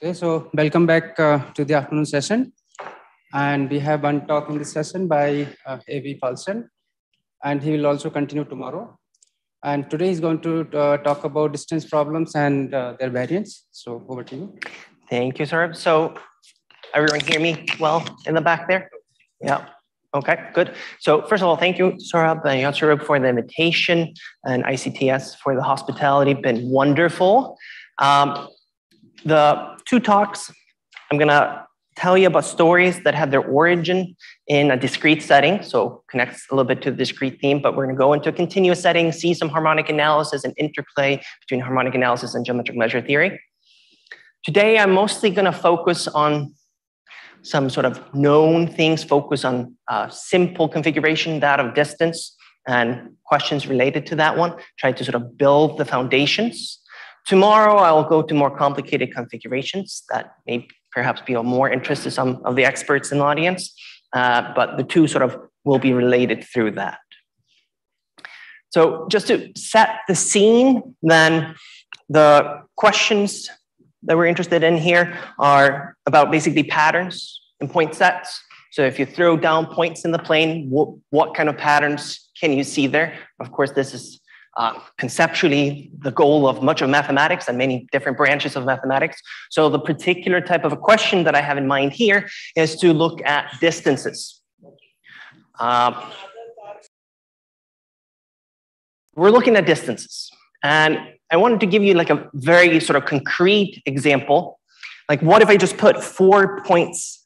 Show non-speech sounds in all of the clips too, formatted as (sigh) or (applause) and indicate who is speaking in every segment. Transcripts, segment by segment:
Speaker 1: Okay, so welcome back uh, to the afternoon session. And we have one talk in this session by uh, A.V. Palsson, and he will also continue tomorrow. And today he's going to uh, talk about distance problems and uh, their variants. So over to you.
Speaker 2: Thank you, sir. So everyone hear me well in the back there? Yeah. Okay, good. So first of all, thank you, Saurabh and Jotsaroop for the invitation and ICTS for the hospitality. Been wonderful. Um, the two talks, I'm gonna tell you about stories that have their origin in a discrete setting, so connects a little bit to the discrete theme, but we're gonna go into a continuous setting, see some harmonic analysis and interplay between harmonic analysis and geometric measure theory. Today, I'm mostly gonna focus on some sort of known things, focus on uh, simple configuration, that of distance, and questions related to that one, try to sort of build the foundations. Tomorrow, I will go to more complicated configurations that may perhaps be of more interest to some of the experts in the audience, uh, but the two sort of will be related through that. So just to set the scene, then the questions that we're interested in here are about basically patterns and point sets. So if you throw down points in the plane, what, what kind of patterns can you see there? Of course, this is uh, conceptually the goal of much of mathematics and many different branches of mathematics. So the particular type of a question that I have in mind here is to look at distances. Uh, we're looking at distances. And I wanted to give you like a very sort of concrete example. Like what if I just put four points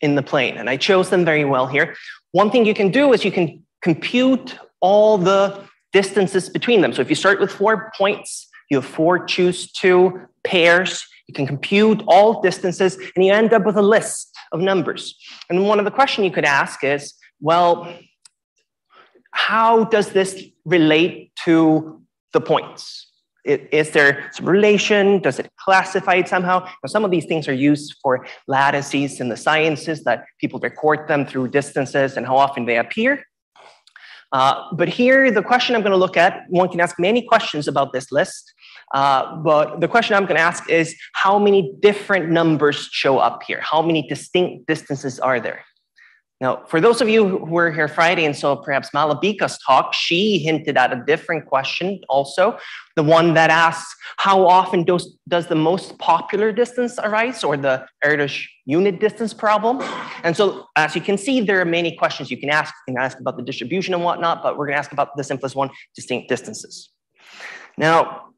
Speaker 2: in the plane? And I chose them very well here. One thing you can do is you can compute all the distances between them. So if you start with four points, you have four choose two pairs. You can compute all distances and you end up with a list of numbers. And one of the questions you could ask is, well, how does this relate to the points? Is there some relation? Does it classify it somehow? Now, some of these things are used for lattices in the sciences that people record them through distances and how often they appear. Uh, but here, the question I'm going to look at, one can ask many questions about this list. Uh, but the question I'm going to ask is how many different numbers show up here? How many distinct distances are there? Now, for those of you who were here Friday and saw perhaps Malabika's talk, she hinted at a different question also, the one that asks how often does, does the most popular distance arise or the Erdős unit distance problem? And so as you can see, there are many questions you can ask. You can ask about the distribution and whatnot, but we're gonna ask about the simplest one, distinct distances. Now,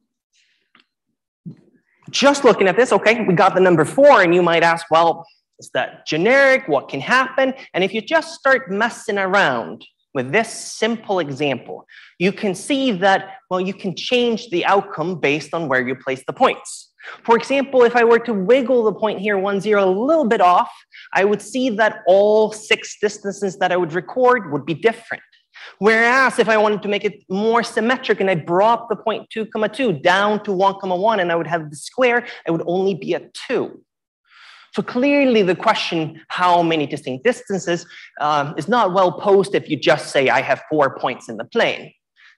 Speaker 2: just looking at this, okay, we got the number four and you might ask, well, is that generic? What can happen? And if you just start messing around with this simple example, you can see that, well, you can change the outcome based on where you place the points. For example, if I were to wiggle the point here, one zero, a little bit off, I would see that all six distances that I would record would be different. Whereas if I wanted to make it more symmetric and I brought the point 2 comma 2 down to 1 comma 1 and I would have the square, it would only be a 2. So clearly the question, how many distinct distances, um, is not well posed if you just say, I have four points in the plane.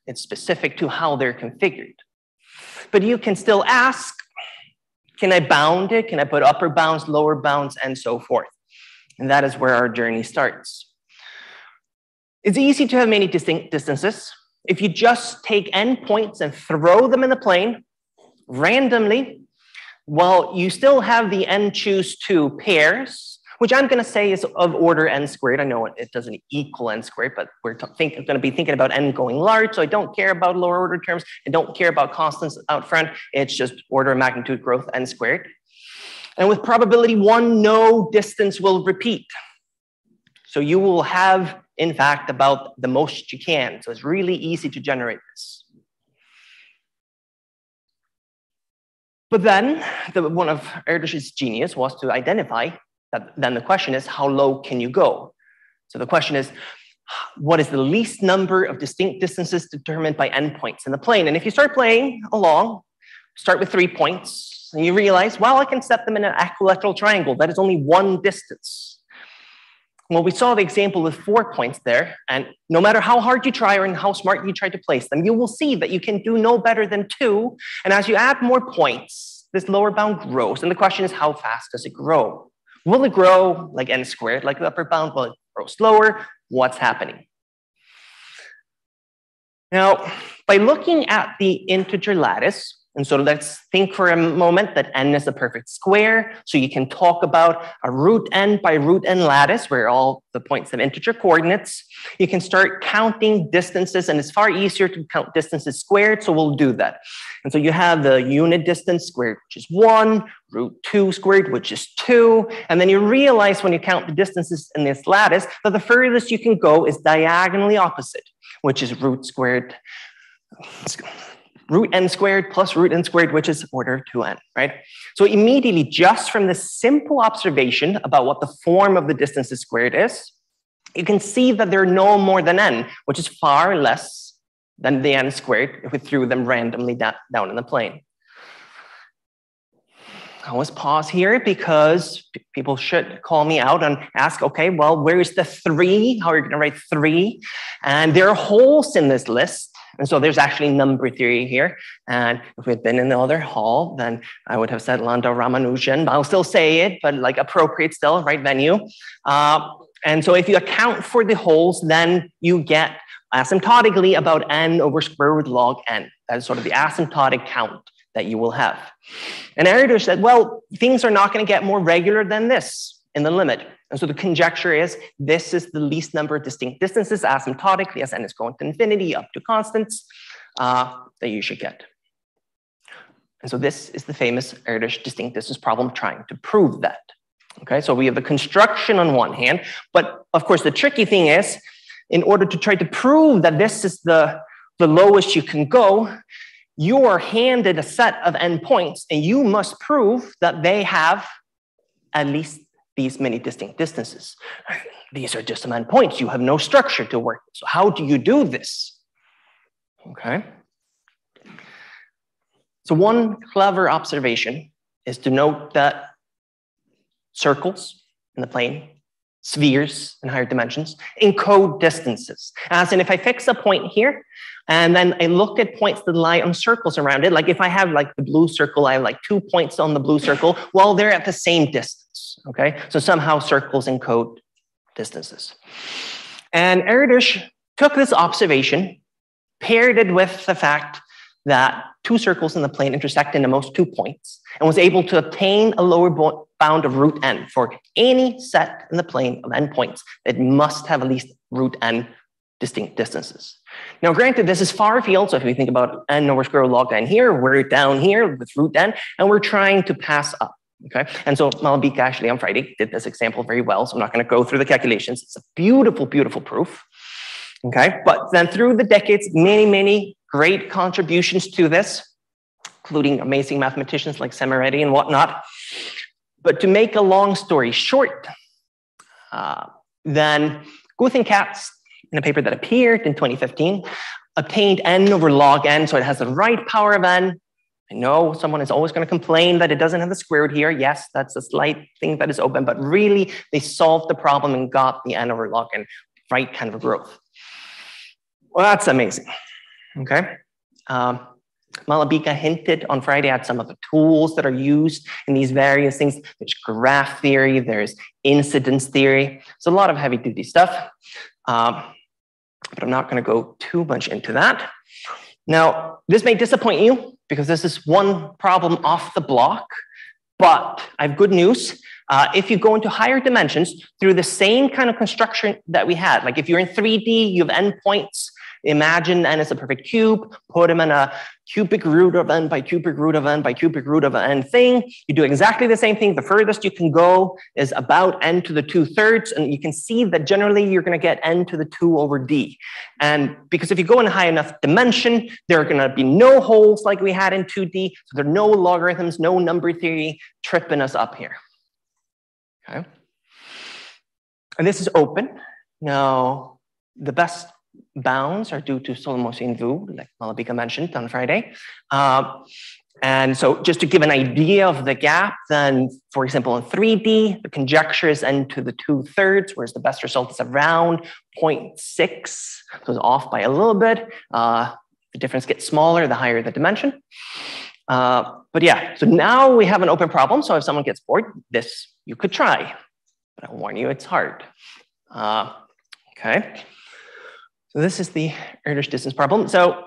Speaker 2: It's specific to how they're configured. But you can still ask, can I bound it? Can I put upper bounds, lower bounds, and so forth? And that is where our journey starts. It's easy to have many distinct distances. If you just take endpoints and throw them in the plane randomly, well, you still have the n choose two pairs, which I'm going to say is of order n squared. I know it, doesn't equal n squared, but we're think, going to be thinking about n going large, so I don't care about lower order terms. I don't care about constants out front. It's just order of magnitude growth n squared. And with probability one, no distance will repeat. So you will have, in fact, about the most you can. So it's really easy to generate this. But then the, one of Erdős's genius was to identify that then the question is, how low can you go? So the question is, what is the least number of distinct distances determined by endpoints in the plane? And if you start playing along, start with three points, and you realize, well, I can set them in an equilateral triangle. That is only one distance. Well, we saw the example with four points there, and no matter how hard you try or how smart you try to place them, you will see that you can do no better than two. And as you add more points, this lower bound grows. And the question is, how fast does it grow? Will it grow like n squared, like the upper bound? Will it grow slower? What's happening? Now, by looking at the integer lattice, and so let's think for a moment that n is a perfect square. So you can talk about a root n by root n lattice where all the points have integer coordinates. You can start counting distances and it's far easier to count distances squared. So we'll do that. And so you have the unit distance squared, which is one, root two squared, which is two. And then you realize when you count the distances in this lattice that the furthest you can go is diagonally opposite, which is root squared root n squared plus root n squared, which is order 2n, right? So immediately, just from this simple observation about what the form of the distances squared is, you can see that they're no more than n, which is far less than the n squared if we threw them randomly down in the plane. I always pause here because people should call me out and ask, okay, well, where's the three? How are you going to write three? And there are holes in this list and so there's actually number theory here. And if we had been in the other hall, then I would have said Landau Ramanujan. But I'll still say it, but like appropriate still, right venue. Uh, and so if you account for the holes, then you get asymptotically about n over square root log n. That is sort of the asymptotic count that you will have. And Erdős said, well, things are not going to get more regular than this in the limit. And so the conjecture is this is the least number of distinct distances asymptotically as n is going to infinity up to constants uh, that you should get. And so this is the famous Erdős distinct distance problem trying to prove that. Okay, so we have the construction on one hand, but of course the tricky thing is in order to try to prove that this is the, the lowest you can go, you are handed a set of endpoints and you must prove that they have at least these many distinct distances. These are just some endpoints. You have no structure to work with. So how do you do this? Okay. So one clever observation is to note that circles in the plane, spheres in higher dimensions, encode distances. As in, if I fix a point here, and then I look at points that lie on circles around it, like if I have like the blue circle, I have like two points on the blue circle, well, they're at the same distance okay? So somehow circles encode distances. And Erdős took this observation, paired it with the fact that two circles in the plane intersect in the most two points, and was able to obtain a lower bound of root n for any set in the plane of n points that must have at least root n distinct distances. Now, granted, this is far afield, so if we think about n over square root log n here, we're down here with root n, and we're trying to pass up. Okay, and so Malabika actually on Friday did this example very well, so I'm not going to go through the calculations. It's a beautiful, beautiful proof. Okay, but then through the decades, many, many great contributions to this, including amazing mathematicians like Szemerédi and whatnot. But to make a long story short, uh, then Guth and Katz, in a paper that appeared in 2015, obtained n over log n, so it has the right power of n, I know someone is always going to complain that it doesn't have the square root here. Yes, that's a slight thing that is open, but really they solved the problem and got the n over log and right kind of growth. Well, that's amazing. Okay. Um, Malabika hinted on Friday at some of the tools that are used in these various things. There's graph theory, there's incidence theory. It's a lot of heavy duty stuff, um, but I'm not going to go too much into that. Now, this may disappoint you because this is one problem off the block. But I have good news. Uh, if you go into higher dimensions through the same kind of construction that we had, like if you're in 3D, you have endpoints Imagine n is a perfect cube, put them in a cubic root of n by cubic root of n by cubic root of n thing. You do exactly the same thing. The furthest you can go is about n to the two thirds. And you can see that generally you're going to get n to the two over d. And because if you go in high enough dimension, there are going to be no holes like we had in 2D. So there are no logarithms, no number theory tripping us up here. Okay. And this is open. Now, the best bounds are due to Solymosi Vu, like Malabika mentioned on Friday. Uh, and so just to give an idea of the gap, then for example, in 3D, the conjecture is n to the two thirds, whereas the best result is around 0.6, so it's off by a little bit. Uh, the difference gets smaller the higher the dimension. Uh, but yeah, so now we have an open problem. So if someone gets bored, this you could try, but I warn you, it's hard. Uh, okay. So this is the Erdős distance problem. So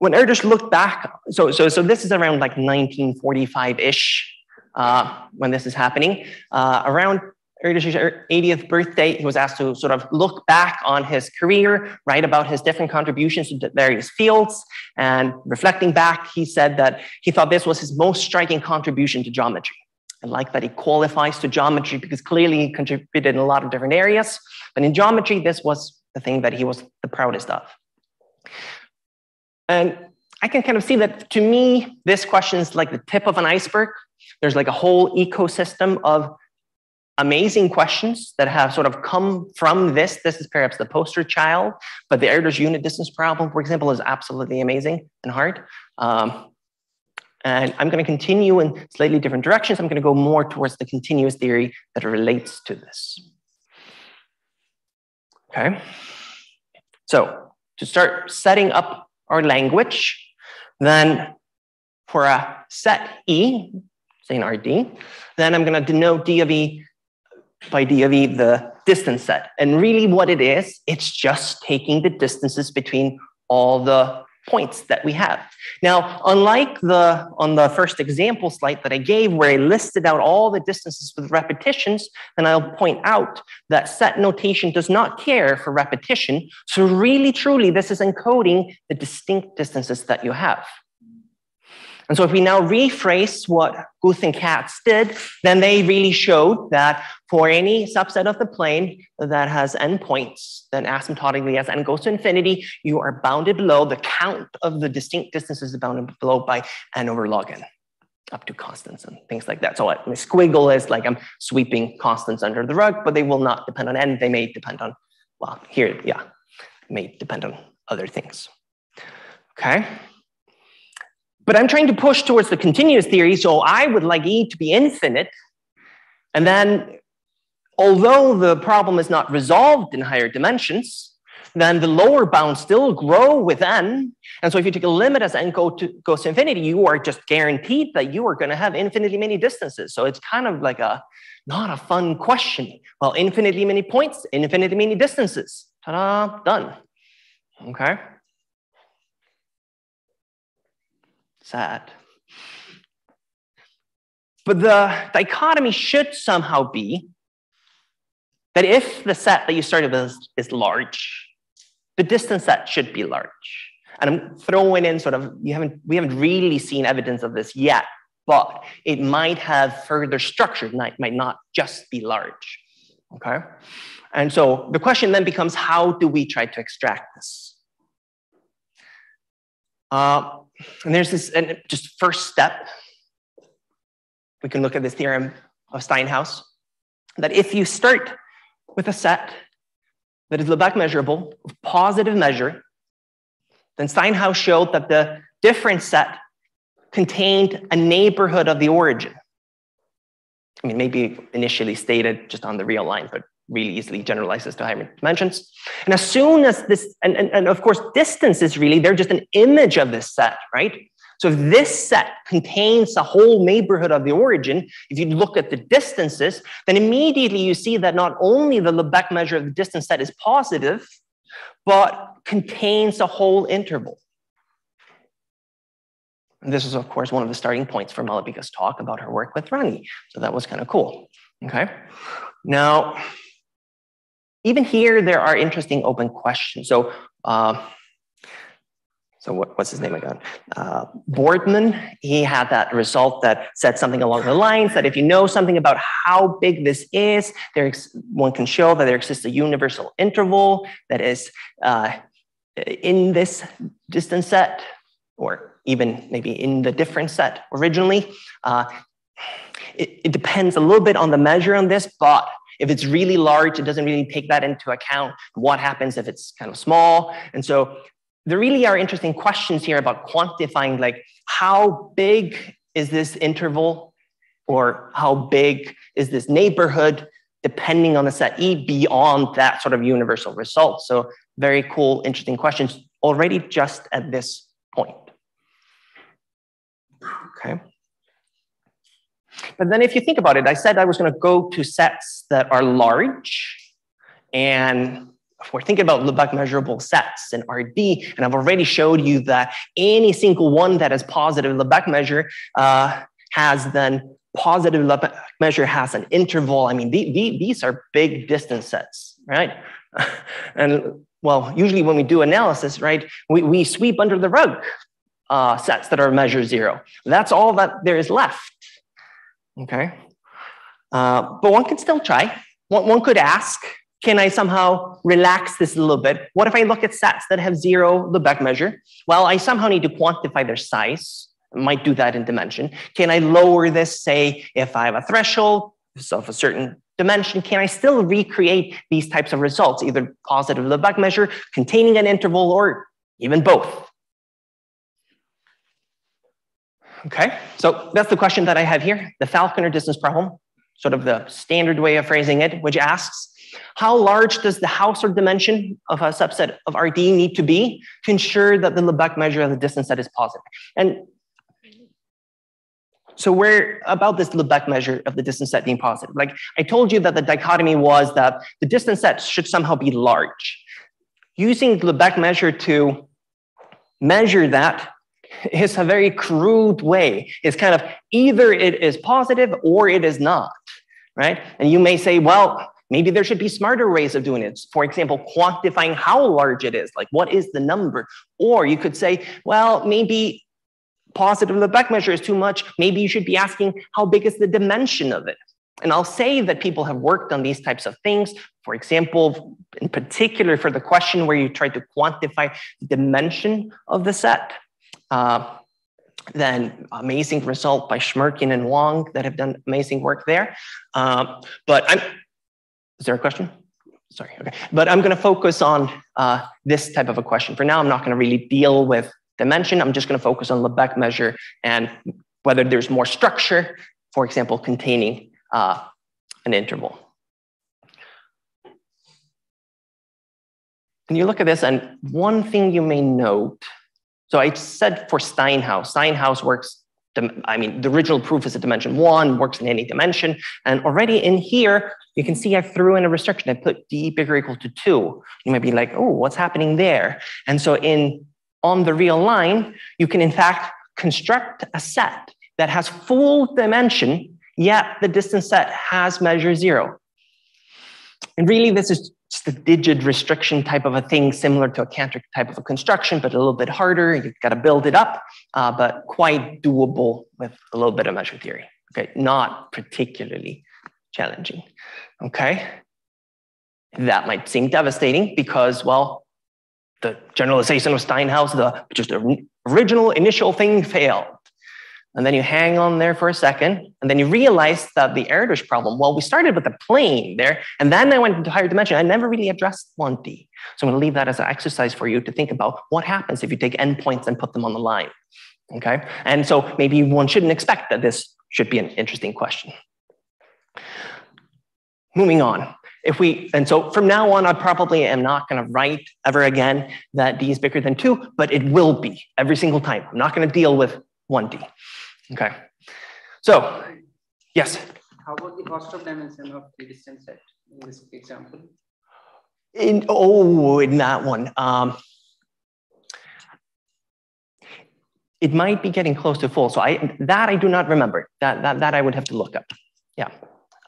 Speaker 2: when Erdős looked back, so, so, so this is around like 1945-ish uh, when this is happening. Uh, around Erdős's 80th birthday, he was asked to sort of look back on his career, write about his different contributions to various fields. And reflecting back, he said that he thought this was his most striking contribution to geometry. I like that he qualifies to geometry because clearly he contributed in a lot of different areas. But in geometry, this was the thing that he was the proudest of. And I can kind of see that to me, this question is like the tip of an iceberg. There's like a whole ecosystem of amazing questions that have sort of come from this. This is perhaps the poster child, but the Erdős unit distance problem, for example, is absolutely amazing and hard. Um, and I'm going to continue in slightly different directions. I'm going to go more towards the continuous theory that relates to this. Okay. So to start setting up our language, then for a set E, say an RD, then I'm going to denote D of E by D of E the distance set. And really what it is, it's just taking the distances between all the points that we have. Now, unlike the on the first example slide that I gave where I listed out all the distances with repetitions, then I'll point out that set notation does not care for repetition. So really, truly, this is encoding the distinct distances that you have. And so if we now rephrase what Guth and Katz did, then they really showed that for any subset of the plane that has endpoints, then asymptotically as n goes to infinity, you are bounded below the count of the distinct distances is bounded below by n over log n up to constants and things like that. So my squiggle is like I'm sweeping constants under the rug, but they will not depend on n. They may depend on, well, here, yeah, may depend on other things. Okay. But I'm trying to push towards the continuous theory, so I would like E to be infinite. And then, although the problem is not resolved in higher dimensions, then the lower bounds still grow with n. And so if you take a limit as n go to, goes to infinity, you are just guaranteed that you are going to have infinitely many distances. So it's kind of like a not a fun question. Well, infinitely many points, infinitely many distances. Ta-da, done. Okay. Sad. But the dichotomy should somehow be that if the set that you started with is large, the distance set should be large. And I'm throwing in sort of, you haven't, we haven't really seen evidence of this yet, but it might have further structure, it might, not just be large, okay? And so the question then becomes, how do we try to extract this? Uh, and there's this, and just first step, we can look at this theorem of Steinhaus, that if you start with a set that is Lebesgue measurable, of positive measure, then Steinhaus showed that the difference set contained a neighborhood of the origin. I mean, maybe initially stated just on the real line, but really easily generalizes to higher dimensions. And as soon as this, and, and, and of course, distance is really, they're just an image of this set, right? So if this set contains a whole neighborhood of the origin, if you look at the distances, then immediately you see that not only the Lebesgue measure of the distance set is positive, but contains a whole interval. And this is, of course, one of the starting points for Malabika's talk about her work with Rani. So that was kind of cool. Okay. Now, even here, there are interesting open questions. So, uh, so what, what's his name again? Uh, Boardman, he had that result that said something along the lines that if you know something about how big this is, there one can show that there exists a universal interval that is uh, in this distance set, or even maybe in the different set originally. Uh, it, it depends a little bit on the measure on this, but if it's really large, it doesn't really take that into account. What happens if it's kind of small? And so there really are interesting questions here about quantifying like how big is this interval or how big is this neighborhood depending on the set E beyond that sort of universal result. So very cool, interesting questions already just at this point. Okay. But then if you think about it, I said I was going to go to sets that are large. And we're thinking about Lebesgue measurable sets and RD, and I've already showed you that any single one that is positive Lebesgue measure uh, has then positive Lebesgue measure has an interval. I mean, the, the, these are big distance sets, right? (laughs) and well, usually when we do analysis, right, we, we sweep under the rug uh, sets that are measure zero. That's all that there is left. Okay. Uh, but one can still try. One, one could ask, can I somehow relax this a little bit? What if I look at sets that have zero Lebesgue measure? Well, I somehow need to quantify their size. I might do that in dimension. Can I lower this, say, if I have a threshold of a certain dimension, can I still recreate these types of results, either positive Lebesgue measure containing an interval or even both? Okay, so that's the question that I have here, the Falconer distance problem, sort of the standard way of phrasing it, which asks, how large does the Hausdorff dimension of a subset of RD need to be to ensure that the Lebesgue measure of the distance set is positive? And so we're about this Lebesgue measure of the distance set being positive. Like I told you that the dichotomy was that the distance set should somehow be large. Using the Lebesgue measure to measure that is a very crude way. It's kind of either it is positive or it is not, right? And you may say, well, maybe there should be smarter ways of doing it. For example, quantifying how large it is, like what is the number? Or you could say, well, maybe positive Lebesgue measure is too much. Maybe you should be asking how big is the dimension of it? And I'll say that people have worked on these types of things. For example, in particular for the question where you try to quantify the dimension of the set. Uh, then amazing result by Shmerkin and Wang that have done amazing work there. Um, but I'm, is there a question? Sorry, okay. But I'm gonna focus on uh, this type of a question. For now, I'm not gonna really deal with dimension. I'm just gonna focus on Lebesgue measure and whether there's more structure, for example, containing uh, an interval. And you look at this, and one thing you may note so I said for Steinhaus, Steinhaus works, I mean, the original proof is a dimension one, works in any dimension. And already in here, you can see I threw in a restriction. I put d bigger equal to two. You might be like, oh, what's happening there? And so in on the real line, you can in fact construct a set that has full dimension, yet the distance set has measure zero. And really, this is just a digit restriction type of a thing, similar to a Cantor type of a construction, but a little bit harder. You've got to build it up, uh, but quite doable with a little bit of measure theory. Okay, not particularly challenging. Okay, that might seem devastating because, well, the generalization of Steinhaus, the just the original initial thing failed. And then you hang on there for a second, and then you realize that the Erdős problem, well, we started with the plane there, and then I went into higher dimension. I never really addressed 1D. So I'm gonna leave that as an exercise for you to think about what happens if you take endpoints and put them on the line, okay? And so maybe one shouldn't expect that this should be an interesting question. Moving on. If we, and so from now on, I probably am not going to write ever again that D is bigger than two, but it will be every single time. I'm not going to deal with 1D. Okay. So, yes.
Speaker 1: How about the Hausdorff dimension of the distance set in this example?
Speaker 2: In oh, in that one, um, it might be getting close to full. So I that I do not remember. That that that I would have to look up. Yeah,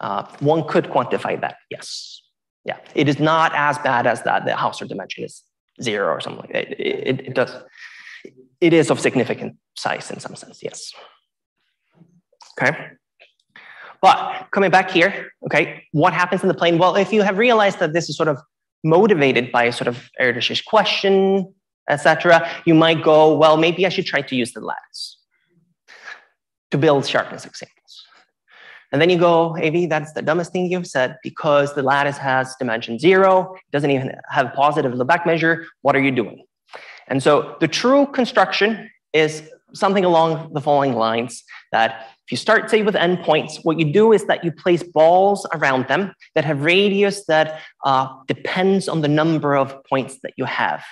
Speaker 2: uh, one could quantify that. Yes. Yeah, it is not as bad as that. The Hausdorff dimension is zero or something like that. It, it, it does. It is of significant size in some sense. Yes. Okay. But coming back here, okay, what happens in the plane? Well, if you have realized that this is sort of motivated by a sort of Erdős question, etc., you might go, well, maybe I should try to use the lattice to build sharpness examples. And then you go, AV, that's the dumbest thing you've said because the lattice has dimension zero, doesn't even have positive Lebesgue measure. What are you doing? And so the true construction is something along the following lines that if you start, say, with endpoints, what you do is that you place balls around them that have radius that uh, depends on the number of points that you have.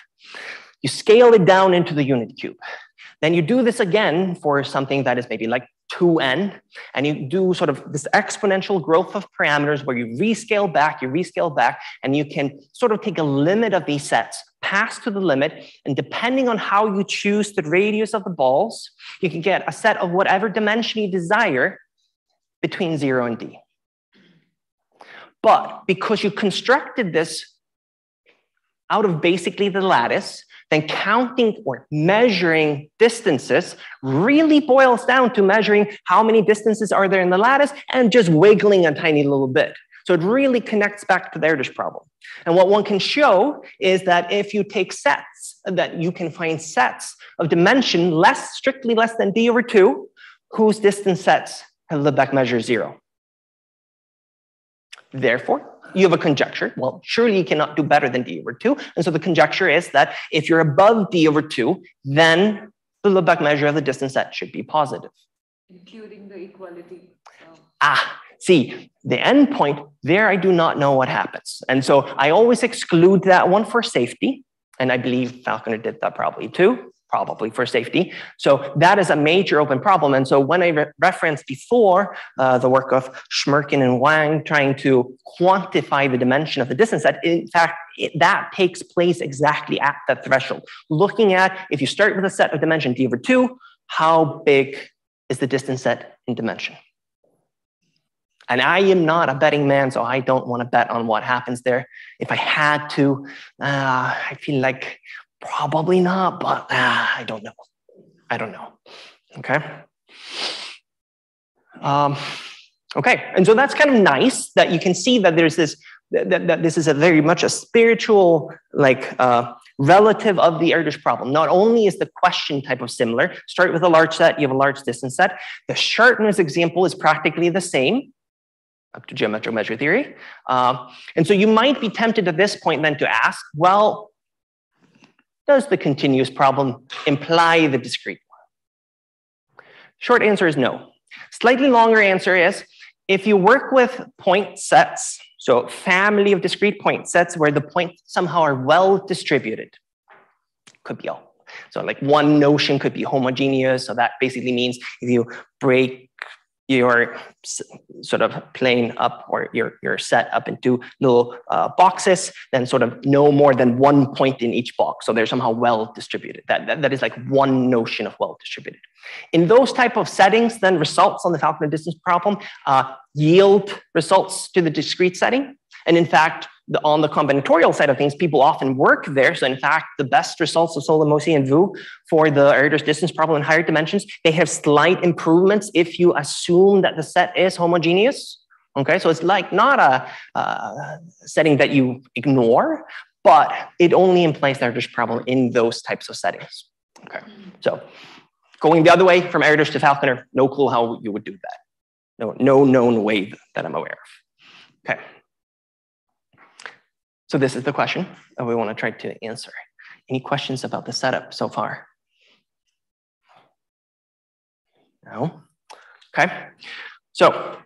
Speaker 2: You scale it down into the unit cube. Then you do this again for something that is maybe like 2n, and you do sort of this exponential growth of parameters where you rescale back, you rescale back, and you can sort of take a limit of these sets, pass to the limit, and depending on how you choose the radius of the balls, you can get a set of whatever dimension you desire between 0 and d. But because you constructed this out of basically the lattice, then counting or measuring distances really boils down to measuring how many distances are there in the lattice and just wiggling a tiny little bit. So it really connects back to the Erdős problem. And what one can show is that if you take sets, that you can find sets of dimension less, strictly less than d over 2, whose distance sets have Lebesgue measure zero. Therefore, you have a conjecture. Well, surely you cannot do better than d over 2. And so the conjecture is that if you're above d over 2, then the Lebesgue measure of the distance set should be positive.
Speaker 3: Including the equality.
Speaker 2: Ah, see, the endpoint, there I do not know what happens. And so I always exclude that one for safety. And I believe Falconer did that probably too probably for safety. So that is a major open problem. And so when I re referenced before uh, the work of Shmerkin and Wang trying to quantify the dimension of the distance set, in fact, it, that takes place exactly at that threshold. Looking at if you start with a set of dimension d over 2, how big is the distance set in dimension? And I am not a betting man, so I don't want to bet on what happens there. If I had to, uh, I feel like Probably not, but ah, I don't know. I don't know. Okay. Um, okay, and so that's kind of nice that you can see that there's this that, that this is a very much a spiritual like uh, relative of the Erdős problem. Not only is the question type of similar, start with a large set, you have a large distance set. The sharpness example is practically the same up to geometric measure theory. Uh, and so you might be tempted at this point then to ask, well, does the continuous problem imply the discrete one? Short answer is no. Slightly longer answer is if you work with point sets, so family of discrete point sets where the points somehow are well distributed, could be all. So like one notion could be homogeneous. So that basically means if you break your sort of plane up or your, your set up into little uh, boxes, then sort of no more than one point in each box. So they're somehow well distributed. That, that, that is like one notion of well distributed. In those type of settings, then results on the Falconer distance problem uh, yield results to the discrete setting. And in fact, the, on the combinatorial side of things, people often work there. So in fact, the best results of Solymosi and Vu for the Erdős distance problem in higher dimensions, they have slight improvements if you assume that the set is homogeneous. Okay, so it's like not a uh, setting that you ignore, but it only implies the Erdős problem in those types of settings. Okay, so going the other way from Erdős to Falconer, no clue how you would do that. No, no known way that I'm aware of. Okay. So this is the question that we want to try to answer. Any questions about the setup so far? No? Okay. So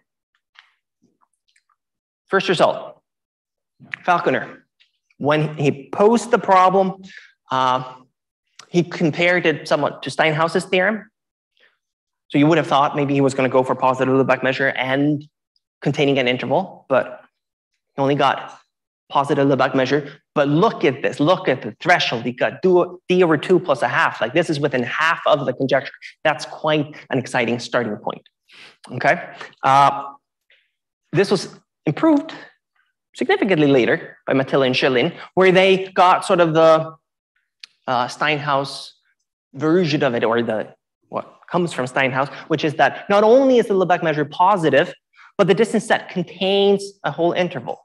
Speaker 2: first result, Falconer, when he posed the problem, uh, he compared it somewhat to Steinhaus's theorem. So you would have thought maybe he was going to go for positive Lebesgue measure and containing an interval, but he only got positive Lebesgue measure. But look at this, look at the threshold. You got d over 2 plus a half. Like this is within half of the conjecture. That's quite an exciting starting point. Okay. Uh, this was improved significantly later by Mattila and Sjölin, where they got sort of the uh, Steinhaus version of it, or the what comes from Steinhaus, which is that not only is the Lebesgue measure positive, but the distance set contains a whole interval.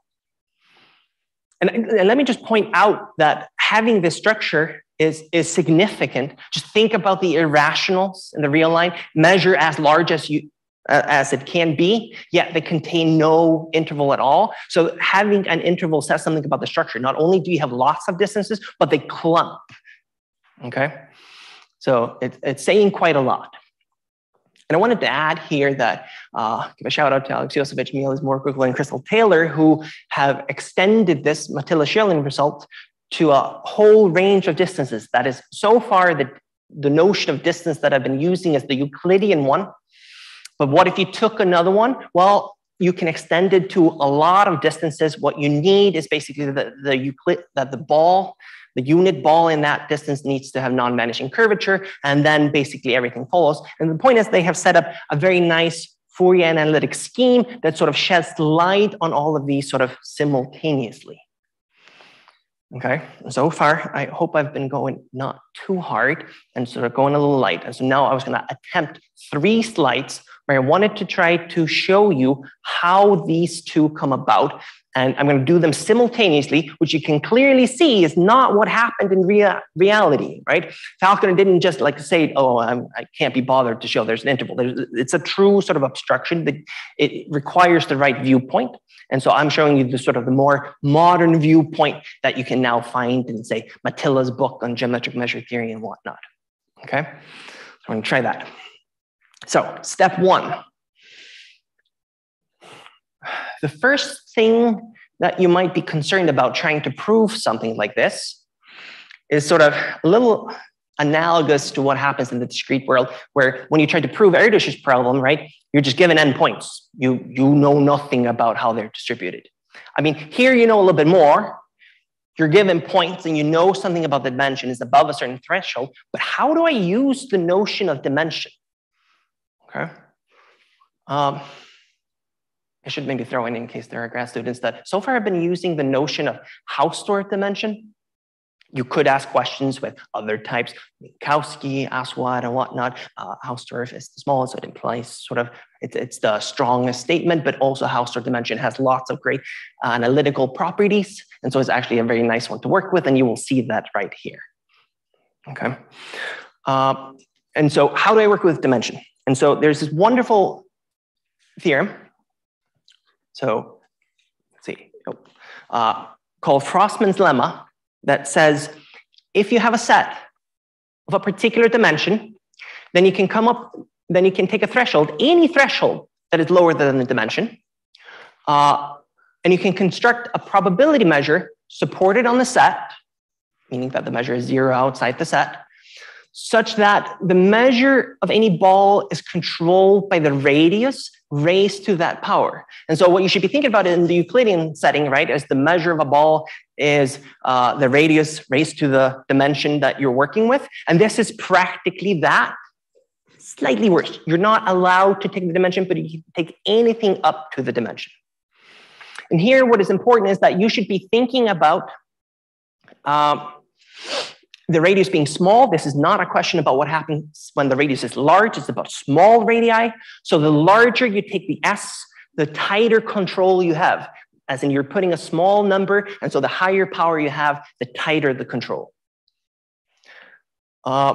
Speaker 2: And, and let me just point out that having this structure is, is significant. Just think about the irrationals in the real line, measure as large as you uh, as it can be, yet they contain no interval at all. So having an interval says something about the structure. Not only do you have lots of distances, but they clump. Okay, so it, it's saying quite a lot. And I wanted to add here that uh, give a shout out to Alex Iosevich, Mihalis Mourgoglou, and Krystal Taylor, who have extended this Mattila Sjölin result to a whole range of distances. That is, so far, the the notion of distance that I've been using is the Euclidean one. But what if you took another one? Well, you can extend it to a lot of distances. What you need is basically the, the Euclid, that the ball, the unit ball in that distance needs to have non-vanishing curvature, and then basically everything follows. And the point is they have set up a very nice Fourier analytic scheme that sort of sheds light on all of these sort of simultaneously. Okay, so far, I hope I've been going not too hard and sort of going a little light. And so now I was going to attempt three slides where I wanted to try to show you how these two come about. And I'm going to do them simultaneously, which you can clearly see is not what happened in rea- reality, right? Falconer didn't just like say, oh, I'm, I can not be bothered to show there's an interval. There's, it's a true sort of obstruction that it requires the right viewpoint. And so I'm showing you the sort of the more modern viewpoint that you can now find in, say, Mattila's book on geometric measure theory and whatnot. Okay, so I'm going to try that. So, step one. The first thing that you might be concerned about trying to prove something like this is sort of a little analogous to what happens in the discrete world, where when you try to prove Erdős's problem, right, you're just given endpoints. You, you know nothing about how they're distributed. I mean, here you know a little bit more. You're given points and you know something about the dimension is above a certain threshold, but how do I use the notion of dimension? Okay. Um, I should maybe throw in, in case there are grad students, that so far I've been using the notion of house Hausdorff dimension. You could ask questions with other types, Minkowski, Assouad, and whatnot. Uh, Hausdorff is the smallest, so it implies sort of it's, it's the strongest statement, but also Hausdorff dimension has lots of great uh, analytical properties. And so it's actually a very nice one to work with, and you will see that right here. Okay. Uh, and so how do I work with dimension? And so there's this wonderful theorem. So let's see, oh, uh, called Frostman's lemma that says if you have a set of a particular dimension, then you can come up, then you can take a threshold, any threshold that is lower than the dimension, uh, and you can construct a probability measure supported on the set, meaning that the measure is zero outside the set, such that the measure of any ball is controlled by the radius raised to that power. And so what you should be thinking about in the Euclidean setting, right, is the measure of a ball is uh, the radius raised to the dimension that you're working with. And this is practically that, slightly worse. You're not allowed to take the dimension, but you can take anything up to the dimension. And here, what is important is that you should be thinking about um, the radius being small, this is not a question about what happens when the radius is large, it's about small radii. So the larger you take the S, the tighter control you have, as in you're putting a small number, and so the higher power you have, the tighter the control. Uh,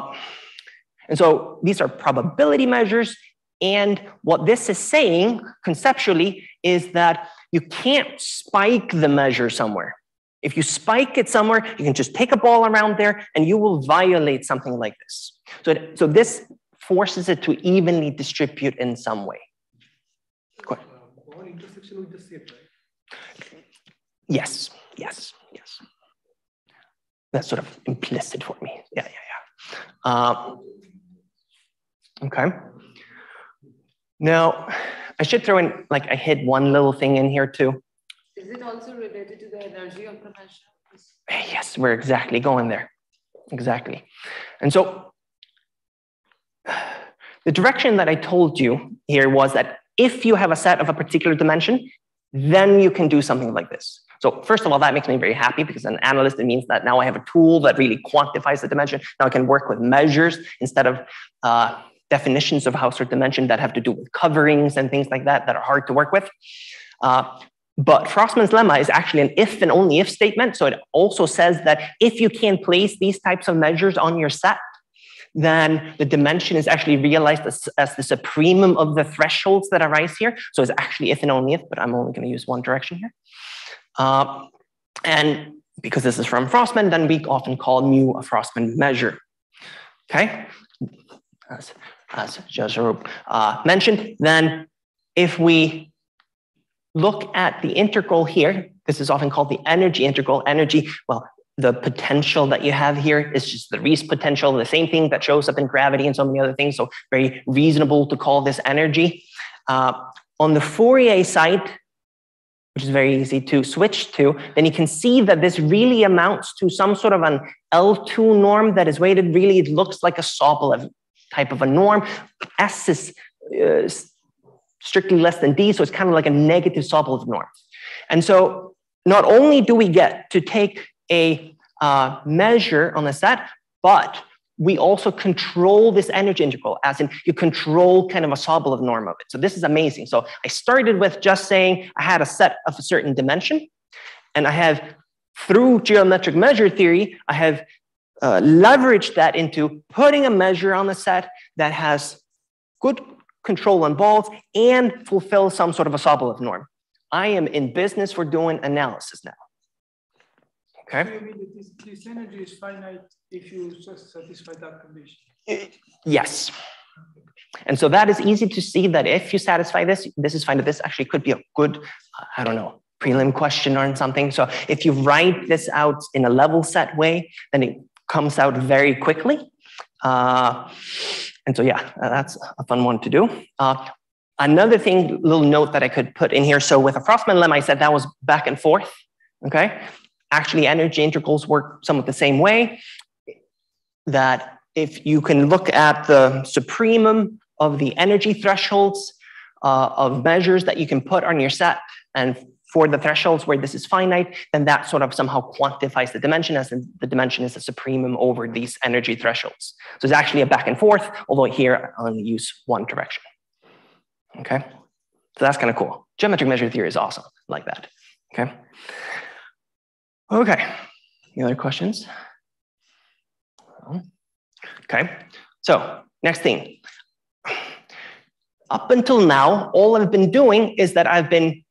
Speaker 2: and so these are probability measures. And what this is saying conceptually is that you can't spike the measure somewhere. If you spike it somewhere, you can just take a ball around there and you will violate something like this. So, it, so this forces it to evenly distribute in some way. Go ahead. Yes, yes, yes. That's sort of implicit for me. Yeah, yeah, yeah. Uh, okay. Now, I should throw in, like, I hid one little thing in here too.
Speaker 3: Is it also related to the energy of the measure?
Speaker 2: Yes, we're exactly going there. Exactly. And so the direction that I told you here was that if you have a set of a particular dimension, then you can do something like this. So first of all, that makes me very happy because an analyst, it means that now I have a tool that really quantifies the dimension. Now I can work with measures instead of uh, definitions of Hausdorff dimension that have to do with coverings and things like that that are hard to work with. Uh, but Frostman's lemma is actually an if and only if statement. So it also says that if you can place these types of measures on your set, then the dimension is actually realized as, as the supremum of the thresholds that arise here. So it's actually if and only if, but I'm only going to use one direction here. Uh, and because this is from Frostman, then we often call mu a Frostman measure. Okay? As, as Jotsaroop uh, mentioned, then if we look at the integral here, this is often called the energy integral. Energy, well, the potential that you have here is just the Riesz potential, the same thing that shows up in gravity and so many other things. So very reasonable to call this energy. Uh, on the Fourier side, which is very easy to switch to, then you can see that this really amounts to some sort of an L2 norm that is weighted. Really, it looks like a Sobolev type of a norm. S is uh, strictly less than D, so it's kind of like a negative Sobolev norm. And so not only do we get to take a uh, measure on the set, but we also control this energy integral, as in you control kind of a Sobolev norm of it. So this is amazing. So I started with just saying I had a set of a certain dimension, and I have, through geometric measure theory, I have uh, leveraged that into putting a measure on the set that has good control on balls and fulfill some sort of a Sobolev norm. I am in business for doing analysis now. Okay.
Speaker 4: So you mean that this, this energy is finite if you just satisfy that condition?
Speaker 2: Yes. And so that is easy to see that if you satisfy this, this is fine. This actually could be a good, I don't know, prelim question or something. So if you write this out in a level set way, then it comes out very quickly. Uh, and so, yeah, that's a fun one to do. Uh, another thing, little note that I could put in here. So with a Frostman lemma, I said that was back and forth. Okay. Actually, energy integrals work somewhat the same way. That if you can look at the supremum of the energy thresholds uh, of measures that you can put on your set, and for the thresholds where this is finite, then that sort of somehow quantifies the dimension as the dimension is a supremum over these energy thresholds. So it's actually a back and forth, although here I only use one direction. Okay, so that's kind of cool. Geometric measure theory is awesome like that. Okay. Okay, any other questions? Okay, so next thing. Up until now, all I've been doing is that I've been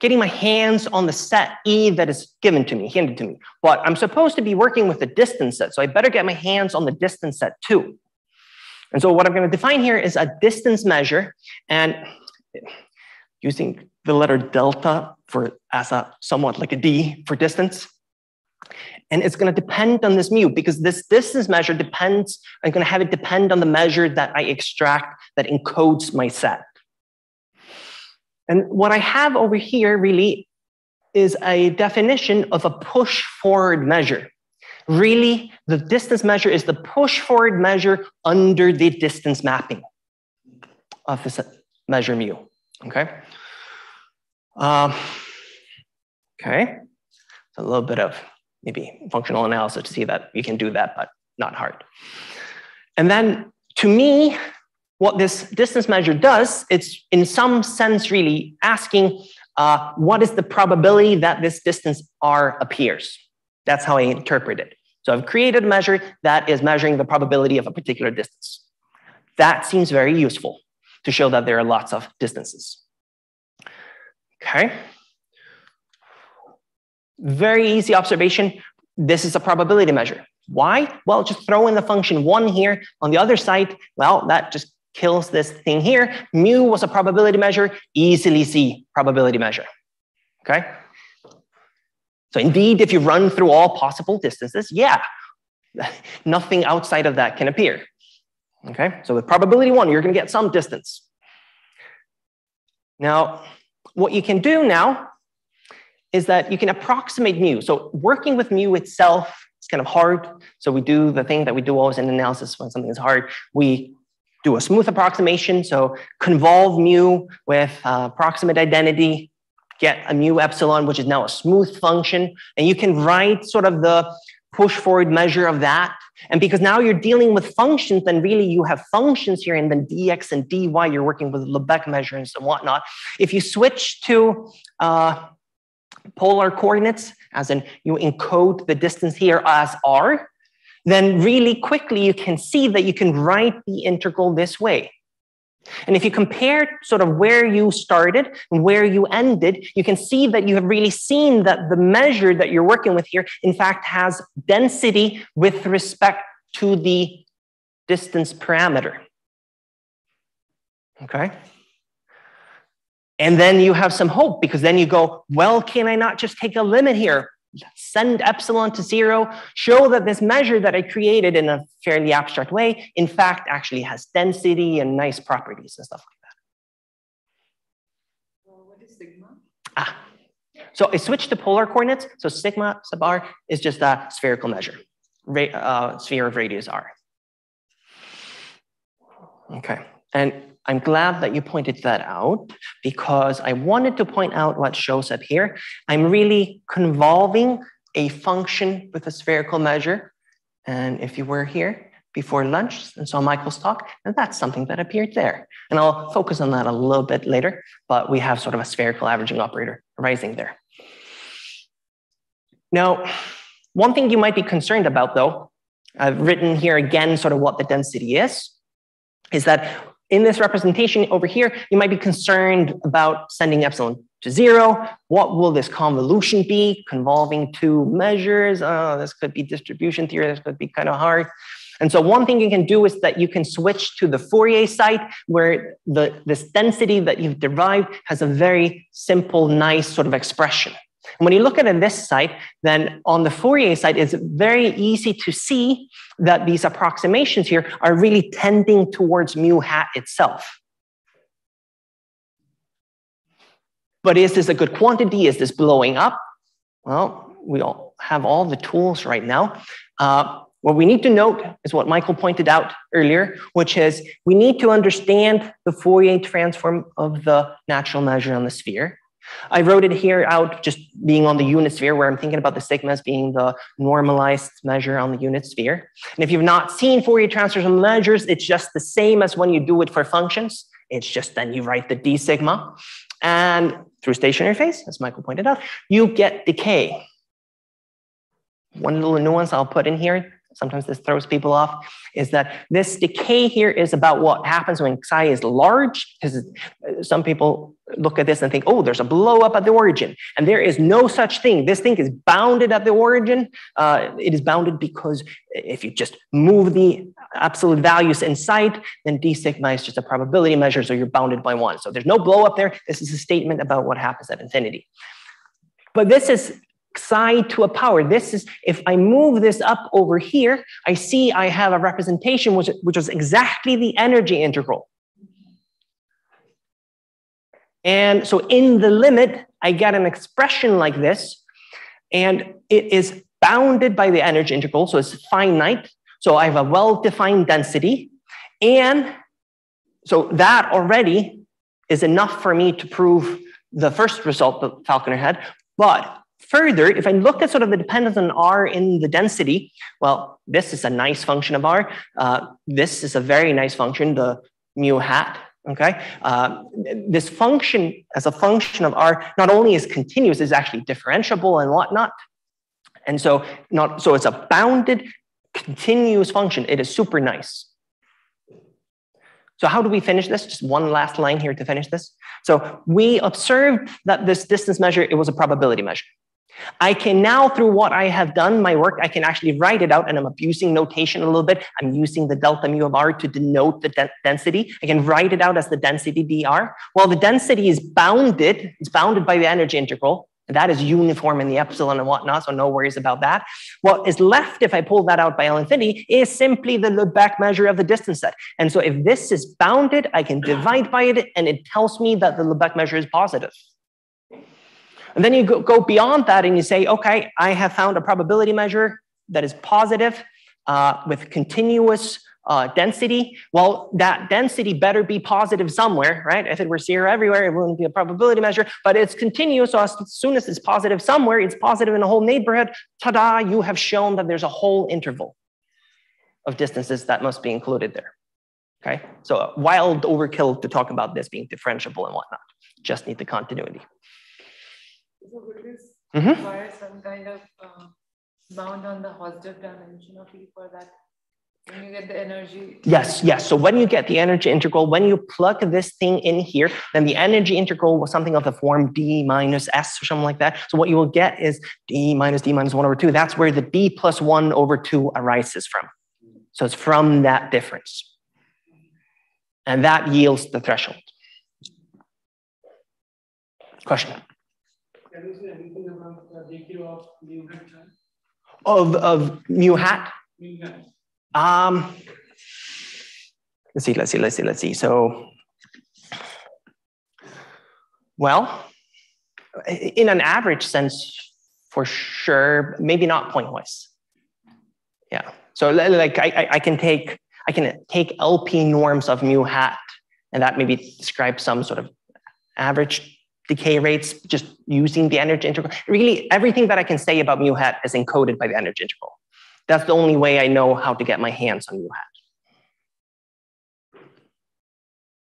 Speaker 2: getting my hands on the set E that is given to me, handed to me. But I'm supposed to be working with the distance set, so I better get my hands on the distance set too. And so what I'm going to define here is a distance measure, and using the letter delta for as a somewhat like a d for distance. And it's going to depend on this mu because this distance measure depends, I'm going to have it depend on the measure that I extract that encodes my set. And what I have over here really is a definition of a push forward measure. Really, the distance measure is the push forward measure under the distance mapping of this measure mu. Okay. Um, okay. So a little bit of maybe functional analysis to see that you can do that, but not hard. And then to me, what this distance measure does, it's in some sense really asking uh, what is the probability that this distance r appears. That's how I interpret it. So I've created a measure that is measuring the probability of a particular distance. That seems very useful to show that there are lots of distances. Okay. Very easy observation. This is a probability measure. Why? Well, just throw in the function one here. On the other side, well, that just kills this thing here. Mu was a probability measure, easily see probability measure. Okay? So indeed, if you run through all possible distances, yeah, (laughs) nothing outside of that can appear. Okay? So with probability one, you're going to get some distance. Now, what you can do now is that you can approximate mu. So working with mu itself is kind of hard. So we do the thing that we do always in analysis when something is hard. We do a smooth approximation. So convolve mu with uh, approximate identity, get a mu epsilon, which is now a smooth function. And you can write sort of the push forward measure of that. And because now you're dealing with functions, then really you have functions here, and then dx and dy, you're working with Lebesgue measures and whatnot. If you switch to uh, polar coordinates, as in you encode the distance here as r, then really quickly you can see that you can write the integral this way. And if you compare sort of where you started and where you ended, you can see that you have really seen that the measure that you're working with here, in fact, has density with respect to the distance parameter. Okay? And then you have some hope because then you go, well, can I not just take a limit here? Send epsilon to zero, show that this measure that I created in a fairly abstract way, in fact, actually has density and nice properties and stuff like that.
Speaker 3: what is sigma?
Speaker 2: Ah, so I switched to polar coordinates. So sigma sub r is just a spherical measure, Ra uh, sphere of radius r. Okay, and I'm glad that you pointed that out because I wanted to point out what shows up here. I'm really convolving a function with a spherical measure. And if you were here before lunch and saw Michael's talk, then that's something that appeared there. And I'll focus on that a little bit later, but we have sort of a spherical averaging operator arising there. Now, one thing you might be concerned about though, I've written here again sort of what the density is, is that in this representation over here, you might be concerned about sending epsilon to zero. What will this convolution be? Convolving two measures. Oh, this could be distribution theory. This could be kind of hard. And so one thing you can do is that you can switch to the Fourier site where the, this density that you've derived has a very simple, nice sort of expression. And when you look at in this site, then on the Fourier side, it's very easy to see that these approximations here are really tending towards mu hat itself. But is this a good quantity? Is this blowing up? Well, we all have all the tools right now. Uh, what we need to note is what Michael pointed out earlier, which is we need to understand the Fourier transform of the natural measure on the sphere. I wrote it here out just being on the unit sphere where I'm thinking about the sigma as being the normalized measure on the unit sphere. And if you've not seen Fourier transform measures, it's just the same as when you do it for functions. It's just then you write the d sigma. And through stationary phase, as Michael pointed out, you get decay. One little nuance I'll put in here sometimes this throws people off, is that this decay here is about what happens when psi is large. Because some people look at this and think, oh, there's a blow up at the origin. And there is no such thing. This thing is bounded at the origin. Uh, it is bounded because if you just move the absolute values inside, then d sigma is just a probability measure, so you're bounded by one. So there's no blow up there. This is a statement about what happens at infinity. But this is psi to a power. This is, if I move this up over here, I see I have a representation which, which is exactly the energy integral. And so in the limit, I get an expression like this, and it is bounded by the energy integral, so it's finite. So I have a well-defined density, and so that already is enough for me to prove the first result that Falconer had. But Further, if I look at sort of the dependence on R in the density, well, this is a nice function of R. Uh, this is a very nice function, the mu hat, okay? Uh, this function as a function of R not only is continuous, is actually differentiable and whatnot. And so, not, so it's a bounded continuous function. It is super nice. So how do we finish this? Just one last line here to finish this. So we observed that this distance measure, it was a probability measure. I can now, through what I have done, my work, I can actually write it out and I'm abusing notation a little bit. I'm using the delta mu of r to denote the de density. I can write it out as the density dr. Well, the density is bounded, it's bounded by the energy integral. And that is uniform in the epsilon and whatnot, so no worries about that. What is left, if I pull that out by L infinity, is simply the Lebesgue measure of the distance set. And so if this is bounded, I can divide by it, and it tells me that the Lebesgue measure is positive. And then you go, go beyond that and you say, okay, I have found a probability measure that is positive uh, with continuous uh, density. Well, that density better be positive somewhere, right? If it were zero everywhere, it wouldn't be a probability measure, but it's continuous. So as soon as it's positive somewhere, it's positive in a whole neighborhood. Ta-da, you have shown that there's a whole interval of distances that must be included there. Okay, so wild overkill to talk about this being differentiable and whatnot. Just need the continuity.
Speaker 3: So will this
Speaker 2: Mhm.
Speaker 3: require some kind of uh, bound on the Hausdorff dimension of E for that? When you get the energy.
Speaker 2: Yes, yes. So when you get the energy integral, when you plug this thing in here, then the energy integral was something of the form d minus s or something like that. So what you will get is d minus d minus 1 over 2. That's where the d plus 1 over 2 arises from. So it's from that difference. And that yields the threshold. Question?
Speaker 4: Of mu hat time?
Speaker 2: Of, of mu hat?
Speaker 4: Mu hat.
Speaker 2: Um, let's see, let's see, let's see, let's see. So, well, in an average sense, for sure, maybe not pointwise. Yeah. So like I, I can take I can take LP norms of mu hat, and that maybe describes some sort of average decay rates just using the energy integral. Really, everything that I can say about mu hat is encoded by the energy integral. That's the only way I know how to get my hands on mu hat.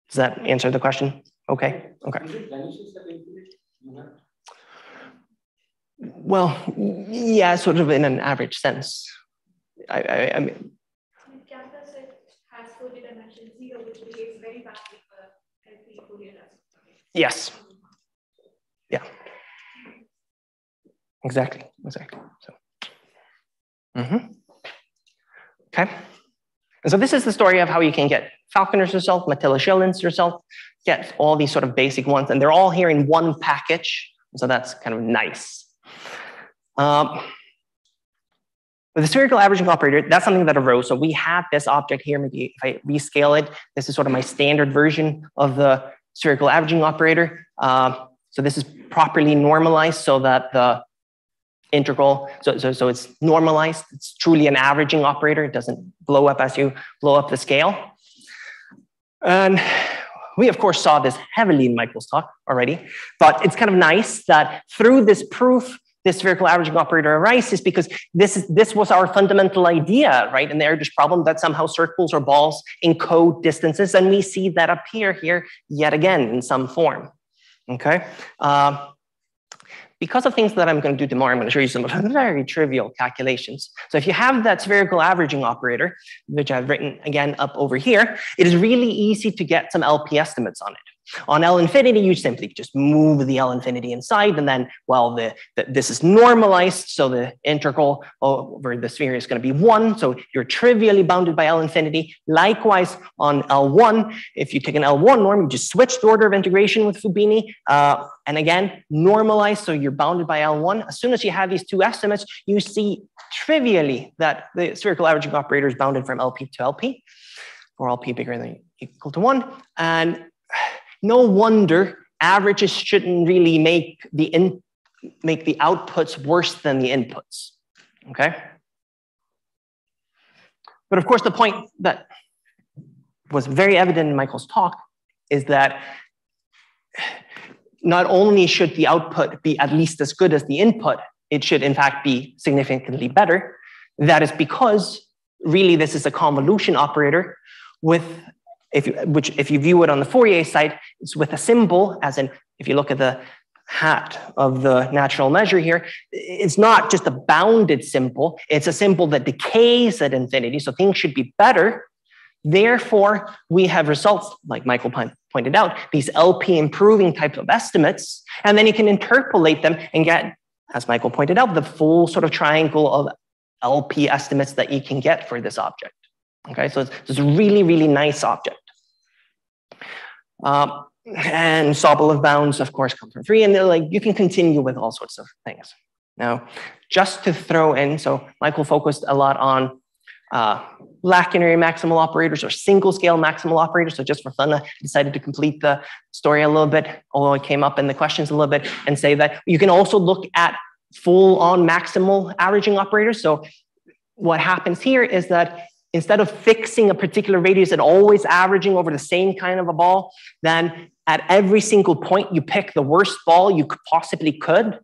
Speaker 2: Does that answer the question? Okay, okay. Well, yeah, sort of in an average sense. I, I, I mean,
Speaker 5: Cantor set has Fourier dimension zero, which behaves very badly for
Speaker 2: Yes. Yeah. Exactly. Exactly. So. Mm-hmm. Okay. And so this is the story of how you can get Falconer's result, Mattila-Sjölin's result, get all these sort of basic ones, and they're all here in one package. So that's kind of nice. Um, with the spherical averaging operator, that's something that arose. So we have this object here. Maybe if I rescale it, this is sort of my standard version of the spherical averaging operator. Uh, so this is properly normalized so that the integral, so, so, so it's normalized. It's truly an averaging operator. It doesn't blow up as you blow up the scale. And we, of course, saw this heavily in Michael's talk already, but it's kind of nice that through this proof, this spherical averaging operator arises because this, is, this was our fundamental idea, right? In the Erdős problem that somehow circles or balls encode distances, and we see that appear here yet again in some form, okay? Uh, because of things that I'm going to do tomorrow, I'm going to show you some very trivial calculations. So if you have that spherical averaging operator, which I've written again up over here, it is really easy to get some LP estimates on it. On L infinity, you simply just move the L infinity inside, and then, well, the, the, this is normalized, so the integral over the sphere is going to be one, so you're trivially bounded by L infinity. Likewise, on L1, if you take an L1 norm, you just switch the order of integration with Fubini, uh, and again, normalized, so you're bounded by L1. As soon as you have these two estimates, you see trivially that the spherical averaging operator is bounded from LP to LP, or LP bigger than equal to one, and no wonder averages shouldn't really make the in, make the outputs worse than the inputs. Okay? But of course, the point that was very evident in Michael's talk is that not only should the output be at least as good as the input, it should in fact be significantly better. That is because really this is a convolution operator with if you, which if you view it on the Fourier side, it's with a symbol, as in if you look at the hat of the natural measure here, it's not just a bounded symbol, it's a symbol that decays at infinity, so things should be better. Therefore, we have results, like Michael pointed out, these LP improving type of estimates, and then you can interpolate them and get, as Michael pointed out, the full sort of triangle of LP estimates that you can get for this object. Okay, so it's, it's a really, really nice object. Um, and Sobolev bounds, of course, come from three, and they're like, you can continue with all sorts of things. Now, just to throw in, so Michael focused a lot on uh, Lacunary maximal operators or single scale maximal operators. So just for fun, I decided to complete the story a little bit, although it came up in the questions a little bit, and say that you can also look at full on maximal averaging operators. So what happens here is that instead of fixing a particular radius and always averaging over the same kind of a ball, then at every single point you pick the worst ball you possibly could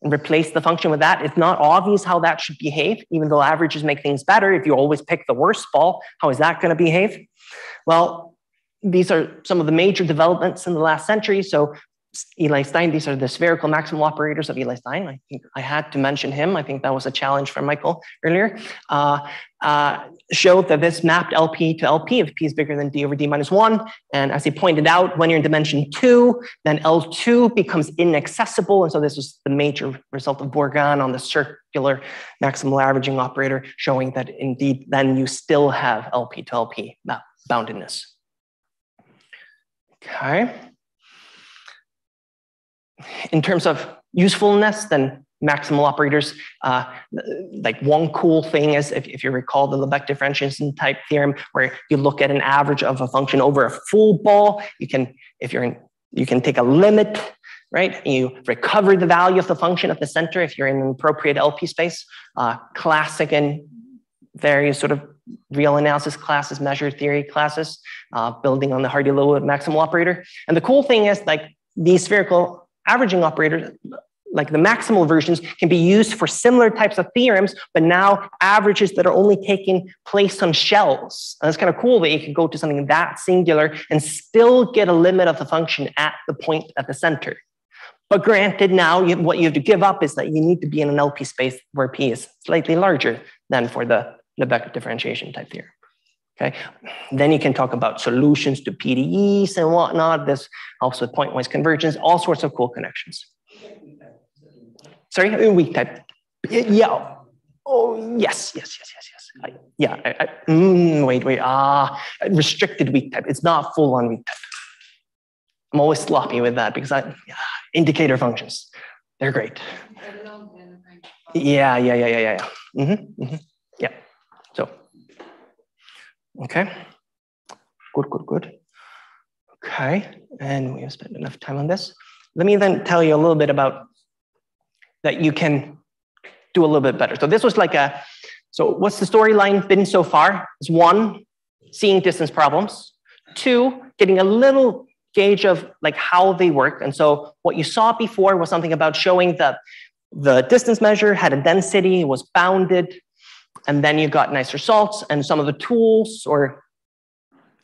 Speaker 2: and replace the function with that. It's not obvious how that should behave, even though averages make things better. If you always pick the worst ball, how is that going to behave? Well, these are some of the major developments in the last century. So Eli Stein, these are the spherical maximal operators of Eli Stein. I think I had to mention him. I think that was a challenge for Michael earlier. Uh, uh, showed that this mapped LP to LP if P is bigger than D over D minus one. And as he pointed out, when you're in dimension two, then L2 becomes inaccessible. And so this was the major result of Bourgain on the circular maximal averaging operator, showing that indeed then you still have LP to LP boundedness. Okay. in terms of usefulness, then maximal operators, uh, like one cool thing is if, if you recall the Lebesgue differentiation type theorem, where you look at an average of a function over a full ball, you can, if you're in, you can take a limit, right? You recover the value of the function at the center if you're in an appropriate LP space. Uh, classic and various sort of real analysis classes, measure theory classes, uh, building on the Hardy-Littlewood maximal operator. And the cool thing is like these spherical averaging operators, like the maximal versions can be used for similar types of theorems, but now averages that are only taking place on shells. And it's kind of cool that you can go to something that singular and still get a limit of the function at the point at the center. But granted, now you, what you have to give up is that you need to be in an LP space where P is slightly larger than for the Lebesgue differentiation type theorem. Okay, then you can talk about solutions to PDEs and whatnot. This helps with pointwise convergence, all sorts of cool connections. Sorry, weak type. Yeah. Oh, yes, yes, yes, yes, yes. I, yeah. I, I, mm, wait, wait. Ah, restricted weak type. It's not full on weak type. I'm always sloppy with that because I yeah, indicator functions. They're great. Yeah, yeah, yeah, yeah, yeah. Mm-hmm, mm-hmm. Yeah. So, okay. Good, good, good. Okay, and we have spent enough time on this. Let me then tell you a little bit about that you can do a little bit better. So this was like a, so what's the storyline been so far? Is one, seeing distance problems. Two, getting a little gauge of like how they work. And so what you saw before was something about showing that the distance measure had a density, was bounded, and then you got nice results. And some of the tools or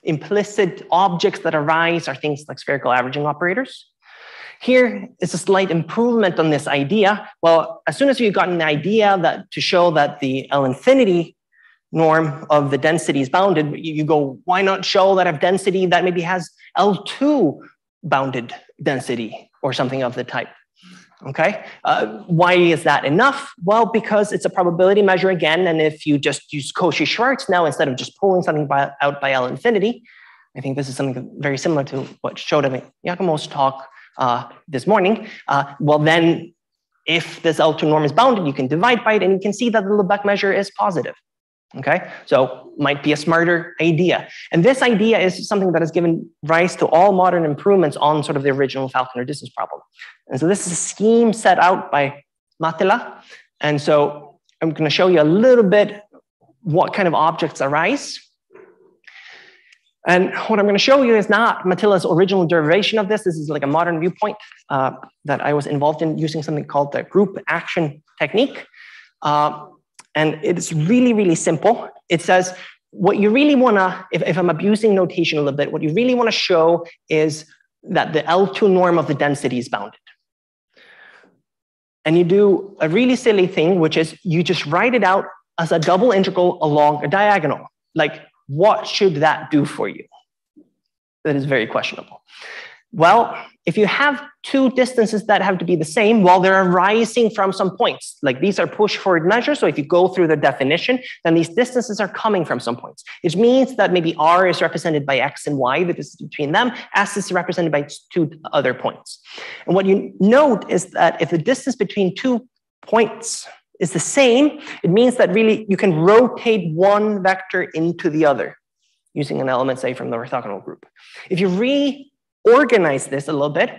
Speaker 2: implicit objects that arise are things like spherical averaging operators. Here is a slight improvement on this idea. Well, as soon as you got an idea that to show that the L infinity norm of the density is bounded, you go, why not show that of density that maybe has L2 bounded density or something of the type? Okay, uh, why is that enough? Well, because it's a probability measure again, and if you just use Cauchy-Schwarz now instead of just pulling something by, out by L infinity, I think this is something very similar to what showed in Giacomo's talk this morning. Uh, well, then if this L2 norm is bounded, you can divide by it, and you can see that the Lebesgue measure is positive. Okay, so might be a smarter idea. And this idea is something that has given rise to all modern improvements on sort of the original Falconer distance problem. And so this is a scheme set out by Mattila. And so I'm going to show you a little bit what kind of objects arise. And what I'm going to show you is not Mattila's original derivation of this. This is like a modern viewpoint uh, that I was involved in using something called the group action technique. Uh, and it's really, really simple. It says what you really want to, if, if I'm abusing notation a little bit, what you really want to show is that the L2 norm of the density is bounded. And you do a really silly thing, which is you just write it out as a double integral along a diagonal. Like, what should that do for you? That is very questionable. Well, if you have two distances that have to be the same, well, they're arising from some points. Like these are push forward measures. So if you go through the definition, then these distances are coming from some points. It means that maybe R is represented by X and Y, the distance between them. S is represented by two other points. And what you note is that if the distance between two points is the same, it means that really you can rotate one vector into the other using an element, say, from the orthogonal group. If you reorganize this a little bit,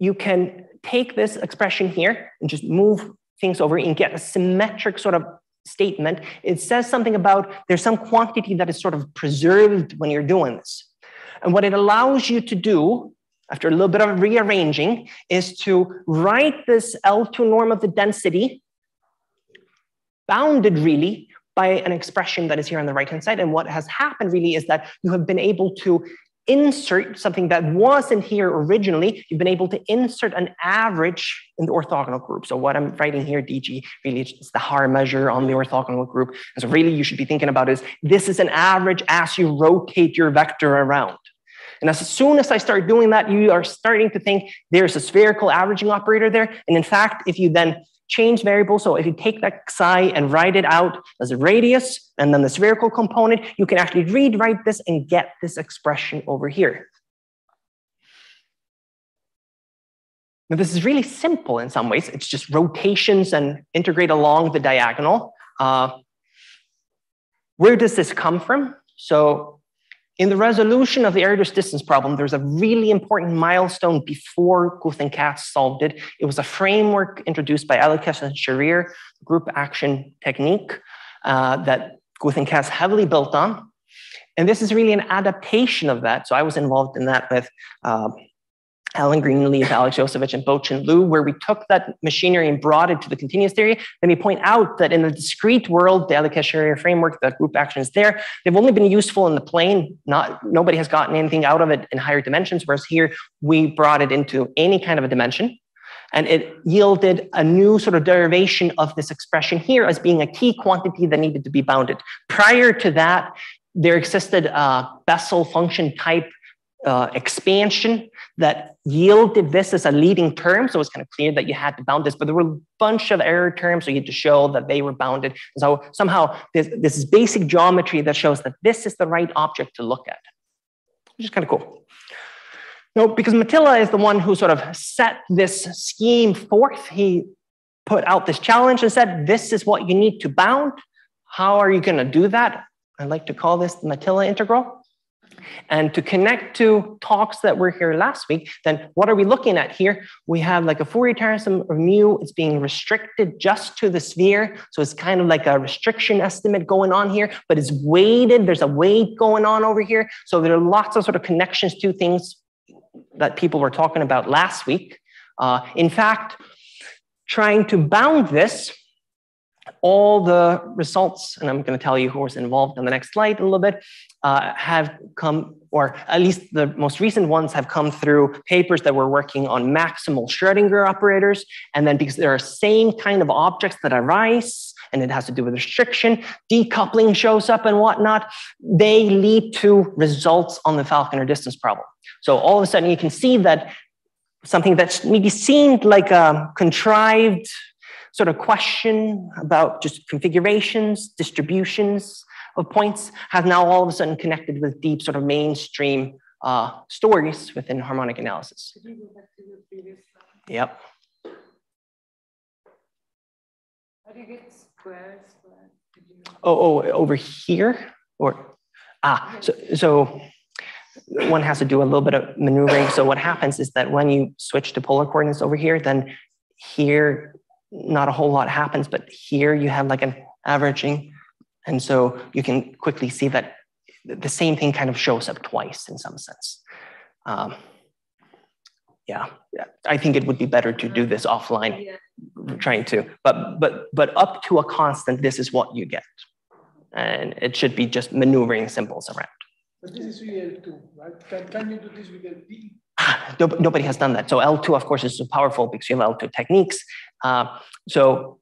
Speaker 2: you can take this expression here and just move things over and get a symmetric sort of statement. It says something about there's some quantity that is sort of preserved when you're doing this. And what it allows you to do, after a little bit of rearranging, is to write this L2 norm of the density bounded really by an expression that is here on the right-hand side. And what has happened really is that you have been able to insert something that wasn't here originally, you've been able to insert an average in the orthogonal group. So what I'm writing here, DG, really is the Haar measure on the orthogonal group. And so really you should be thinking about is this is an average as you rotate your vector around. And as soon as I start doing that, you are starting to think there's a spherical averaging operator there. And in fact, if you then change variable. So if you take that psi and write it out as a radius and then the spherical component, you can actually read write this and get this expression over here. Now, this is really simple in some ways. It's just rotations and integrate along the diagonal. Uh, where does this come from? So in the resolution of the Erdos distance problem, there's a really important milestone before Guth and Katz solved it. It was a framework introduced by Elekes and Sharir, group action technique uh, that Guth and Katz heavily built on. And this is really an adaptation of that. So I was involved in that with uh, Alan Greenleaf, Alex Iosevich, and Bochen Liu, where we took that machinery and brought it to the continuous theory. Let me point out that in the discrete world, the Elekes framework, the group action is there. They've only been useful in the plane. Not nobody has gotten anything out of it in higher dimensions. Whereas here, we brought it into any kind of a dimension, and it yielded a new sort of derivation of this expression here as being a key quantity that needed to be bounded. Prior to that, there existed a Bessel function type uh, expansion that yielded this as a leading term. So it's kind of clear that you had to bound this, but there were a bunch of error terms. So you had to show that they were bounded. So somehow this, this is basic geometry that shows that this is the right object to look at, which is kind of cool. No, because Mattila is the one who sort of set this scheme forth. He put out this challenge and said, this is what you need to bound. How are you going to do that? I like to call this the Mattila integral. And to connect to talks that were here last week, then what are we looking at here? We have like a Fourier transform of mu. It's being restricted just to the sphere. So it's kind of like a restriction estimate going on here, but it's weighted. There's a weight going on over here. So there are lots of sort of connections to things that people were talking about last week. Uh, in fact, trying to bound this, all the results, and I'm going to tell you who was involved on the next slide a little bit, uh, have come, or at least the most recent ones have come through papers that were working on maximal Schrodinger operators. And then because there are same kind of objects that arise, and it has to do with restriction, decoupling shows up and whatnot, they lead to results on the Falconer distance problem. So all of a sudden you can see that something that's maybe seemed like a contrived sort of question about just configurations, distributions, of points has now all of a sudden connected with deep sort of mainstream uh, stories within harmonic analysis. Yep.
Speaker 3: How do you get squares?
Speaker 2: Oh, oh, over here or ah, so so one has to do a little bit of maneuvering. So what happens is that when you switch to polar coordinates over here, then here not a whole lot happens, but here you have like an averaging and so you can quickly see that the same thing kind of shows up twice in some sense. Um, yeah, I think it would be better to do this offline, trying to, but, but, but up to a constant, this is what you get. And it should be just maneuvering symbols around.
Speaker 4: But this is L2, right? Can, can you do this with LP?
Speaker 2: Nobody has done that. So L2, of course, is so powerful because you have L2 techniques. Uh, so,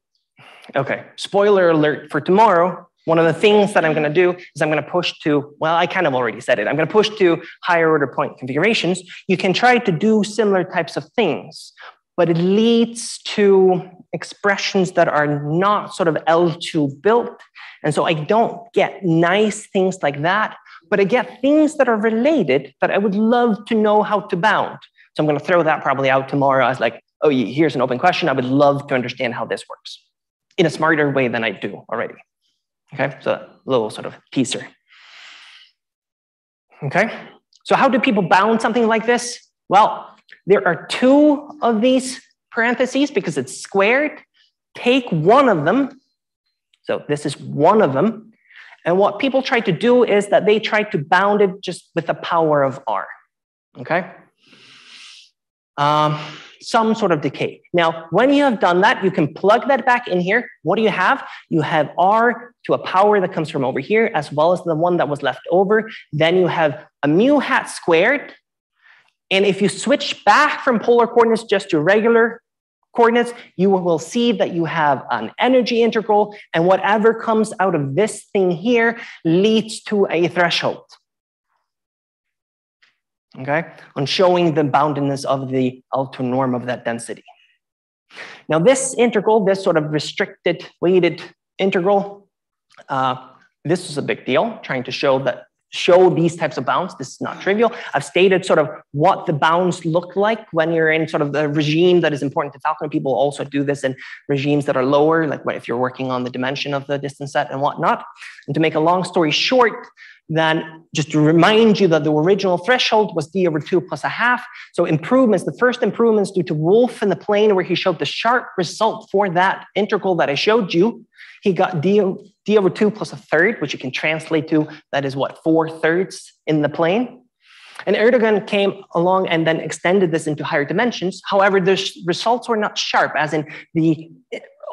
Speaker 2: okay, spoiler alert for tomorrow, one of the things that I'm going to do is I'm going to push to, well, I kind of already said it. I'm going to push to higher order point configurations. You can try to do similar types of things, but it leads to expressions that are not sort of L2 built. And so I don't get nice things like that, but get things that are related that I would love to know how to bound. So I'm going to throw that probably out tomorrow as like, oh, here's an open question. I would love to understand how this works in a smarter way than I do already. Okay, so a little sort of teaser. Okay, so how do people bound something like this? Well, there are two of these parentheses because it's squared. Take one of them. So this is one of them. And what people try to do is that they try to bound it just with the power of R. Okay? Um, some sort of decay. Now, when you have done that, you can plug that back in here. What do you have? You have R to a power that comes from over here, as well as the one that was left over. Then you have a mu hat squared. And if you switch back from polar coordinates just to regular coordinates, you will see that you have an energy integral, and whatever comes out of this thing here leads to a threshold okay, on showing the boundedness of the L2 norm of that density. Now, this integral, this sort of restricted weighted integral, uh, this is a big deal, trying to show that show these types of bounds. This is not mm. trivial. I've stated sort of what the bounds look like when you're in sort of the regime that is important to Falconer. People also do this in regimes that are lower, like if you're working on the dimension of the distance set and whatnot. And to make a long story short, then just to remind you that the original threshold was d over 2 plus a half. So improvements, the first improvements due to Wolff in the plane where he showed the sharp result for that integral that I showed you, he got d, d over 2 plus a third, which you can translate to, that is what, 4 thirds in the plane. And Erdogan came along and then extended this into higher dimensions. However, the results were not sharp, as in the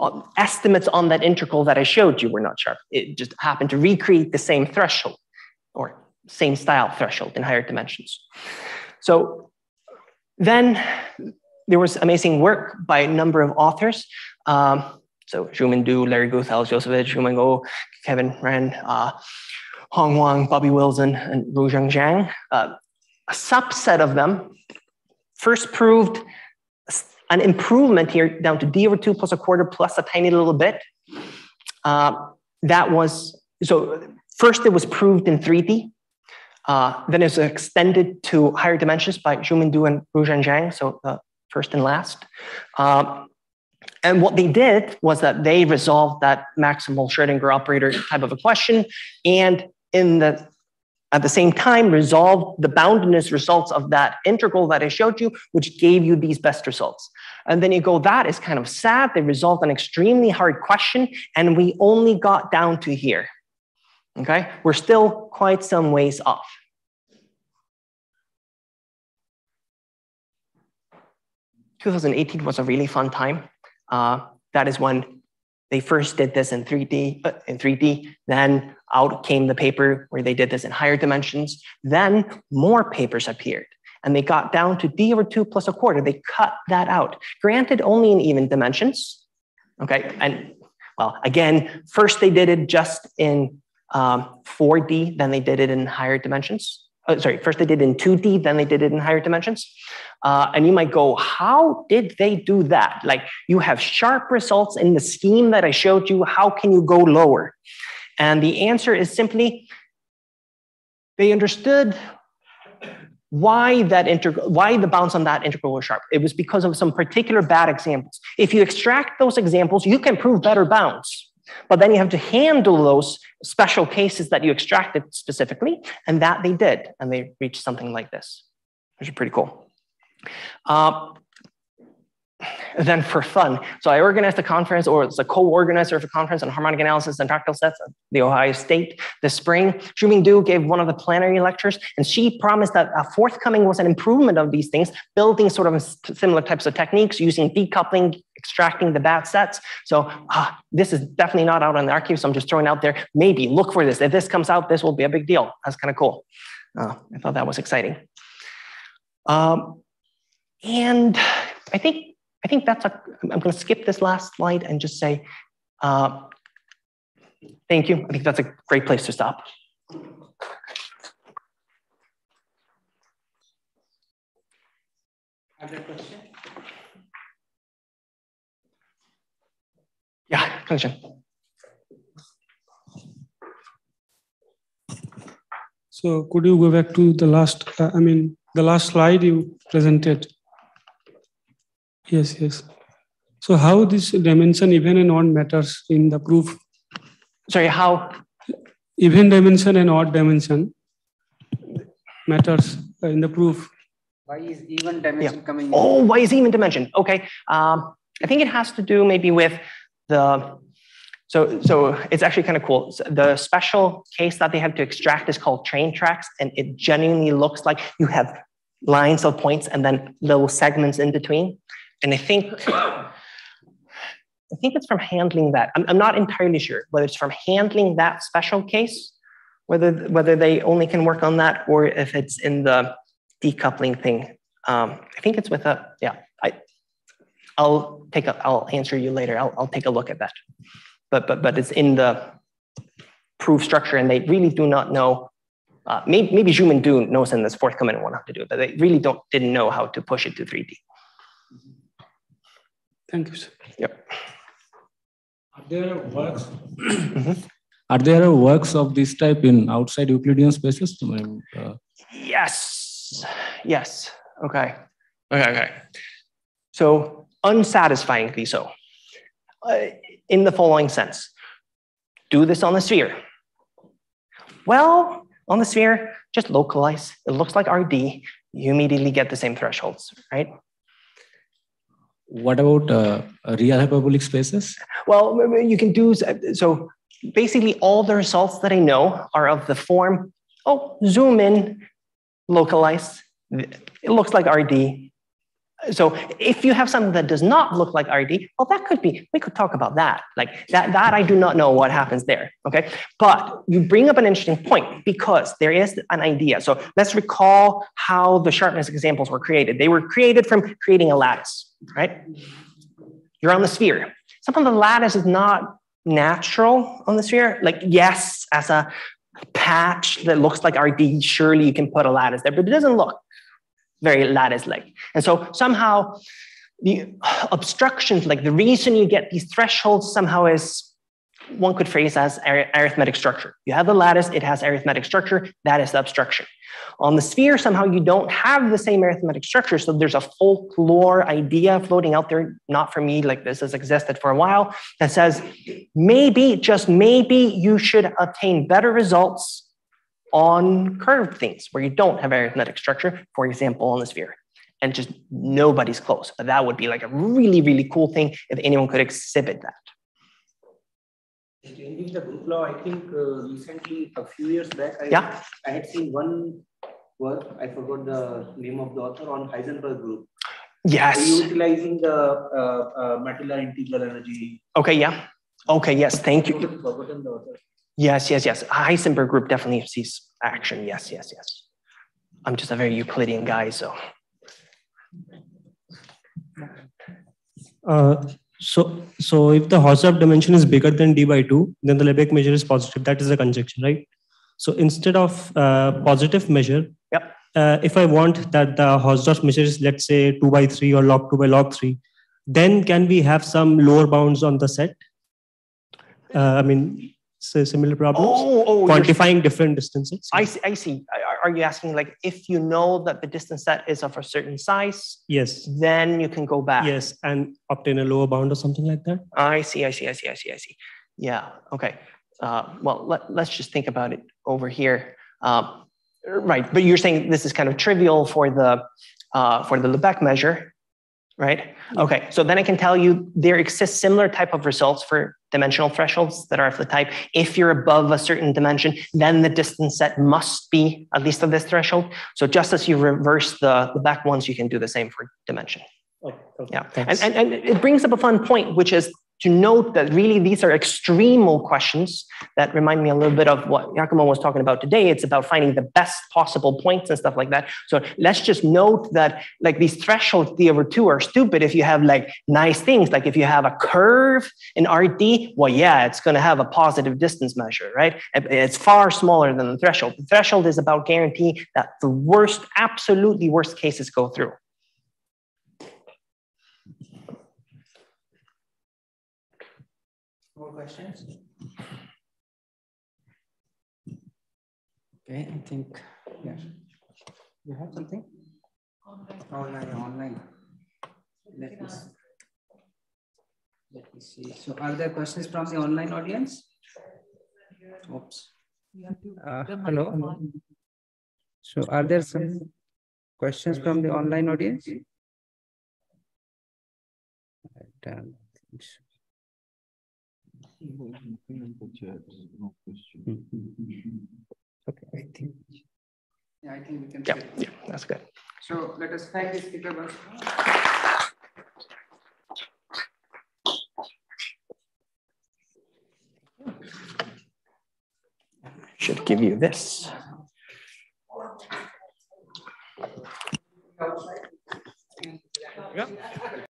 Speaker 2: uh, estimates on that integral that I showed you were not sharp. It just happened to recreate the same threshold or same style threshold in higher dimensions. So then there was amazing work by a number of authors. Um, so Xiumin Du, Larry Guth, Alex Iosevich, Yumeng Ou, Kevin Ren, uh, Hong Wang, Bobby Wilson, and Ruixiang Zhang. Uh, a subset of them first proved an improvement here down to d over 2 plus a quarter plus a tiny little bit. Uh, that was, so First, it was proved in 3D. Uh, then it was extended to higher dimensions by Xiumin Du and Ruixiang Zhang, so the first and last. Um, and what they did was that they resolved that maximal Schrodinger operator type of a question, and in the at the same time resolved the boundedness results of that integral that I showed you, which gave you these best results. And then you go, that is kind of sad. They resolved an extremely hard question, and we only got down to here. Okay, we're still quite some ways off. Two thousand eighteen was a really fun time. Uh, that is when they first did this in 3D. Uh, in 3D, then out came the paper where they did this in higher dimensions. Then more papers appeared, and they got down to d over two plus a quarter. They cut that out. Granted, only in even dimensions. Okay, and well, again, first they did it just in um, 4D, then they did it in higher dimensions. Oh, sorry, first they did in 2D, then they did it in higher dimensions. Uh, and you might go, how did they do that? Like you have sharp results in the scheme that I showed you. How can you go lower? And the answer is simply they understood why that integral, why the bounds on that integral was sharp. It was because of some particular bad examples. If you extract those examples, you can prove better bounds. But then you have to handle those special cases that you extracted specifically, and that they did, and they reached something like this, which is pretty cool. Uh, then for fun. So I organized a conference, or it's a co-organizer of a conference on harmonic analysis and fractal sets at the Ohio State this spring. Xiumin Du gave one of the plenary lectures, and she promised that a forthcoming was an improvement of these things, building sort of similar types of techniques using decoupling, extracting the bad sets. So ah, this is definitely not out on the arXiv, so I'm just throwing out there, maybe look for this. If this comes out, this will be a big deal. That's kind of cool. Uh, I thought that was exciting. Um, and I think I think that's a, I'm going to skip this last slide and just say, uh, thank you. I think that's a great place to stop.
Speaker 1: Other?
Speaker 2: Yeah, question.
Speaker 6: So could you go back to the last, uh, I mean, the last slide you presented? Yes, yes. So how this dimension even and odd matters in the proof?
Speaker 2: Sorry, how?
Speaker 6: Even dimension and odd dimension matters in the proof.
Speaker 1: Why is even dimension
Speaker 2: Yeah.
Speaker 1: coming? in?
Speaker 2: Oh, why is even dimension? Okay. Um, I think it has to do maybe with the, so, so it's actually kind of cool. The special case that they have to extract is called train tracks, and it genuinely looks like you have lines of points and then little segments in between. And I think, I think it's from handling that. I'm, I'm not entirely sure whether it's from handling that special case, whether, whether they only can work on that or if it's in the decoupling thing. Um, I think it's with a, yeah, I, I'll take a, I'll answer you later. I'll, I'll take a look at that. But, but, but it's in the proof structure and they really do not know uh, maybe, maybe Xiumin Du knows in this forthcoming one how to do it, but they really don't didn't know how to push it to 3D.
Speaker 6: Thank you, sir.
Speaker 2: Yep.
Speaker 7: Are there works? (clears throat) are there works of this type in outside Euclidean spaces? Uh,
Speaker 2: yes. Yes. Okay. Okay. Okay. So unsatisfyingly so. Uh, in the following sense, do this on the sphere. Well, on the sphere, just localize. It looks like RD. You immediately get the same thresholds, right?
Speaker 7: What about uh, real hyperbolic spaces?
Speaker 2: Well, you can do so. Basically, all the results that I know are of the form. Oh, zoom in, localize. It looks like RD so if you have something that does not look like RD, well, that could be, we could talk about that. Like that, that I do not know what happens there. Okay. But you bring up an interesting point because there is an idea. So let's recall how the sharpness examples were created. They were created from creating a lattice, right? You're on the sphere. Some of the lattice is not natural on the sphere. Like, yes, as a patch that looks like RD, surely you can put a lattice there, but it doesn't look very lattice-like. And so somehow the obstructions, like the reason you get these thresholds somehow is one could phrase as arithmetic structure. You have the lattice, it has arithmetic structure, that is the obstruction. On the sphere, somehow you don't have the same arithmetic structure, so there's a folklore idea floating out there, not for me, like this has existed for a while, that says maybe, just maybe, you should obtain better results on curved things where you don't have arithmetic structure, for example, on the sphere. And just nobody's close. But that would be like a really, really cool thing if anyone could exhibit that.
Speaker 8: Changing the group law, I think uh, recently, a few years back, I,
Speaker 2: yeah.
Speaker 8: I had seen one work, I forgot the name of the author, on Heisenberg group.
Speaker 2: Yes.
Speaker 8: Utilizing the uh, uh, integral energy.
Speaker 2: Okay, yeah. Okay, yes, thank you.
Speaker 8: Forgotten the author.
Speaker 2: Yes, yes, yes. Heisenberg group definitely sees action. Yes, yes, yes. I'm just a very Euclidean guy, so.
Speaker 9: Uh, so, so if the Hausdorff dimension is bigger than d by 2, then the Lebesgue measure is positive. That is the conjecture, right? So instead of uh, positive measure,
Speaker 2: yep.
Speaker 9: Uh, if I want that the Hausdorff measure is, let's say, 2 by 3 or log 2 by log 3, then can we have some lower bounds on the set? Uh, I mean, similar problems?
Speaker 2: Oh, oh
Speaker 9: quantifying different distances.
Speaker 2: I see. I see. Are you asking like if you know that the distance set is of a certain size?
Speaker 9: Yes.
Speaker 2: Then you can go back.
Speaker 9: Yes, and obtain a lower bound or something like that.
Speaker 2: I see. I see. I see. I see. I see. Yeah. Okay. Uh, well, let, let's just think about it over here. Um, right. But you're saying this is kind of trivial for the uh, for the Lebesgue measure, right? Okay, so then I can tell you there exists similar type of results for dimensional thresholds that are of the type, if you're above a certain dimension, then the distance set must be at least of this threshold. So just as you reverse the, the back ones, you can do the same for dimension.
Speaker 9: Oh, okay.
Speaker 2: Yeah, and, and, and it brings up a fun point, which is to note that really these are extremal questions that remind me a little bit of what Yakumo was talking about today. It's about finding the best possible points and stuff like that. So let's just note that like these thresholds the over two are stupid if you have like nice things. Like if you have a curve in RD, well, yeah, it's going to have a positive distance measure, right? It's far smaller than the threshold. The threshold is about guaranteeing that the worst, absolutely worst cases go through.
Speaker 1: More questions? Okay, I think, yeah. You have something? Online. Online, online. Let me see. Let me see. So are there questions from the online audience? Oops. Uh, hello. So are there some questions from the online audience? I don't think so. Okay, I think. Yeah, I think we can.
Speaker 2: Yeah, yeah, that's good.
Speaker 1: So let us thank the speaker once
Speaker 2: Should give you this. Yeah.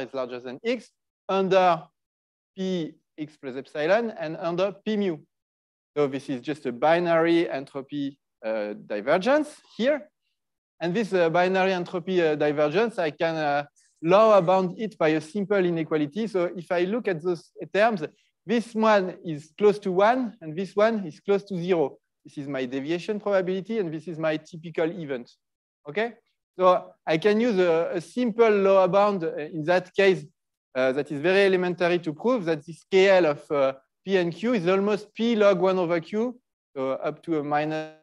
Speaker 10: Is larger than x under p x plus epsilon and under p mu. So this is just a binary entropy uh, divergence here. And this uh, binary entropy uh, divergence, I can uh, lower bound it by a simple inequality. So if I look at those terms, this one is close to one, and this one is close to zero. This is my deviation probability, and this is my typical event. Okay? So I can use a, a simple lower bound in that case uh, that is very elementary to prove that this KL of uh, P and Q is almost P log 1 over Q, so up to a minus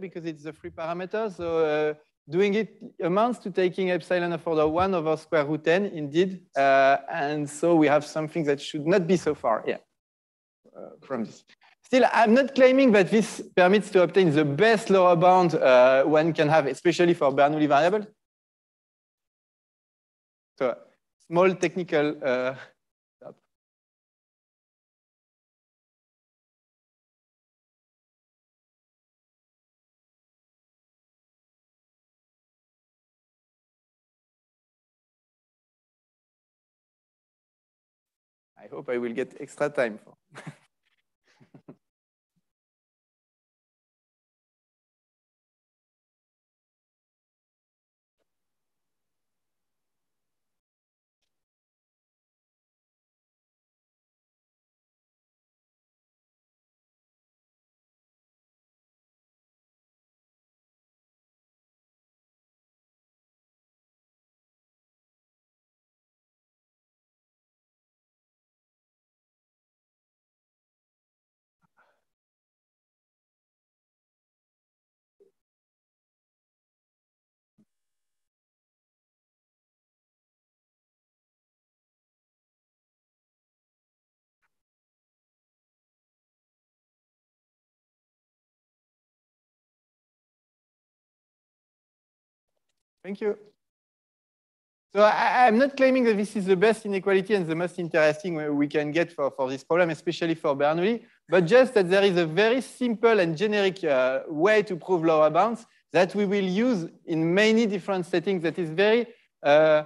Speaker 10: because it's a free parameter. So uh, doing it amounts to taking epsilon of order 1 over square root n, indeed. Uh, and so we have something that should not be so far yeah, uh, from this. Still, I'm not claiming that this permits to obtain the best lower bound uh, one can have, especially for Bernoulli variable. So small technical uh, I hope I will get extra time for. Thank you. So I, am not claiming that this is the best inequality and the most interesting we can get for, for this problem, especially for Bernoulli, but just that there is a very simple and generic uh, way to prove lower bounds that we will use in many different settings that is very uh,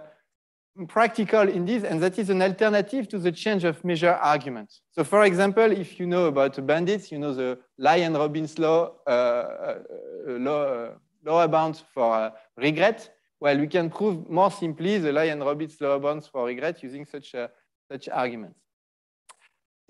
Speaker 10: practical in this, and that is an alternative to the change of measure argument. So for example, if you know about bandits, you know the Lai and Robbins law, uh, uh law uh, lower bounds for uh, regret, well, we can prove more simply the Lai and Robbins lower bounds for regret using such, uh, such arguments.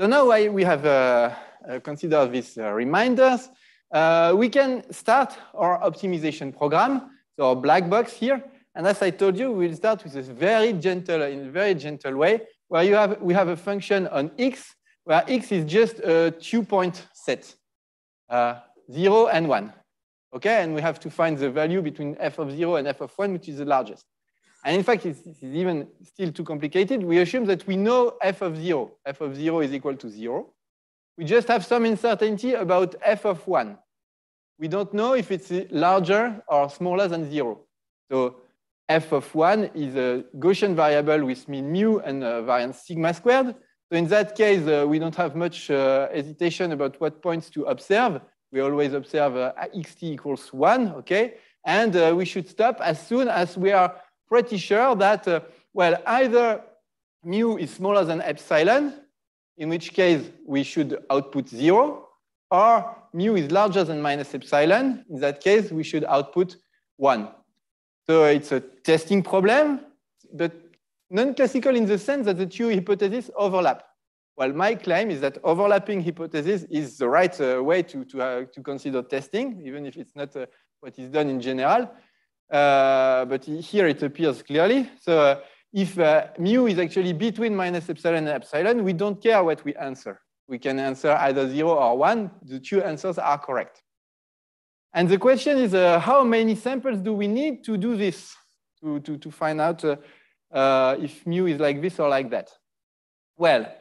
Speaker 10: So now why we have uh, uh, considered these uh, reminders. Uh, we can start our optimization program, so our black box here. And as I told you, we'll start with this very gentle, in a very gentle way, where you have, we have a function on x, where x is just a two-point set, zero and one. Okay, and we have to find the value between f of zero and f of one, which is the largest. And in fact, it's, it's even still too complicated. We assume that we know f of zero. f of zero is equal to zero. We just have some uncertainty about f of one. We don't know if it's larger or smaller than zero. So f of one is a Gaussian variable with mean mu and variance sigma squared. So in that case, uh, we don't have much uh, hesitation about what points to observe we always observe uh, xt equals one, okay? And uh, we should stop as soon as we are pretty sure that, uh, well, either mu is smaller than epsilon, in which case we should output zero, or mu is larger than minus epsilon, in that case, we should output one. So it's a testing problem, but non-classical in the sense that the two hypotheses overlap. Well, my claim is that overlapping hypothesis is the right uh, way to, to, uh, to consider testing, even if it's not uh, what is done in general. Uh, but here it appears clearly. So uh, if uh, mu is actually between minus epsilon and epsilon, we don't care what we answer. We can answer either zero or one. The two answers are correct. And the question is, how many samples do we need to do this, to, to, to find out if mu is like this or like that? Well,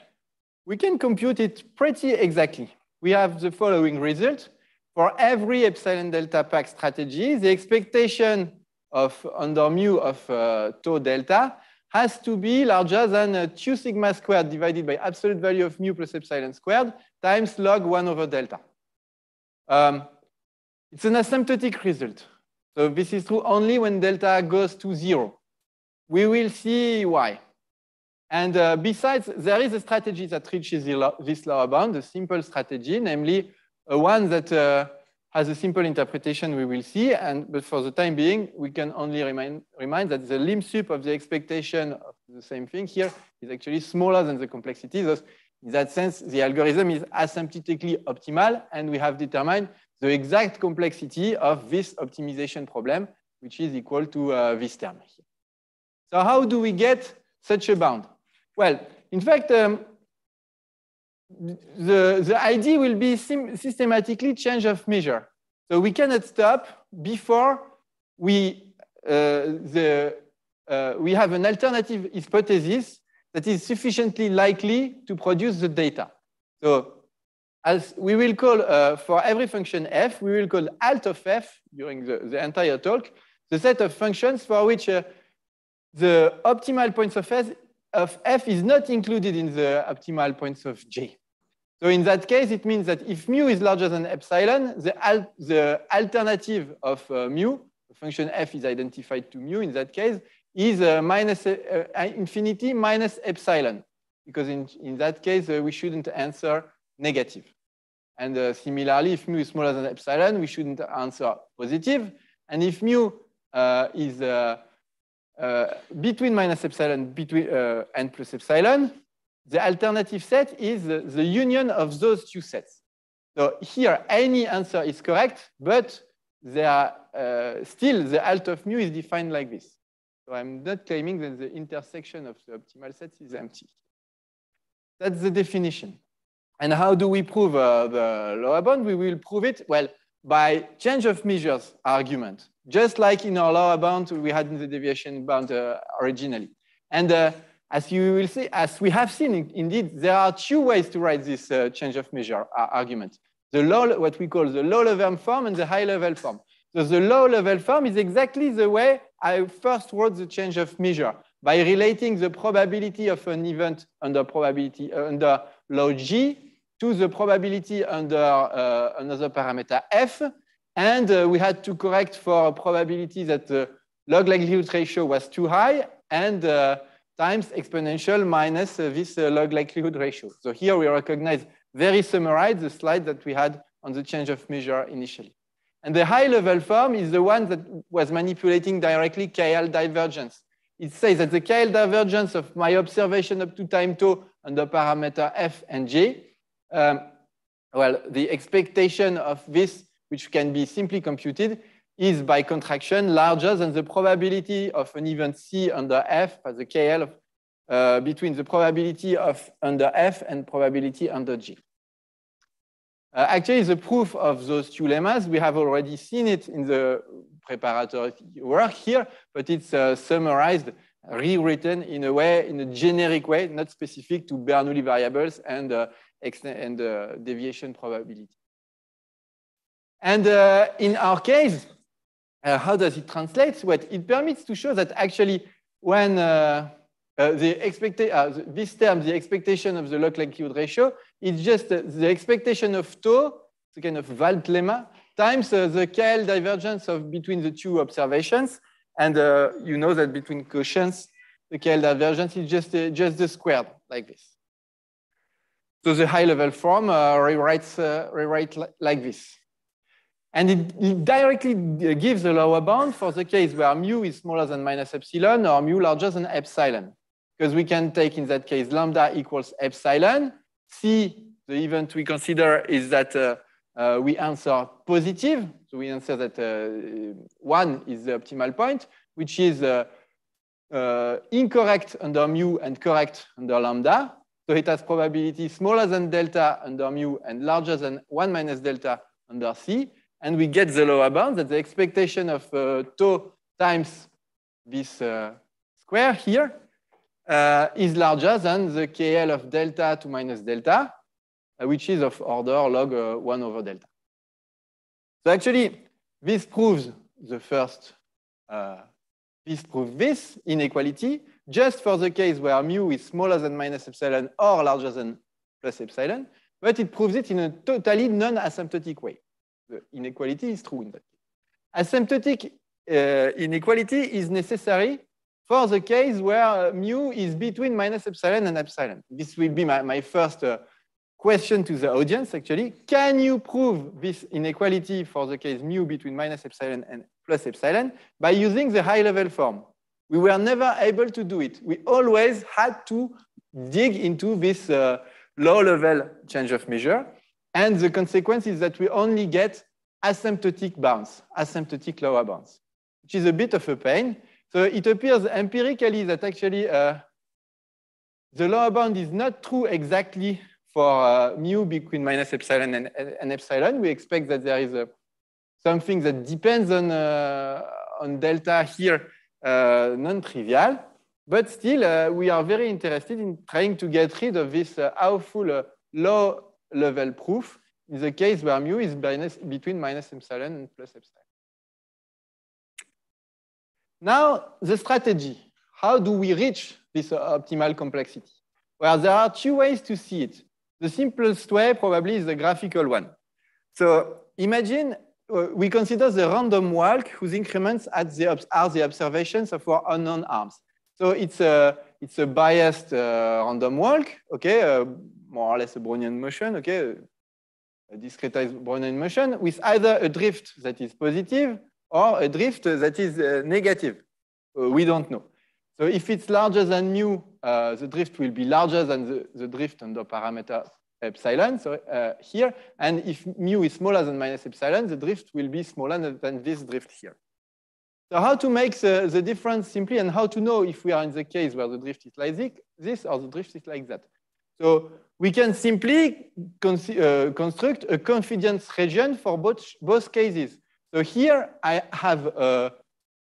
Speaker 10: we can compute it pretty exactly. We have the following result. For every epsilon delta PAC strategy, the expectation of under mu of uh, tau delta has to be larger than uh, 2 sigma squared divided by absolute value of mu plus epsilon squared times log 1 over delta. Um, it's an asymptotic result. So this is true only when delta goes to zero. We will see why. And uh, besides, there is a strategy that reaches this lower bound, a simple strategy, namely a one that uh, has a simple interpretation we will see. And, but for the time being, we can only remind, remind that the lim sup of the expectation of the same thing here is actually smaller than the complexity. Thus, in that sense, the algorithm is asymptotically optimal, and we have determined the exact complexity of this optimization problem, which is equal to uh, this term here. So how do we get such a bound? Well, in fact, um, the, the ID will be systematically change of measure. So we cannot stop before we, uh, the, uh, we have an alternative hypothesis that is sufficiently likely to produce the data. So as we will call uh, for every function f, we will call alt of f during the, the entire talk, the set of functions for which uh, the optimal points of f, of f is not included in the optimal points of j. So in that case, it means that if mu is larger than epsilon, the, al the alternative of uh, mu, the function f is identified to mu in that case, is uh, minus, uh, uh infinity minus epsilon. Because in, in that case, uh, we shouldn't answer negative. And uh, similarly, if mu is smaller than epsilon, we shouldn't answer positive. And if mu is between minus epsilon between, and plus epsilon, the alternative set is the, the union of those two sets. So here, any answer is correct, but there are, uh, still the alt of mu is defined like this. So I'm not claiming that the intersection of the optimal sets is empty. That's the definition. And how do we prove uh, the lower bound? We will prove it, well, by change of measures argument, just like in our lower bound we had in the deviation bound uh, originally. And uh, as you will see, as we have seen, indeed, there are two ways to write this uh, change of measure uh, argument. The low, what we call the low level form and the high level form. So the low level form is exactly the way I first wrote the change of measure by relating the probability of an event under probability uh, under log G to the probability under uh, another parameter F. And uh, we had to correct for a probability that the log likelihood ratio was too high and uh, times exponential minus uh, this uh, log likelihood ratio. So here we recognize very summarized the slide that we had on the change of measure initially. And the high level form is the one that was manipulating directly KL divergence. It says that the KL divergence of my observation up to time tau under parameter f and j, um, well, the expectation of this, which can be simply computed, is by contraction larger than the probability of an event C under F as the KL of, uh, between the probability of under F and probability under G. Uh, actually, the proof of those two lemmas, we have already seen it in the preparatory work here, but it's uh, summarized, rewritten in a way, in a generic way, not specific to Bernoulli variables and, uh, and uh, deviation probability. And uh, in our case, uh, how does it translate? What it permits to show that actually when uh, uh, the expectation, uh, this term, the expectation of the log likelihood ratio, it's just uh, the expectation of tau, the kind of Wald lemma, times the KL divergence of between the two observations. And you know that between quotients, the KL divergence is just, just the squared, like this. So the high level form rewrites uh, rewrite li like this. And it, directly gives a lower bound for the case where mu is smaller than minus epsilon or mu larger than epsilon. Because we can take in that case lambda equals epsilon. C, the event we consider is that uh, uh, we answer positive. So we answer that uh, one is the optimal point, which is uh, uh, incorrect under mu and correct under lambda. So it has probability smaller than delta under mu and larger than one minus delta under C and we get the lower bound that the expectation of uh, tau times this uh, square here uh, is larger than the KL of delta to minus delta, uh, which is of order log uh, 1 over delta. So actually, this proves the first, uh, this proves this inequality just for the case where mu is smaller than minus epsilon or larger than plus epsilon, but it proves it in a totally non-asymptotic way inequality is true in that case. Asymptotic uh, inequality is necessary for the case where uh, mu is between minus epsilon and epsilon. This will be my, my first uh, question to the audience, actually. Can you prove this inequality for the case mu between minus epsilon and plus epsilon by using the high-level form? We were never able to do it. We always had to dig into this uh, low-level change of measure. And the consequence is that we only get asymptotic bounds, asymptotic lower bounds, which is a bit of a pain. So it appears empirically that actually uh, the lower bound is not true exactly for uh, mu between minus epsilon and, and, epsilon. We expect that there is a, something that depends on, uh, on delta here, uh, non-trivial. But still, uh, we are very interested in trying to get rid of this uh, awful low level proof in the case where mu is minus, between minus epsilon and plus epsilon. Now, the strategy. How do we reach this optimal complexity? Well, there are two ways to see it. The simplest way probably is the graphical one. So imagine uh, we consider the random walk whose increments at the are the observations of our unknown arms. So it's a, it's a biased uh, random walk, okay, uh, more or less a Brownian motion, okay, a discretized Brownian motion with either a drift that is positive or a drift that is uh, negative. Uh, we don't know. So if it's larger than mu, uh, the drift will be larger than the, the drift under parameter epsilon so, uh, here. And if mu is smaller than minus epsilon, the drift will be smaller than this drift here. So how to make the, the difference simply and how to know if we are in the case where the drift is like this or the drift is like that. So we can simply uh, construct a confidence region for both, both cases. So here I have uh,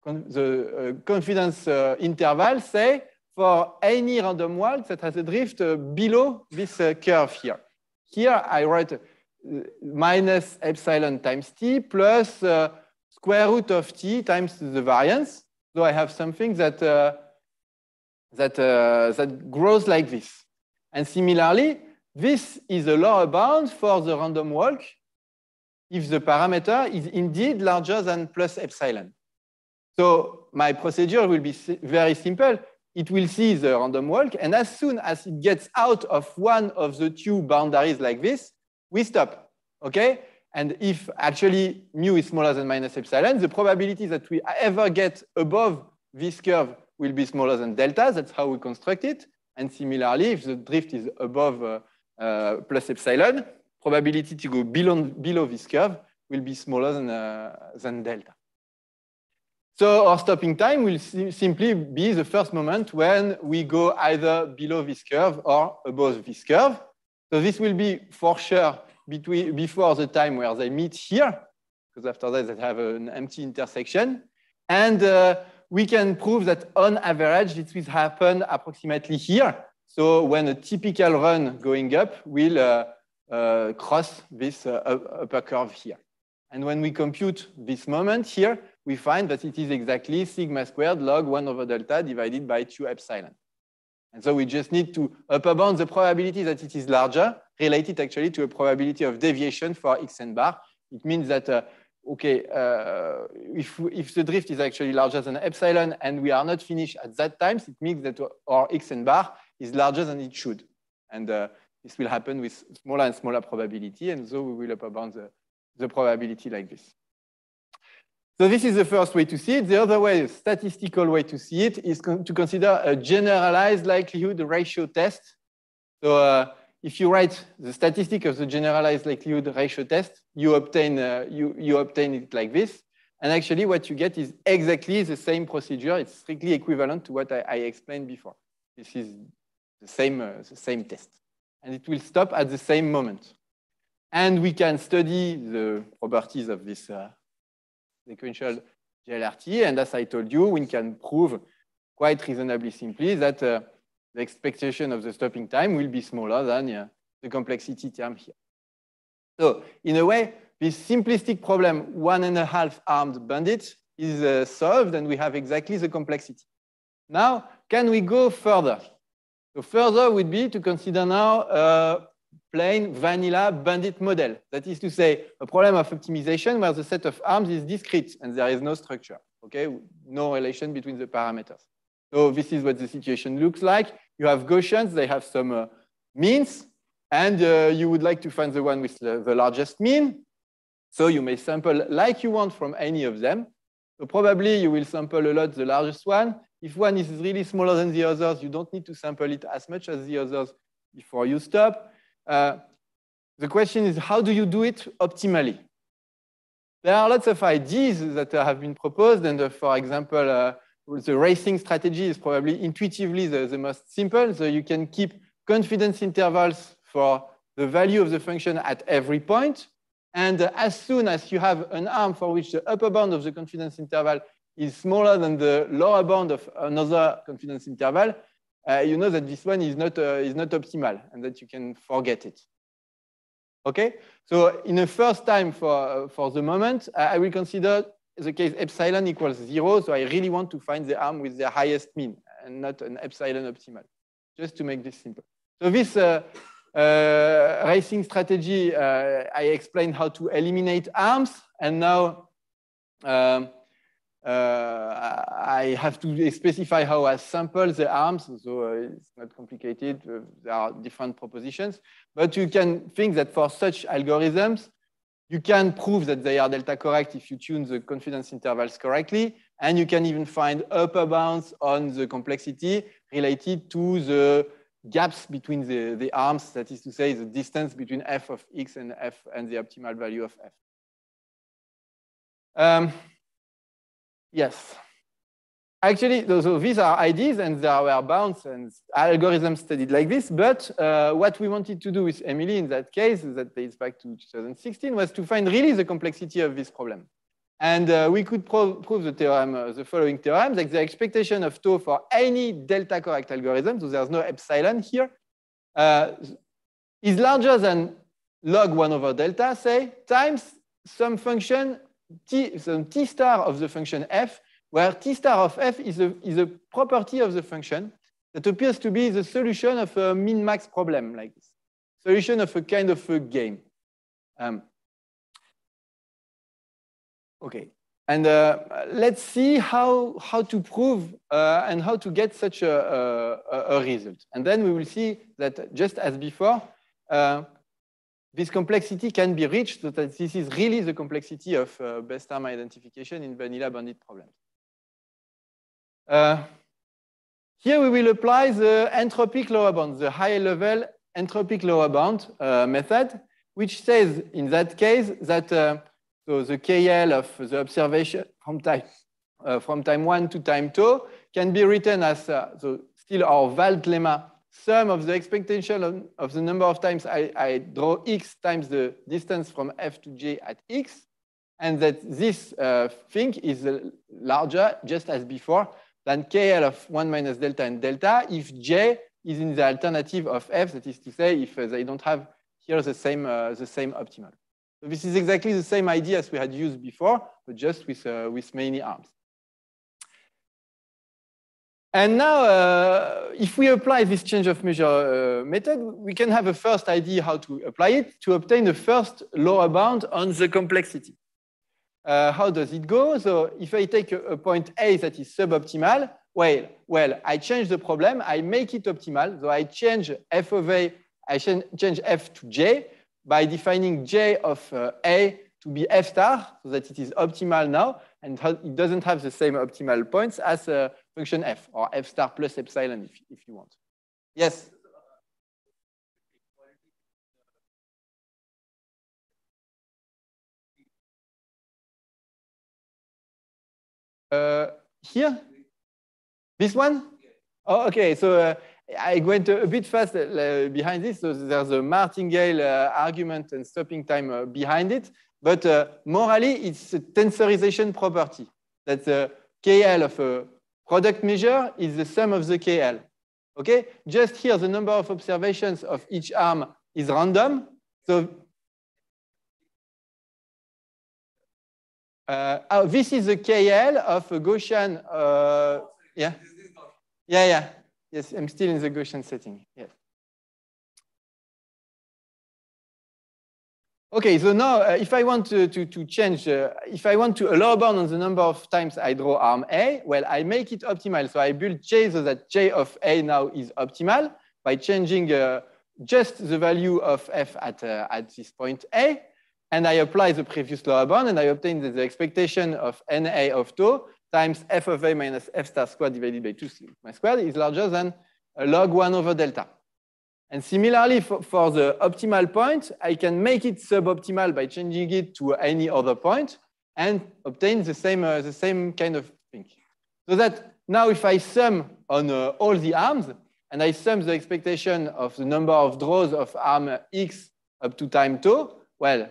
Speaker 10: the uh, confidence uh, interval, say, for any random walk that has a drift uh, below this uh, curve here. Here I write minus epsilon times t plus square root of t times the variance. So I have something that, that, that grows like this. And similarly, this is a lower bound for the random walk if the parameter is indeed larger than plus epsilon. So my procedure will be very simple. It will see the random walk, and as soon as it gets out of one of the two boundaries like this, we stop, okay? And if actually mu is smaller than minus epsilon, the probability that we ever get above this curve will be smaller than delta. That's how we construct it. And similarly, if the drift is above uh, uh, plus epsilon, probability to go below, below this curve will be smaller than, uh, than delta. So our stopping time will simply be the first moment when we go either below this curve or above this curve. So this will be for sure between, before the time where they meet here, because after that they have an empty intersection. And uh, we can prove that on average, this will happen approximately here. So when a typical run going up will uh, uh, cross this uh, upper curve here. And when we compute this moment here, we find that it is exactly sigma squared log 1 over delta divided by 2 epsilon. And so we just need to upper bound the probability that it is larger, related actually to a probability of deviation for x n bar. It means that uh, okay, uh, if, if the drift is actually larger than epsilon and we are not finished at that time, it means that our x n bar is larger than it should. And uh, this will happen with smaller and smaller probability, and so we will upper bound the, the probability like this. So this is the first way to see it. The other way, statistical way to see it, is con to consider a generalized likelihood ratio test. So uh, if you write the statistic of the generalized likelihood ratio test, you obtain, uh, you, you obtain it like this. And actually what you get is exactly the same procedure. It's strictly equivalent to what I, I explained before. This is the same, uh, the same test. And it will stop at the same moment. And we can study the properties of this uh, sequential GLRT. And as I told you, we can prove quite reasonably simply that uh, the expectation of the stopping time will be smaller than uh, the complexity term here. So in a way, this simplistic problem, one and a half armed bandit, is uh, solved and we have exactly the complexity. Now, can we go further? So further would be to consider now a plain vanilla bandit model. That is to say, a problem of optimization where the set of arms is discrete and there is no structure, okay? No relation between the parameters. So this is what the situation looks like. You have Gaussians, they have some uh, means, and uh, you would like to find the one with the, the largest mean. So you may sample like you want from any of them. So probably you will sample a lot the largest one. If one is really smaller than the others, you don't need to sample it as much as the others before you stop. Uh, the question is, how do you do it optimally? There are lots of ideas that have been proposed, and uh, for example, uh, the racing strategy is probably intuitively the, the most simple. So you can keep confidence intervals for the value of the function at every point. And uh, as soon as you have an arm for which the upper bound of the confidence interval is smaller than the lower bound of another confidence interval, uh, you know that this one is not, uh, is not optimal and that you can forget it. Okay, so in the first time for, uh, for the moment, I will consider the case epsilon equals zero. So I really want to find the arm with the highest mean and not an epsilon optimal, just to make this simple. So this uh, racing strategy, uh, I explained how to eliminate arms. And now um, uh, I have to specify how I sample the arms. So uh, it's not complicated. Uh, there are different propositions. But you can think that for such algorithms, you can prove that they are delta correct if you tune the confidence intervals correctly. And you can even find upper bounds on the complexity related to the gaps between the, the arms, that is to say, the distance between f of x and f and the optimal value of f. Um, yes. Actually, so these are ideas and there were bounds and algorithms studied like this. But uh, what we wanted to do with Emilie in that case, that dates back to 2016, was to find really the complexity of this problem. And uh, we could pro prove the theorem, uh, the following theorem, that the expectation of tau for any delta correct algorithm, so there's no epsilon here, uh, is larger than log 1 over delta, say, times some function, t, some t star of the function f, where t star of f is a, is a property of the function that appears to be the solution of a min-max problem like this, solution of a kind of a game. Um, okay, and uh, let's see how, how to prove uh, and how to get such a, a, a, result. And then we will see that just as before, uh, this complexity can be reached, so that this is really the complexity of uh, best time identification in vanilla bandit problems. Uh, here we will apply the entropic lower bound, the high level entropic lower bound uh, method, which says in that case that so the KL of the observation from time, uh, from time one to time two can be written as uh, so still our Wald lemma sum of the expectation of, of the number of times I, I, draw x times the distance from f to j at x, and that this uh, thing is larger, just as before, than KL of 1 minus delta and delta if J is in the alternative of F, that is to say, if uh, they don't have here the same, uh, the same optimal. So this is exactly the same idea as we had used before, but just with, uh, with many arms. And now, uh, if we apply this change of measure uh, method, we can have a first idea how to apply it to obtain the first lower bound on the complexity. Uh, how does it go? So if I take a, a, point A that is suboptimal, well, well, I change the problem, I make it optimal. So I change f of A I change f to j by defining j of uh, a to be f star, so that it is optimal now, and it doesn't have the same optimal points as a function f, or f star plus epsilon if, if you want. Yes? Uh, here? This one? Oh, okay. So uh, I went a bit fast uh, behind this. So there's a martingale uh, argument and stopping time uh, behind it. But uh, morally, it's a tensorization property. That the KL of a product measure is the sum of the KL. Okay? Just here, the number of observations of each arm is random. So Uh, oh, this is the KL of a Gaussian. Uh, yeah. Yeah, yeah. Yes, I'm still in the Gaussian setting. Yes. Okay, so now uh, if I want to, to, to change, uh, if I want to lower bound on the number of times I draw arm A, well, I make it optimal. So I build J so that J of A now is optimal by changing uh, just the value of F at, uh, at this point A and I apply the previous lower bound, and I obtain the, the expectation of NA of tau times f of a minus f star squared divided by 2 sigma squared is larger than log 1 over delta. And similarly, for, for, the optimal point, I can make it suboptimal by changing it to any other point and obtain the same, uh, the same kind of thing. So that now if I sum on uh, all the arms, and I sum the expectation of the number of draws of arm x up to time tau, well,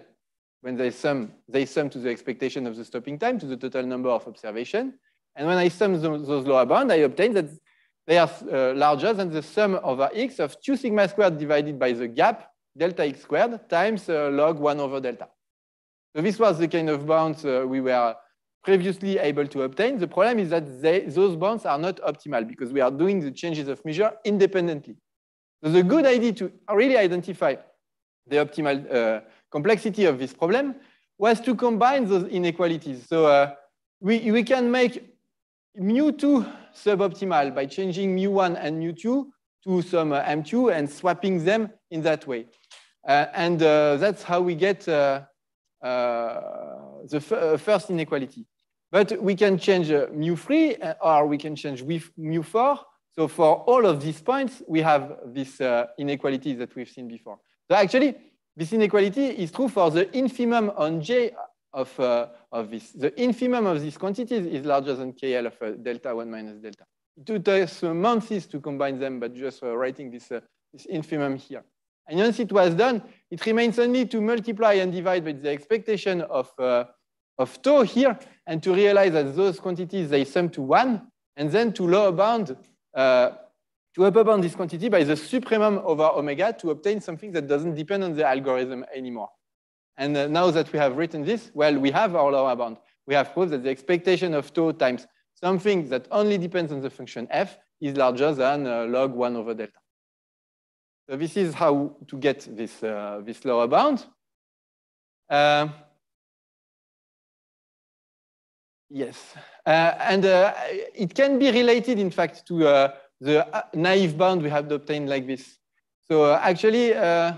Speaker 10: when they sum, they sum to the expectation of the stopping time, to the total number of observation. And when I sum those, those lower bounds, I obtain that they are uh, larger than the sum over x of 2 sigma squared divided by the gap, delta x squared, times uh, log 1 over delta. So this was the kind of bounds uh, we were previously able to obtain. The problem is that they, those bounds are not optimal because we are doing the changes of measure independently. So the good idea to really identify the optimal uh, complexity of this problem was to combine those inequalities. So uh, we, we can make mu2 suboptimal by changing mu1 and mu2 to some uh, m2 and swapping them in that way. Uh, and uh, that's how we get uh, uh, the first inequality. But we can change mu3 or we can change with mu4. So for all of these points, we have this inequality that we've seen before. So actually, this inequality is true for the infimum on J of, uh, of this. The infimum of these quantities is larger than KL of uh, delta 1 minus delta. It took us months to combine them, but just uh, writing this, uh, this infimum here. And once it was done, it remains only to multiply and divide by the expectation of, uh, of tau here, and to realize that those quantities, they sum to one, and then to lower bound uh, to upper bound this quantity by the supremum over omega to obtain something that doesn't depend on the algorithm anymore. And uh, now that we have written this, well, we have our lower bound. We have proved that the expectation of tau times something that only depends on the function f is larger than uh, log 1 over delta. So this is how to get this, uh, this lower bound. Uh, yes. Uh, and uh, it can be related, in fact, to the uh, naive bound we have obtained like this. So uh, actually, uh,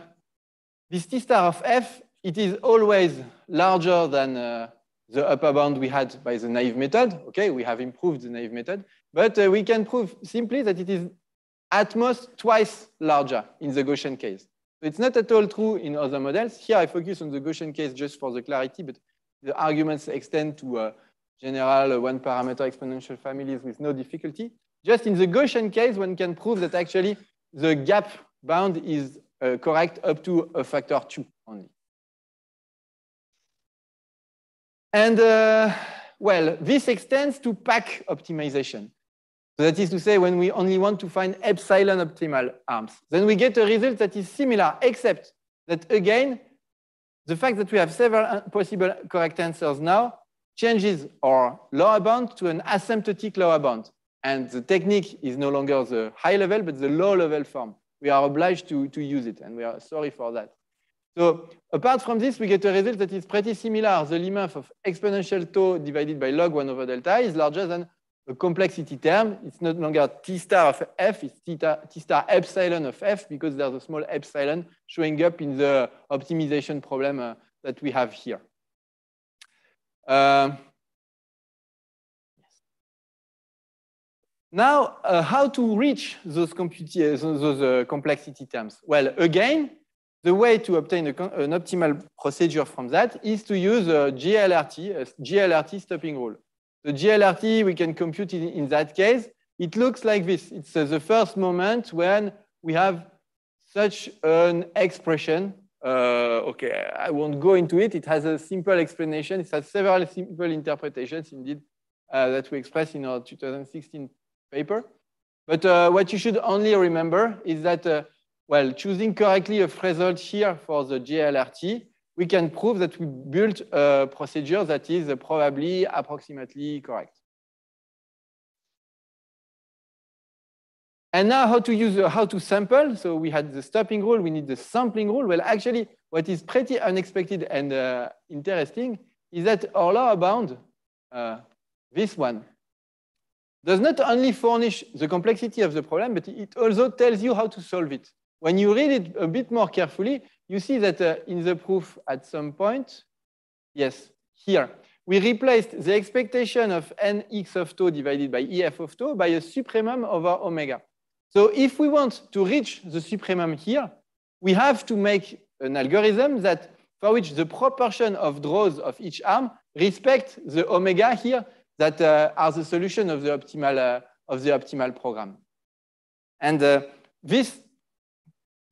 Speaker 10: this T star of f, it is always larger than the upper bound we had by the naive method. Okay, we have improved the naive method, but we can prove simply that it is at most twice larger in the Gaussian case. It's not at all true in other models. Here I focus on the Gaussian case just for the clarity, but the arguments extend to general one parameter exponential families with no difficulty. Just in the Gaussian case, one can prove that actually the gap bound is uh, correct up to a factor two only. And uh, well, this extends to PAC optimization. So that is to say, when we only want to find epsilon optimal arms, then we get a result that is similar, except that again, the fact that we have several uh, possible correct answers now changes our lower bound to an asymptotic lower bound. And the technique is no longer the high level, but the low level form. We are obliged to, to use it, and we are sorry for that. So apart from this, we get a result that is pretty similar. The limit of exponential tau divided by log 1 over delta is larger than a complexity term. It's no longer T star of F, it's T, T star epsilon of F because there's a small epsilon showing up in the optimization problem uh, that we have here. Uh, Now, uh, how to reach those, those uh, complexity terms? Well, again, the way to obtain a, an optimal procedure from that is to use a GLRT, a GLRT stopping rule. The GLRT, we can compute it in that case. It looks like this. It's uh, the first moment when we have such an expression. Uh, okay, I won't go into it. It has a simple explanation. It has several simple interpretations, indeed, uh, that we express in our 2016 paper. But uh, what you should only remember is that, uh, well, choosing correctly a result here for the GLRT, we can prove that we built a procedure that is probably approximately correct. And now how to use, uh, how to sample. So we had the stopping rule, we need the sampling rule. Well, actually, what is pretty unexpected and uh, interesting is that our lower bound, uh, this one, does not only furnish the complexity of the problem, but it also tells you how to solve it. When you read it a bit more carefully, you see that uh, in the proof at some point, yes, here, we replaced the expectation of nx of tau divided by ef of tau by a supremum over omega. So if we want to reach the supremum here, we have to make an algorithm that for which the proportion of draws of each arm respect the omega here that uh, are the solution of the optimal, uh, of the optimal program. And uh, this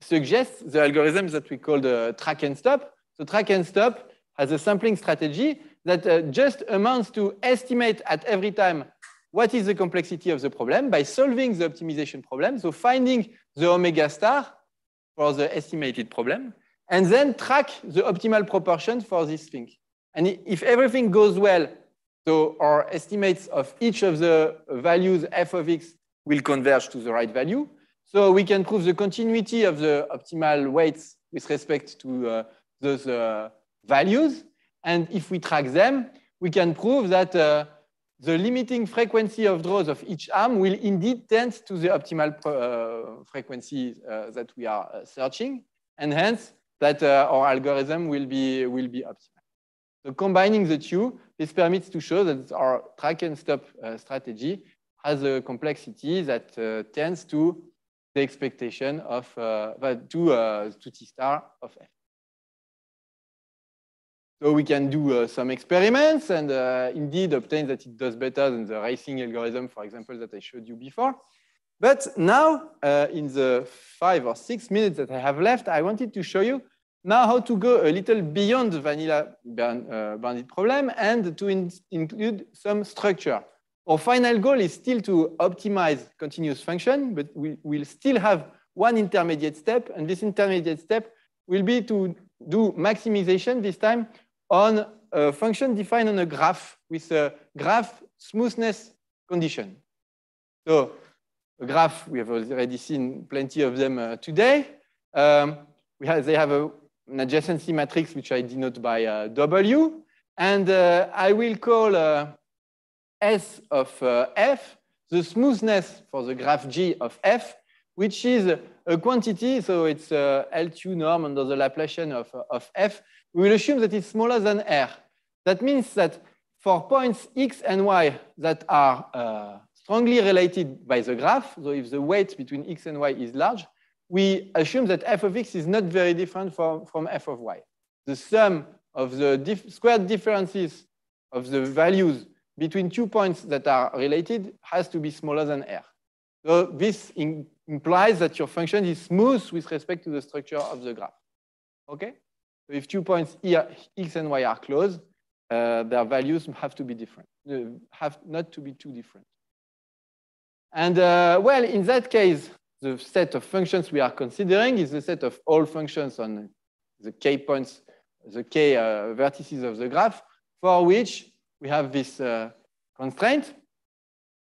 Speaker 10: suggests the algorithm that we call the track and stop. So track and stop has a sampling strategy that just amounts to estimate at every time what is the complexity of the problem by solving the optimization problem. So finding the omega star for the estimated problem, and then track the optimal proportion for this thing. And if everything goes well so our estimates of each of the values f of x will converge to the right value. So we can prove the continuity of the optimal weights with respect to uh, those uh, values. And if we track them, we can prove that uh, the limiting frequency of draws of each arm will indeed tend to the optimal uh, frequency uh, that we are uh, searching. And hence, that our algorithm will be, will be optimal. So combining the two, this permits to show that our track and stop uh, strategy has a complexity that uh, tends to the expectation of uh, to, uh, to T star of F. So we can do uh, some experiments and uh, indeed obtain that it does better than the racing algorithm, for example, that I showed you before. But now, in the five or six minutes that I have left, I wanted to show you now, how to go a little beyond vanilla uh, bandit problem and to in include some structure. Our final goal is still to optimize continuous function, but we will still have one intermediate step, and this intermediate step will be to do maximization this time on a function defined on a graph with a graph smoothness condition. So a graph, we have already seen plenty of them uh, today. Um, have, they have a an adjacency matrix, which I denote by uh, W. And uh, I will call uh, S of F the smoothness for the graph G of F, which is a quantity, so it's a L2 norm under the Laplacian of, of F. We will assume that it's smaller than R. That means that for points X and Y that are uh, strongly related by the graph, so if the weight between X and Y is large, we assume that f of x is not very different from, from f of y. The sum of the dif squared differences of the values between two points that are related has to be smaller than r. So this implies that your function is smooth with respect to the structure of the graph. Okay? So if two points here, x and y are close, uh, their values have to be different, uh, have not to be too different. And uh, well, in that case, the set of functions we are considering is the set of all functions on the k points, the k uh, vertices of the graph, for which we have this uh, constraint,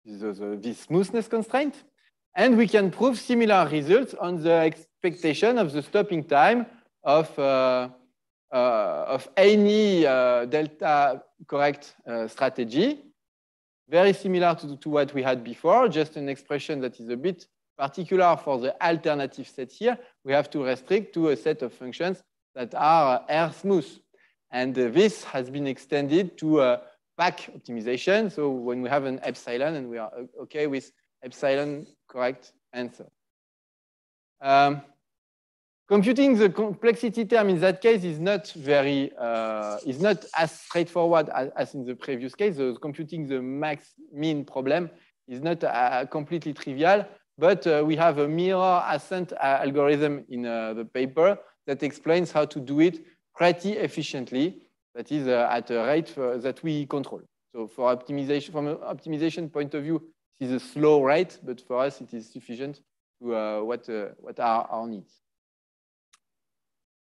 Speaker 10: this, uh, this smoothness constraint, and we can prove similar results on the expectation of the stopping time of, uh, uh, of any delta correct strategy. very similar to, to what we had before, just an expression that is a bit particular for the alternative set here. We have to restrict to a set of functions that are R smooth. And uh, this has been extended to uh, PAC optimization. So when we have an epsilon and we are uh, okay with epsilon correct answer. Um, computing the complexity term in that case is not very uh, is not as straightforward as, as, in the previous case. So computing the max mean problem is not uh, completely trivial, but uh, we have a mirror ascent algorithm in uh, the paper that explains how to do it pretty efficiently. That is uh, at a rate for, that we control. So for optimization, from an optimization point of view, it is a slow rate, but for us, it is sufficient to uh, what, uh, what are our needs.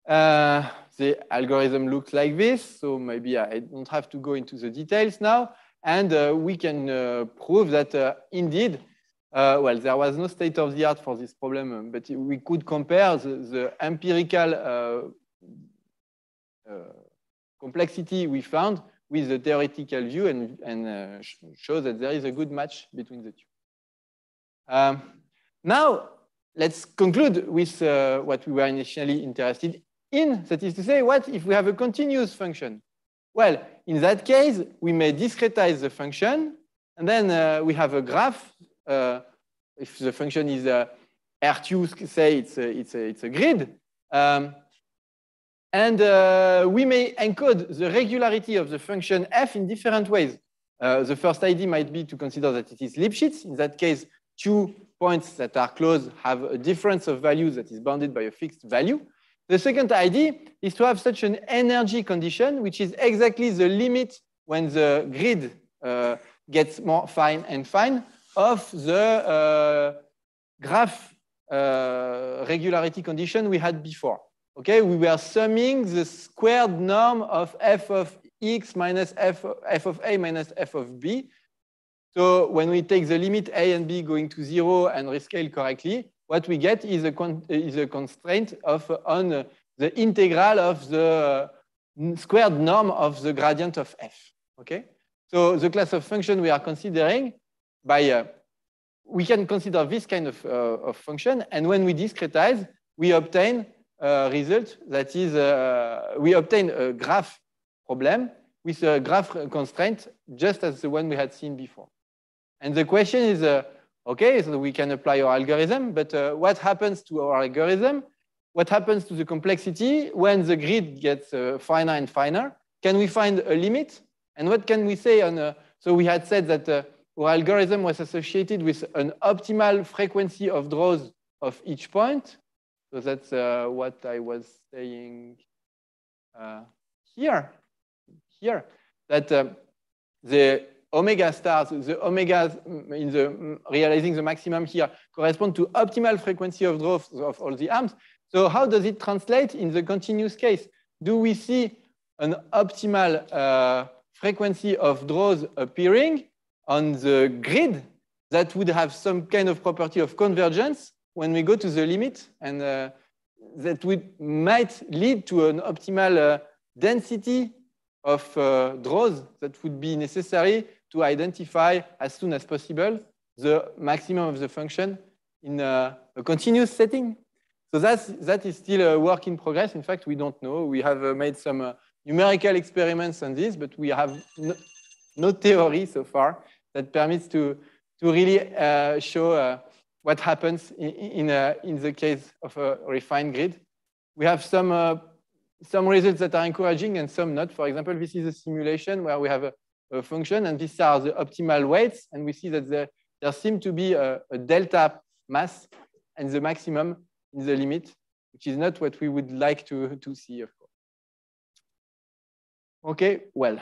Speaker 10: Uh, the algorithm looks like this, so maybe I don't have to go into the details now. And uh, we can uh, prove that uh, well, there was no state of the art for this problem, but we could compare the, the empirical complexity we found with the theoretical view and, and show that there is a good match between the two. Um, now, let's conclude with uh, what we were initially interested in. That is to say, what if we have a continuous function? Well, in that case, we may discretize the function, and then uh, we have a graph. Uh, if the function is uh, R2, say it's a, it's a, it's a grid. Um, and uh, we may encode the regularity of the function f in different ways. Uh, the first idea might be to consider that it is Lipschitz. In that case, two points that are close have a difference of values that is bounded by a fixed value. The second idea is to have such an energy condition, which is exactly the limit when the grid uh, gets more fine and fine of the uh, graph uh, regularity condition we had before. Okay, we were summing the squared norm of f of x minus f, f of a minus f of b so when we take the limit a and b going to zero and rescale correctly, what we get is a, is a constraint of on uh, the integral of the squared norm of the gradient of f. Okay. So the class of function we are considering by uh, we can consider this kind of, uh, of function, and when we discretize, we obtain a result that is uh, we obtain a graph problem with a graph constraint just as the one we had seen before. And the question is, uh, okay, so we can apply our algorithm, but uh, what happens to our algorithm? What happens to the complexity when the grid gets uh, finer and finer? Can we find a limit? And what can we say on, uh, so we had said that our algorithm was associated with an optimal frequency of draws of each point. So that's uh, what I was saying here, here, that the omega stars, the omegas in the realizing the maximum here correspond to optimal frequency of draws of all the arms. So how does it translate in the continuous case? Do we see an optimal uh, frequency of draws appearing on the grid that would have some kind of property of convergence when we go to the limit and uh, that would might lead to an optimal uh, density of uh, draws that would be necessary to identify as soon as possible the maximum of the function in a, a continuous setting. So that's, that is still a work in progress. In fact, we don't know. We have uh, made some uh, numerical experiments on this, but we have no, no, theory so far that permits to, to really uh, show uh, what happens in, in, uh, in, the case of a refined grid. We have some, uh, some results that are encouraging and some not. For example, this is a simulation where we have a, a function, and these are the optimal weights, and we see that there, there seems to be a, a delta mass and the maximum in the limit, which is not what we would like to, to see, of course. Okay, well,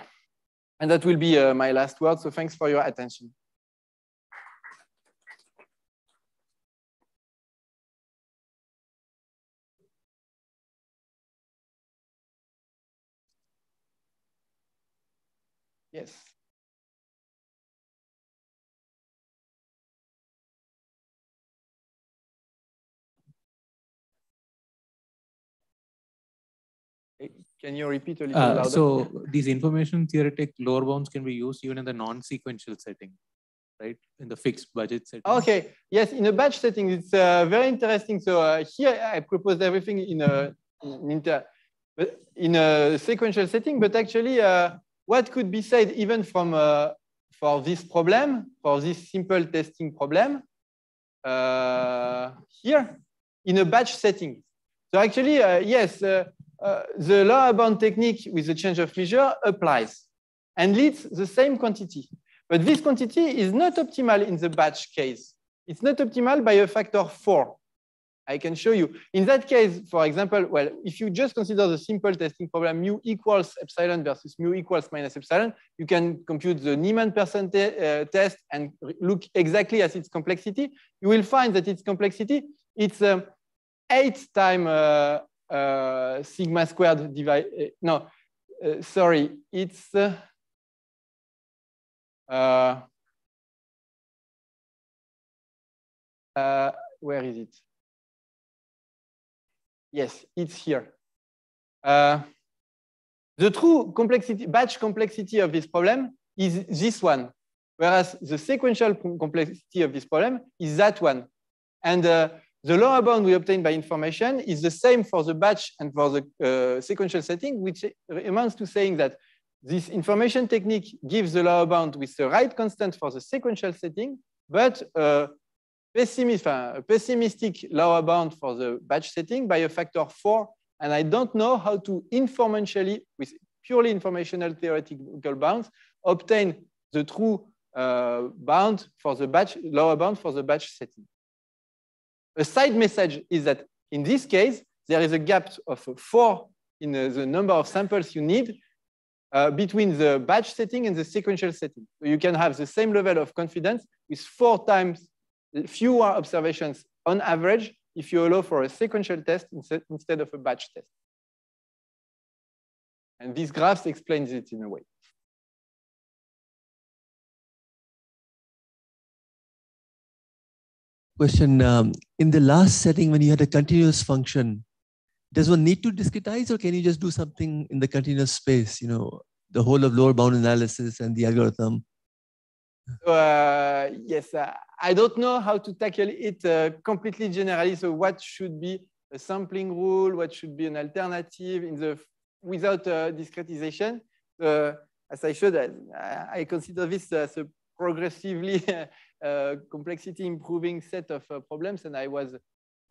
Speaker 10: and that will be uh, my last word, so thanks for your attention. Yes. Can you repeat a little
Speaker 11: Uh,
Speaker 10: louder?
Speaker 11: so these information theoretic lower bounds can be used even in the non-sequential setting, right? In the fixed budget setting.
Speaker 10: Okay, yes, in a batch setting, it's uh, very interesting. So uh, here I proposed everything in a, in, in a sequential setting, but actually uh, what could be said even from uh, for this problem, for this simple testing problem, uh, here in a batch setting. So actually, uh, yes, uh, the lower bound technique with the change of measure applies and leads the same quantity. But this quantity is not optimal in the batch case. It's not optimal by a factor four. I can show you. In that case, for example, well, if you just consider the simple testing problem, mu equals epsilon versus mu equals minus epsilon, you can compute the Neyman-Pearson uh, test and look exactly at its complexity. You will find that its complexity, it's um, eight times uh, uh, sigma squared divide, uh, no, uh, sorry, it's, uh, uh, where is it? Yes, it's here. Uh, the true complexity, batch complexity of this problem is this one, whereas the sequential complexity of this problem is that one. And the lower bound we obtain by information is the same for the batch and for the uh, sequential setting, which amounts to saying that this information technique gives the lower bound with the right constant for the sequential setting, but uh, pessimist, a pessimistic lower bound for the batch setting by a factor four. And I don't know how to informationally, with purely informational theoretical bounds, obtain the true uh, bound for the batch, lower bound for the batch setting. A side message is that in this case, there is a gap of four in the number of samples you need uh, between the batch setting and the sequential setting. So you can have the same level of confidence with four times fewer observations on average if you allow for a sequential test instead of a batch test. And these graphs explains it in a way.
Speaker 12: Question, um, in the last setting when you had a continuous function, does one need to discretize or can you just do something in the continuous space, you know, the whole of lower bound analysis and the algorithm?
Speaker 10: Uh, yes, uh, I don't know how to tackle it uh, completely generally. So what should be a sampling rule? What should be an alternative in the without uh, discretization? Uh, as I showed, I, I, consider this as a progressively (laughs) uh, complexity improving set of problems, and I was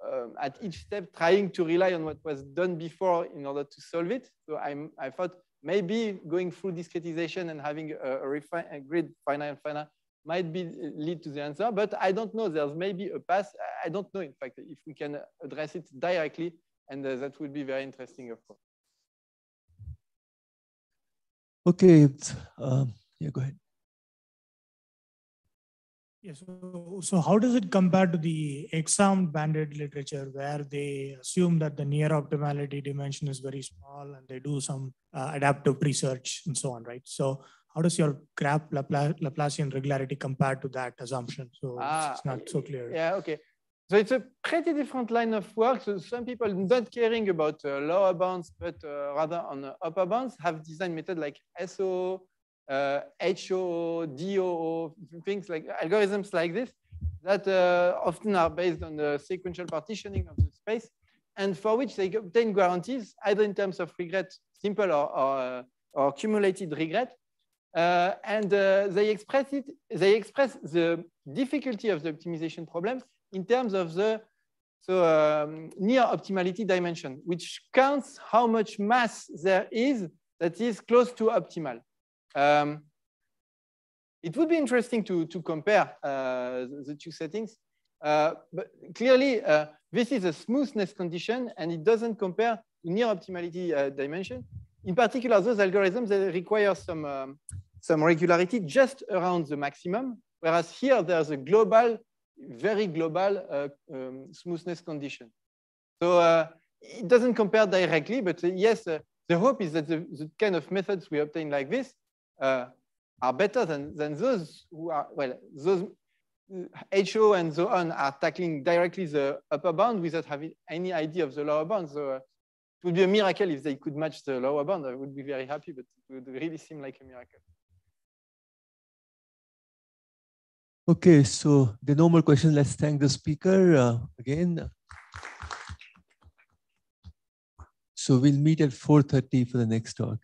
Speaker 10: um, at each step trying to rely on what was done before in order to solve it. So I'm, I thought maybe going through discretization and having a, a, a grid finite finite might be lead to the answer, but I don't know. There's maybe a path. I don't know, in fact, if we can address it directly, and uh, that would be very interesting, of course.
Speaker 12: Okay, um, yeah, go ahead.
Speaker 13: So, so how does it compare to the X-armed bandit literature where they assume that the near optimality dimension is very small and they do some uh, adaptive research and so on, right? So how does your graph Lapla Laplacian regularity compare to that assumption? So ah, it's not so clear.
Speaker 10: Yeah, okay. So it's a pretty different line of work. So some people not caring about uh, lower bounds, but uh, rather on upper bounds have designed method like SO, uh, HO, DO, things like algorithms like this that uh, often are based on the sequential partitioning of the space and for which they obtain guarantees either in terms of regret, simple or, or, uh, or accumulated regret. Uh, and uh, they express it, they express the difficulty of the optimization problem in terms of the so um, near optimality dimension, which counts how much mass there is that is close to optimal. Um, it would be interesting to, to compare uh, the two settings, uh, but clearly uh, this is a smoothness condition and it doesn't compare near optimality uh, dimension. In particular, those algorithms that require some, um, some regularity just around the maximum, whereas here there's a global, very global uh, um, smoothness condition. So uh, it doesn't compare directly, but yes, the hope is that the, the kind of methods we obtain like this uh, are better than, than those who are, well, those HO and so on are tackling directly the upper bound without having any idea of the lower bound. So uh, it would be a miracle if they could match the lower bound. I would be very happy, but it would really seem like a miracle.
Speaker 12: Okay, so there are no more questions. Let's thank the speaker uh, again. So we'll meet at 4.30 for the next talk.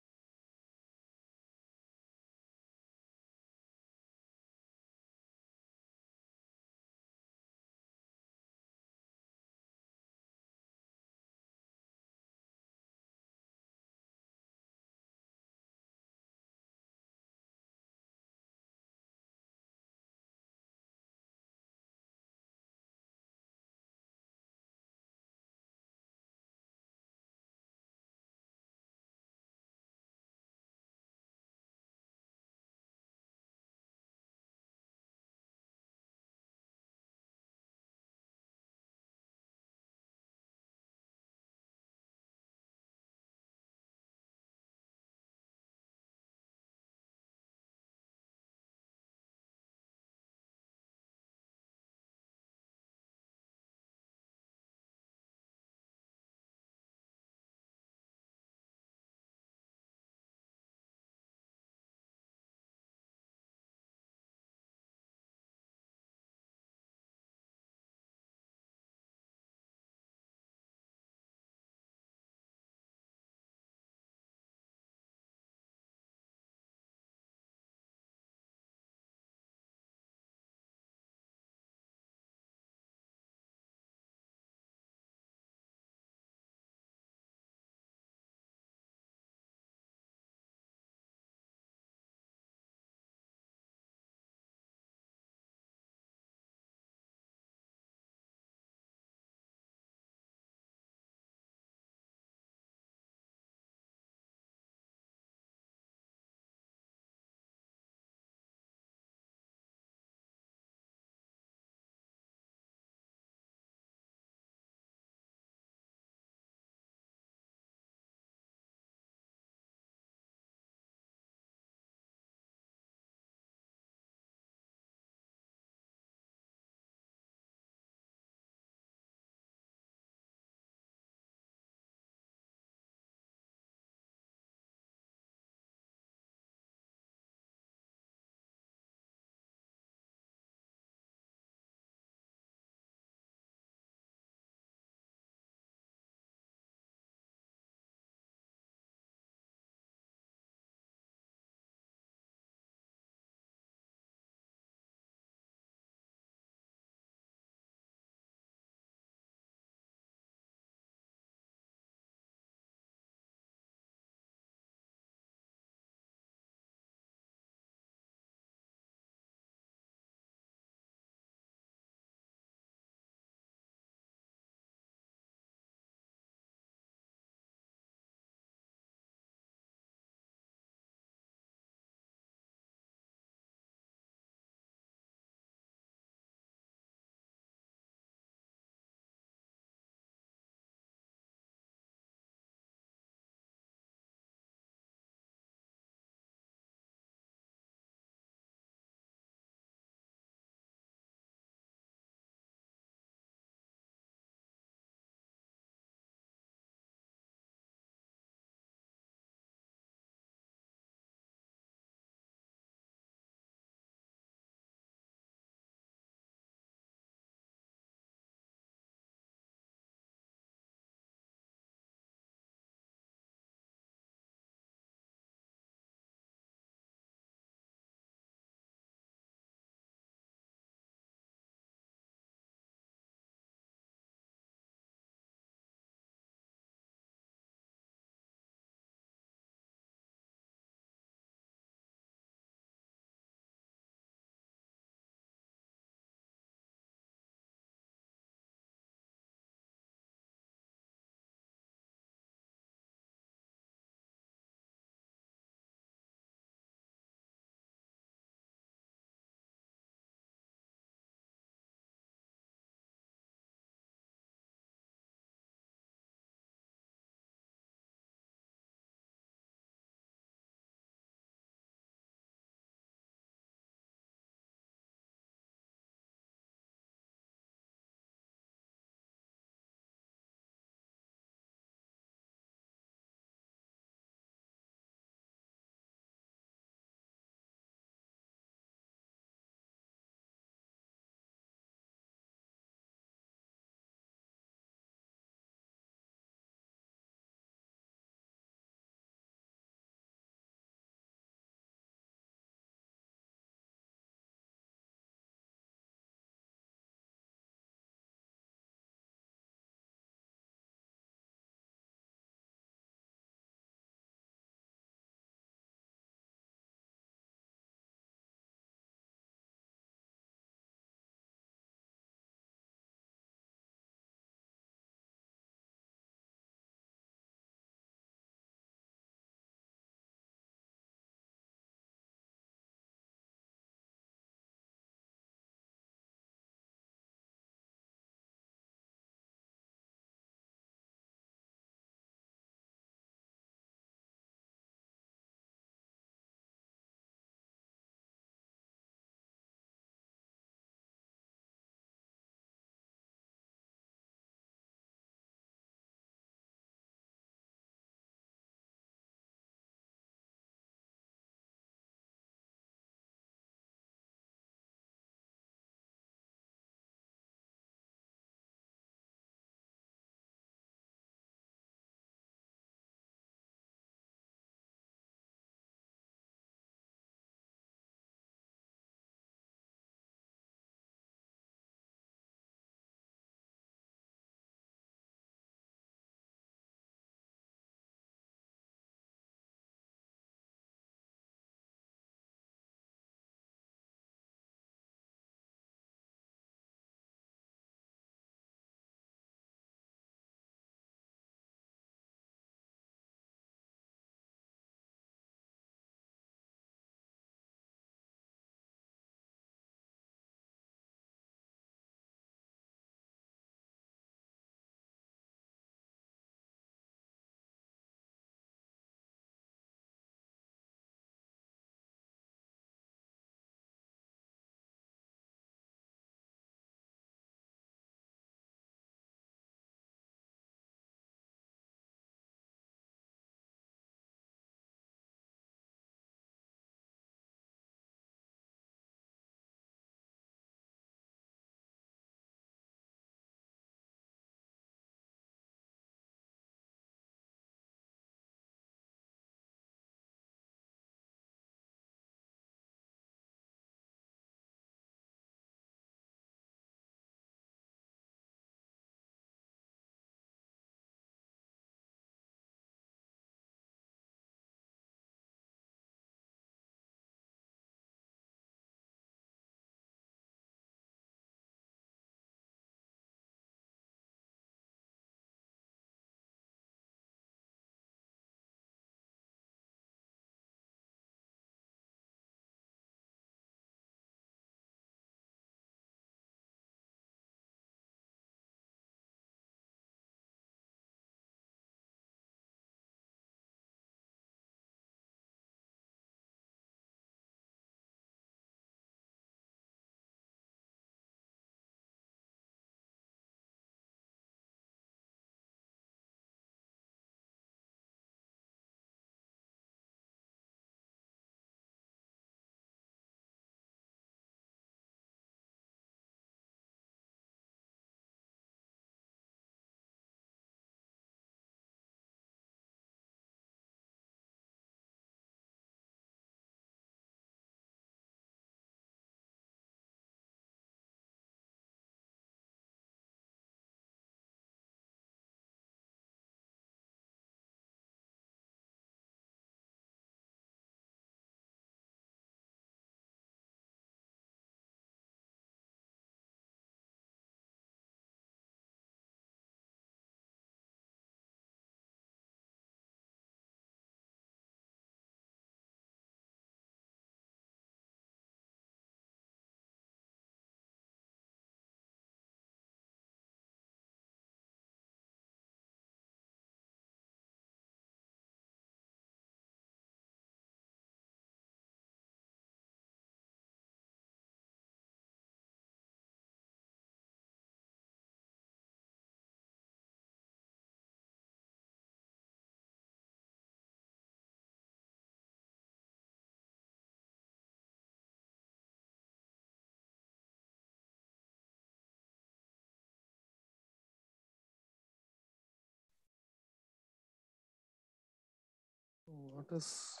Speaker 14: What is,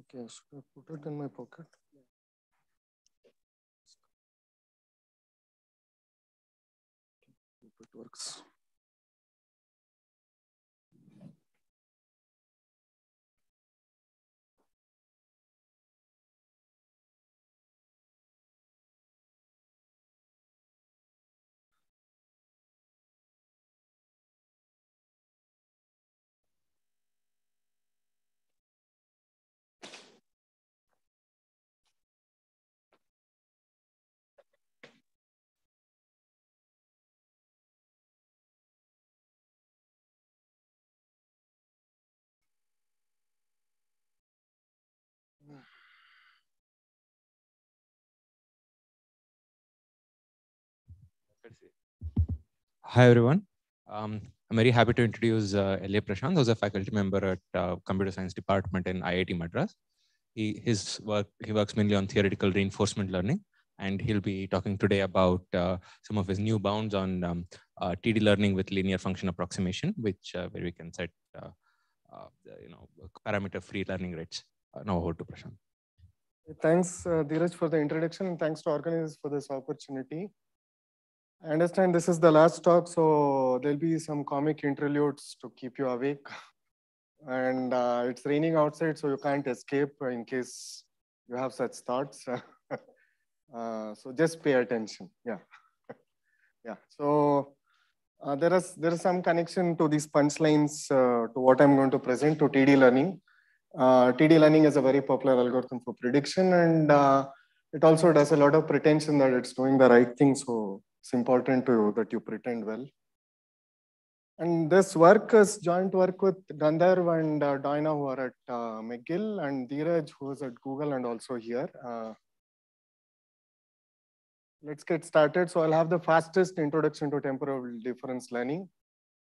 Speaker 14: okay, should I put it in my pocket? Hope it works.
Speaker 15: Hi, everyone. Um, I'm very happy to introduce uh, L.A. Prashanth, who's a faculty member at uh, Computer Science Department in IIT Madras. He, his work, he works mainly on theoretical reinforcement learning, and he'll be talking today about uh, some of his new bounds on um, uh, TD learning with linear function approximation, which uh, where we can set uh, uh, you know parameter-free learning rates. Now over to Prashanth.
Speaker 14: Thanks, uh, Dheeraj, for the introduction, and thanks to organizers for this opportunity. I understand this is the last talk, so there'll be some comic interludes to keep you awake. (laughs) And uh, it's raining outside, so you can't escape in case you have such thoughts. (laughs) uh, so just pay attention. Yeah. (laughs) yeah. So uh, there is there is some connection to these punchlines uh, to what I'm going to present to TD learning. Uh, TD learning is a very popular algorithm for prediction, and uh, it also does a lot of pretension that it's doing the right thing. So it's important to you that you pretend well. And this work is joint work with Gandharv and uh, Doina, who are at uh, McGill, and Dheeraj, who is at Google and also here. Uh, let's get started. So I'll have the fastest introduction to temporal difference learning.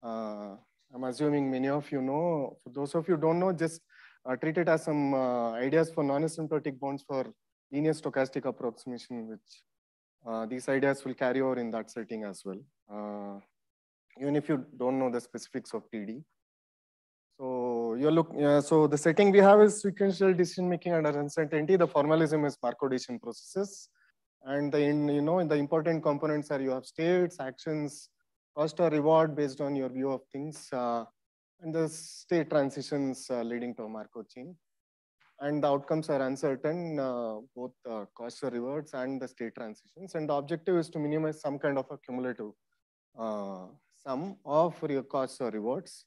Speaker 14: Uh, I'm assuming many of you know. For those of you who don't know, just uh, treat it as some uh, ideas for non-asymptotic bounds for linear stochastic approximation, which uh, these ideas will carry over in that setting as well. Uh, even if you don't know the specifics of TD. So you're look, uh, so the setting we have is sequential decision making under uncertainty. The formalism is Markov decision processes. And the, in, you know, in the important components are you have states, actions, cost or reward based on your view of things, uh, and the state transitions uh, leading to a Markov chain. And the outcomes are uncertain, uh, both uh, cost or rewards and the state transitions. And the objective is to minimize some kind of a cumulative uh, sum of your costs or rewards.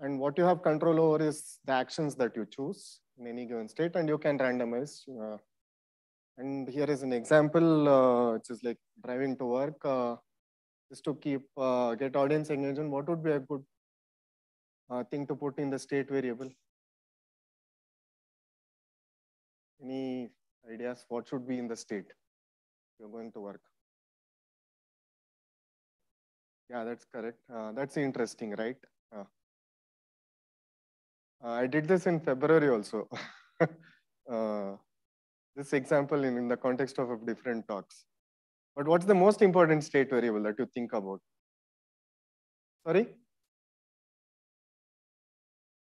Speaker 14: And what you have control over is the actions that you choose in any given state, and you can randomize. Uh, and here is an example, uh, which is like driving to work. Uh, just to keep get audience engagement, what would be a good thing to put in the state variable? Any ideas? What should be in the state? You're going to work. Yeah, that's correct. Uh, that's interesting, right? Uh, uh, I did this in February also. (laughs) Uh, this example in, in the context of different talks. But what's the most important state variable that you think about? Sorry?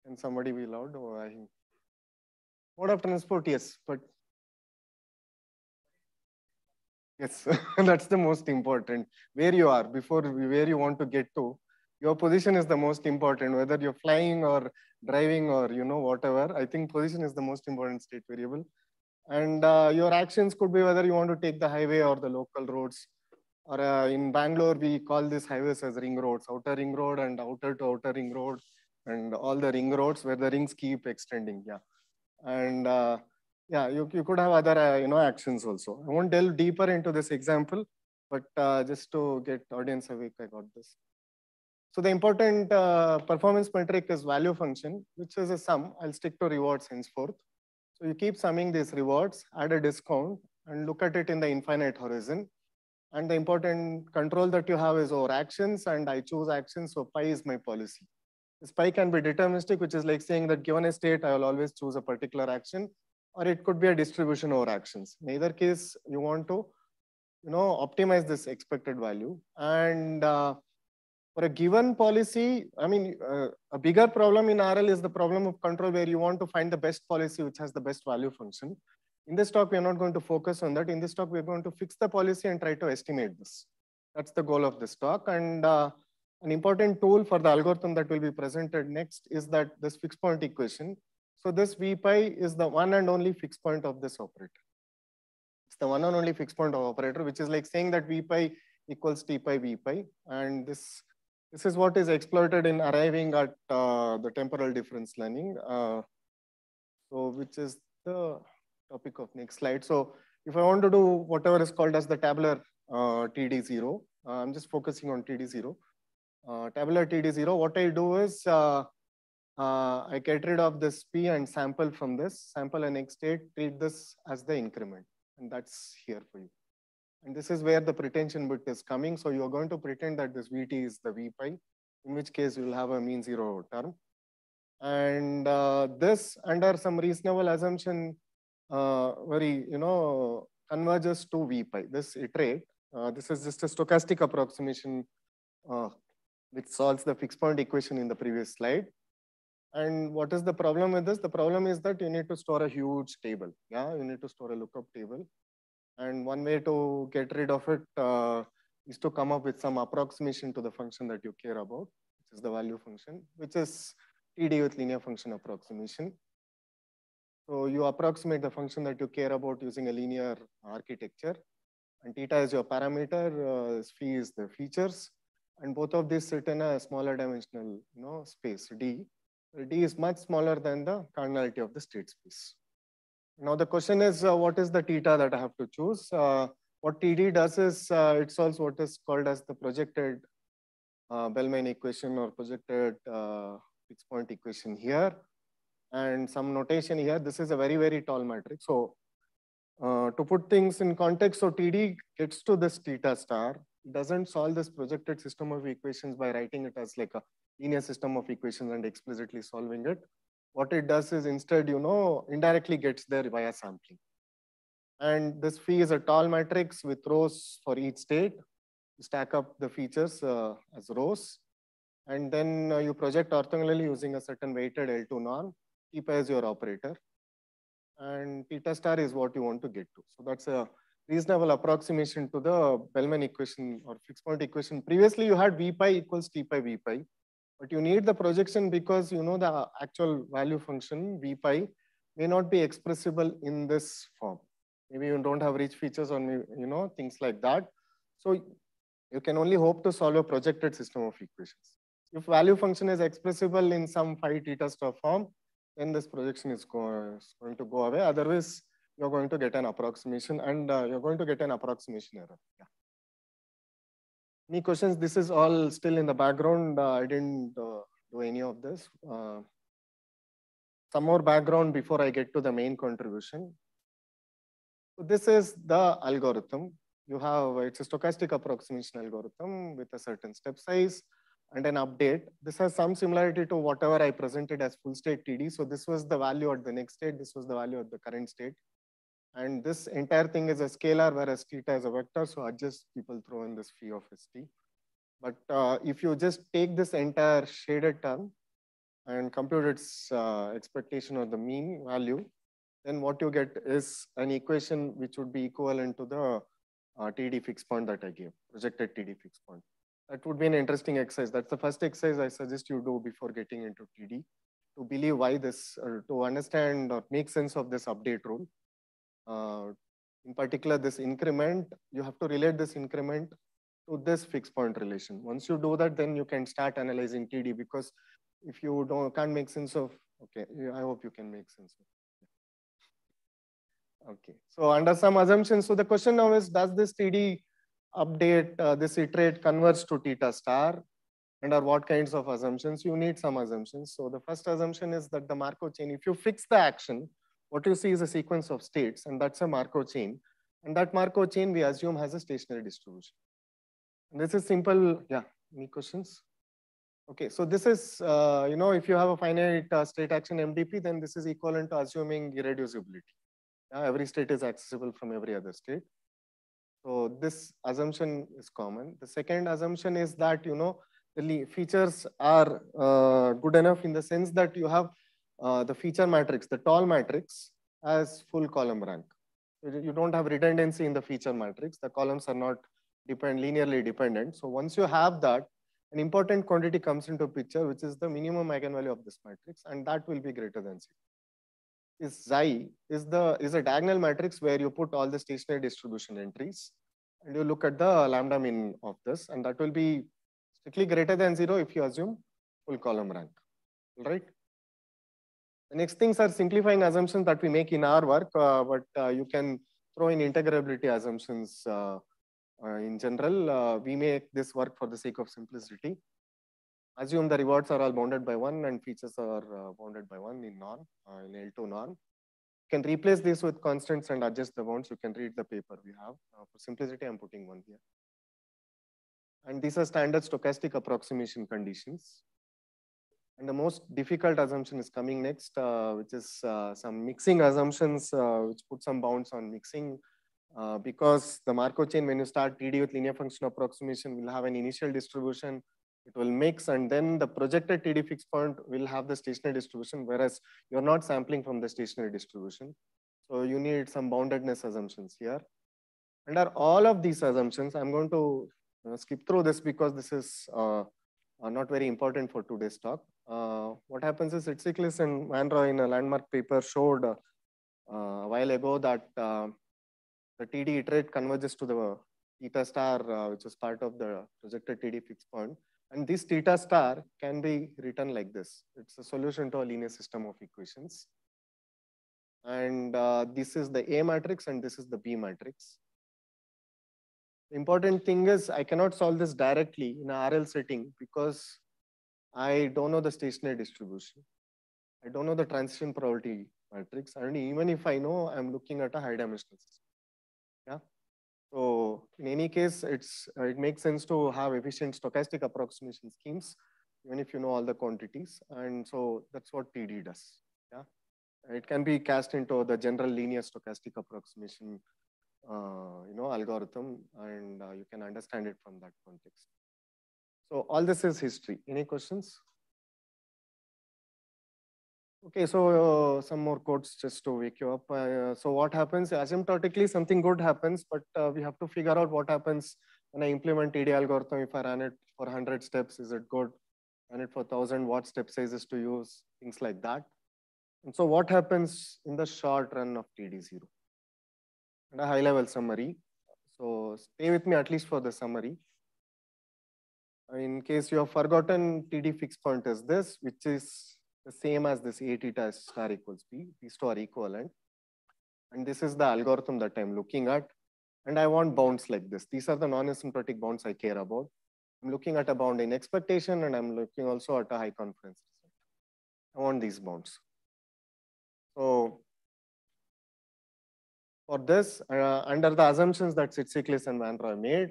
Speaker 14: Can somebody be loud? Or I mode of transport, yes, but yes, (laughs) that's the most important. Where you are before where you want to get to, your position is the most important. Whether you're flying or driving or you know whatever, I think position is the most important state variable. And uh, your actions could be whether you want to take the highway or the local roads. Or uh, in Bangalore, we call these highways as ring roads, outer ring road and outer to outer ring road, and all the ring roads where the rings keep extending. Yeah, and uh, yeah, you, you could have other uh, you know actions also. I won't delve deeper into this example, but uh, just to get audience awake, I got this. So the important uh, performance metric is value function, which is a sum. I'll stick to rewards henceforth. So you keep summing these rewards, add a discount, and look at it in the infinite horizon. And the important control that you have is over actions, and I choose actions, so pi is my policy. This can be deterministic, which is like saying that given a state, I will always choose a particular action, or it could be a distribution over actions. In either case, you want to you know, optimize this expected value. And uh, for a given policy, I mean, uh, a bigger problem in RL is the problem of control where you want to find the best policy which has the best value function. In this talk, we're not going to focus on that. In this talk, we're going to fix the policy and try to estimate this. That's the goal of this talk. And uh, an important tool for the algorithm that will be presented next is that this fixed point equation. So this V pi is the one and only fixed point of this operator. It's the one and only fixed point of operator, which is like saying that V pi equals T pi V pi. And this, this is what is exploited in arriving at uh, the temporal difference learning. Uh, so which is the topic of next slide. So if I want to do whatever is called as the tabular uh, TD0, uh, I'm just focusing on TD0 uh, tabular TD0, what I do is uh, uh, I get rid of this P and sample from this, sample and X state, treat this as the increment. And that's here for you. And this is where the pretension bit is coming. So you're going to pretend that this VT is the V pi, in which case you'll have a mean zero term. And uh, this under some reasonable assumption, uh, very, you know, converges to V pi, this iterate. Uh, this is just a stochastic approximation uh, which solves the fixed point equation in the previous slide. And what is the problem with this? The problem is that you need to store a huge table. Yeah, you need to store a lookup table. And one way to get rid of it uh, is to come up with some approximation to the function that you care about, which is the value function, which is TD with linear function approximation. So you approximate the function that you care about using a linear architecture. And theta is your parameter, uh, phi is the features, and both of these sit in a smaller dimensional you know, space, D. D is much smaller than the cardinality of the state space. Now the question is, uh, what is the theta that I have to choose? Uh, what TD does is uh, it solves what is called as the projected uh, Bellman equation or projected uh, fixed point equation here. And some notation here, this is a very, very tall matrix. So uh, to put things in context, so TD gets to this theta star doesn't solve this projected system of equations by writing it as like a linear system of equations and explicitly solving it. What it does is instead, you know, indirectly gets there via sampling. And this phi is a tall matrix with rows for each state. You stack up the features uh, as rows. And then uh, you project orthogonally using a certain weighted L2 norm. Pi is your operator. And theta star is what you want to get to. So that's a reasonable approximation to the Bellman equation or fixed point equation. Previously, you had V pi equals T pi V pi, but you need the projection because you know the actual value function V pi may not be expressible in this form. Maybe you don't have rich features or you know things like that. So you can only hope to solve a projected system of equations. If value function is expressible in some phi theta star form, then this projection is going to go away. Otherwise, you're going to get an approximation and uh, you're going to get an approximation error. Yeah. Any questions? This is all still in the background. Uh, I didn't uh, do any of this. Uh, some more background before I get to the main contribution. So this is the algorithm. You have, it's a stochastic approximation algorithm with a certain step size and an update. This has some similarity to whatever I presented as full state TD. So this was the value at the next state. This was the value at the current state. And this entire thing is a scalar, whereas theta is a vector. So I just people throw in this phi of st. But uh, if you just take this entire shaded term and compute its uh, expectation or the mean value, then what you get is an equation which would be equivalent to the uh, TD fixed point that I gave, projected TD fixed point. That would be an interesting exercise. That's the first exercise I suggest you do before getting into TD to believe why this, or to understand or make sense of this update rule. Uh, in particular, this increment, you have to relate this increment to this fixed point relation. Once you do that, then you can start analyzing TD because if you don't can't make sense of, okay, I hope you can make sense. Okay, so under some assumptions, so the question now is, does this TD update, uh, this iterate converge to theta star? Under what kinds of assumptions? You need some assumptions. So the first assumption is that the Markov chain, if you fix the action, what you see is a sequence of states, and that's a Markov chain. And that Markov chain, we assume, has a stationary distribution. And this is simple. Yeah, any questions? Okay, so this is, uh, you know, if you have a finite uh, state action MDP, then this is equivalent to assuming irreducibility. Yeah, every state is accessible from every other state. So this assumption is common. The second assumption is that, you know, the features are uh, good enough in the sense that you have uh, the feature matrix, the tall matrix as full column rank. You don't have redundancy in the feature matrix. The columns are not depend linearly dependent. So once you have that, an important quantity comes into picture, which is the minimum eigenvalue of this matrix, and that will be greater than zero. Is xi is the is a diagonal matrix where you put all the stationary distribution entries, and you look at the lambda mean of this, and that will be strictly greater than zero if you assume full column rank. All right. The next things are simplifying assumptions that we make in our work, uh, but uh, you can throw in integrability assumptions uh, uh in general. Uh, we make this work for the sake of simplicity. Assume the rewards are all bounded by one and features are uh, bounded by one in norm, in L2 norm. You can replace this with constants and adjust the bounds. You can read the paper we have. for simplicity, I'm putting one here. And these are standard stochastic approximation conditions. And the most difficult assumption is coming next, uh, which is uh, some mixing assumptions, uh, which put some bounds on mixing. Uh, because the Markov chain, when you start TD with linear function approximation, will have an initial distribution, it will mix, and then the projected TD fixed point will have the stationary distribution, whereas you're not sampling from the stationary distribution. So you need some boundedness assumptions here. Under all of these assumptions, I'm going to uh, skip through this because this is uh, not very important for today's talk. Uh, what happens is Tsitsiklis and Van Roy in a landmark paper showed uh, a while ago that uh, the TD iterate converges to the theta star, uh, which is part of the projected TD fixed point. And this theta star can be written like this. It's a solution to a linear system of equations. And uh, this is the A matrix and this is the B matrix. The important thing is I cannot solve this directly in a RL setting because I don't know the stationary distribution. I don't know the transition probability matrix. And even if I know, I'm looking at a high dimensional system. Yeah. So in any case, it's it makes sense to have efficient stochastic approximation schemes, even if you know all the quantities. And so that's what TD does. Yeah. It can be cast into the general linear stochastic approximation, uh, you know, algorithm, and uh, you can understand it from that context. So all this is history. Any questions? Okay, so uh, some more quotes just to wake you up. Uh, so what happens asymptotically, something good happens, but uh, we have to figure out what happens when I implement TD algorithm. If I run it for 100 steps, is it good? Run it for 1000, what step sizes to use? Things like that. And so what happens in the short run of TD0? And a high level summary. So stay with me at least for the summary. In case you have forgotten, TD fixed point is this, which is the same as this A theta star equals B. These two are equivalent. And this is the algorithm that I'm looking at. And I want bounds like this. These are the non-asymptotic bounds I care about. I'm looking at a bound in expectation, and I'm looking also at a high confidence result. I want these bounds. So for this, uh, under the assumptions that Tsitsiklis and Van Roy made,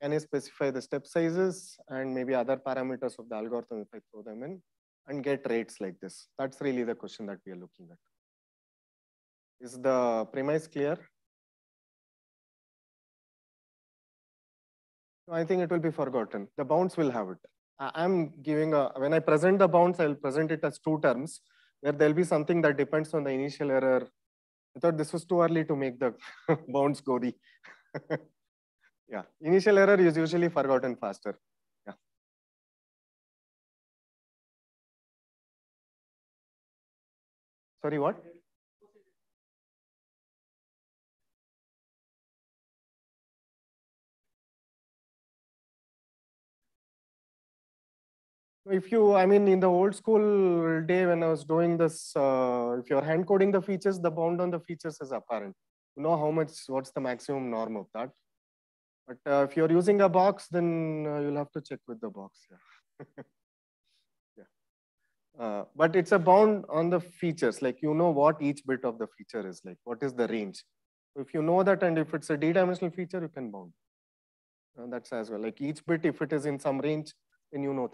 Speaker 14: can I specify the step sizes and maybe other parameters of the algorithm if I throw them in and get rates like this? That's really the question that we are looking at. Is the premise clear? I think it will be forgotten. The bounds will have it. I'm giving a, when I present the bounds, I'll present it as two terms where there'll be something that depends on the initial error. I thought this was too early to make the (laughs) bounds go the (laughs) Yeah, initial error is usually forgotten faster. Yeah. Sorry, what? if you, I mean, in the old school day when I was doing this, uh, if you're hand coding the features, the bound on the features is apparent. You know how much, what's the maximum norm of that. But uh, if you're using a box, then uh, you'll have to check with the box. Yeah. (laughs) yeah. Uh, but it's a bound on the features, like you know what each bit of the feature is like, what is the range. If you know that and if it's a d-dimensional feature, you can bound. Uh, that's as well. Like each bit, if it is in some range, then you know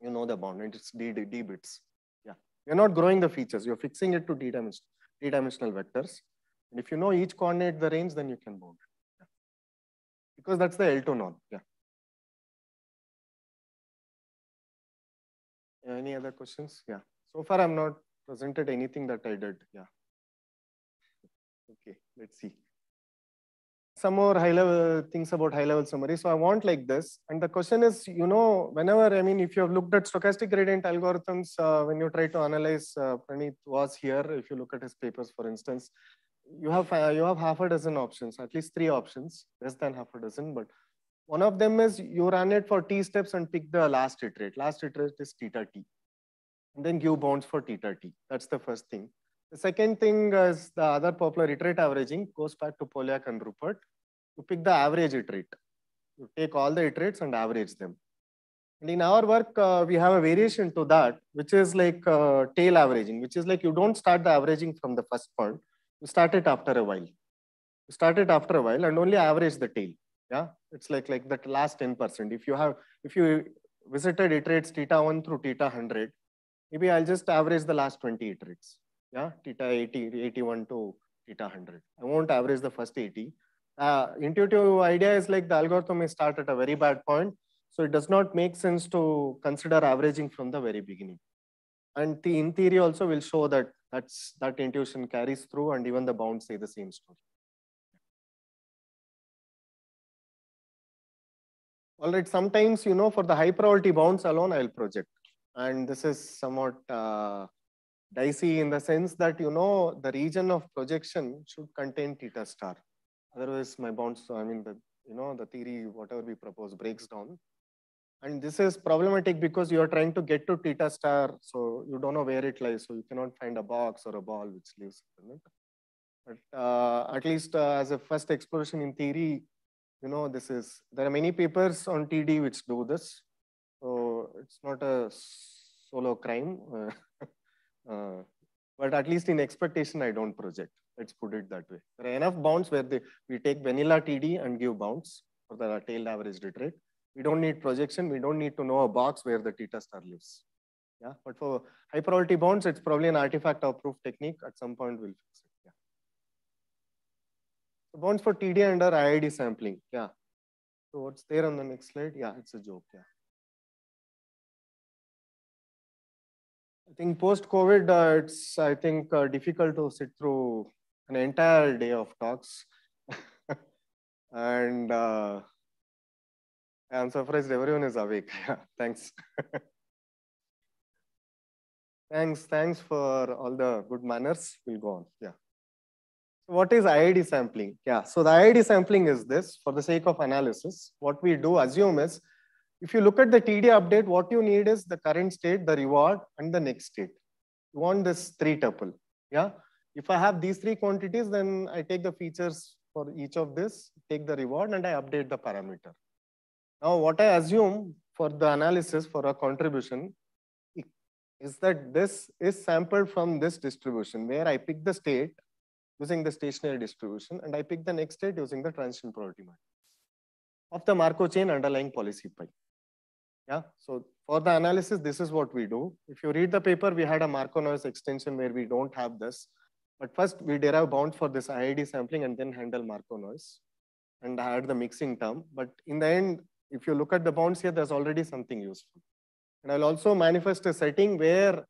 Speaker 14: you know the bound and it's d, d, d bits. Yeah, you're not growing the features. You're fixing it to d-dimensional, d-dimensional vectors. And if you know each coordinate the range, then you can bound it because that's the L2 norm. Yeah. Any other questions? Yeah. So far, I'm not presented anything that I did. Yeah. Okay, let's see. Some more high level things about high level summary. So I want like this. And the question is, you know, whenever, I mean, if you have looked at stochastic gradient algorithms, uh, when you try to analyze, uh, Praneeth was here, if you look at his papers, for instance, you have, you have half a dozen options, at least three options, less than half a dozen, but one of them is you run it for t steps and pick the last iterate. Last iterate is theta t. And then give bounds for theta t. That's the first thing. The second thing is the other popular iterate averaging goes back to Polyak and Ruppert. You pick the average iterate. You take all the iterates and average them. And in our work, uh, we have a variation to that, which is like uh, tail averaging, which is like you don't start the averaging from the first point. Start it after a while. Start it after a while and only average the tail. Yeah, it's like like that last 10%. If you have, if you visited iterates theta 1 through theta 100, maybe I'll just average the last 20 iterates. Yeah, theta 80, 81 to theta 100. I won't average the first 80. Uh, intuitive idea is like the algorithm may start at a very bad point. So it does not make sense to consider averaging from the very beginning. And the, in theory also will show that that's, that intuition carries through and even the bounds say the same story. All right, sometimes, you know, for the high probability bounds alone, I'll project. And this is somewhat uh, dicey in the sense that, you know, the region of projection should contain theta star. Otherwise, my bounds, I mean, the, you know, the theory, whatever we propose breaks down. And this is problematic because you are trying to get to theta star, so you don't know where it lies, so you cannot find a box or a ball which lives in it. But uh, at least uh, as a first exploration in theory, you know, this is, there are many papers on TD which do this. So it's not a solo crime. (laughs) uh, but at least in expectation, I don't project. Let's put it that way. There are enough bounds where they, we take vanilla TD and give bounds for the tail average rate. We don't need projection. We don't need to know a box where the theta star lives. Yeah, but for high probability bounds, it's probably an artifact of proof technique. At some point, we'll fix it. Yeah. So bounds for TD under IID sampling. Yeah. So what's there on the next slide? Yeah, it's a joke. Yeah. I think post-COVID, uh, it's, I think, uh, difficult to sit through an entire day of talks. (laughs) and uh, I'm surprised everyone is awake. (laughs) Yeah, thanks. thanks, thanks for all the good manners. We'll go on. Yeah. So what is IID sampling? Yeah, so the IID sampling is this, for the sake of analysis, what we do assume is, if you look at the TD update, what you need is the current state, the reward, and the next state. You want this three tuple. Yeah. If I have these three quantities, then I take the features for each of this, take the reward, and I update the parameter. Now, what I assume for the analysis for a contribution is that this is sampled from this distribution where I pick the state using the stationary distribution and I pick the next state using the transition probability of the Markov chain underlying policy pi. Yeah, so for the analysis, this is what we do. If you read the paper, we had a Markov noise extension where we don't have this. But first, we derive bound for this IID sampling and then handle Markov noise and add the mixing term. But in the end, if you look at the bounds here, there's already something useful. And I'll also manifest a setting where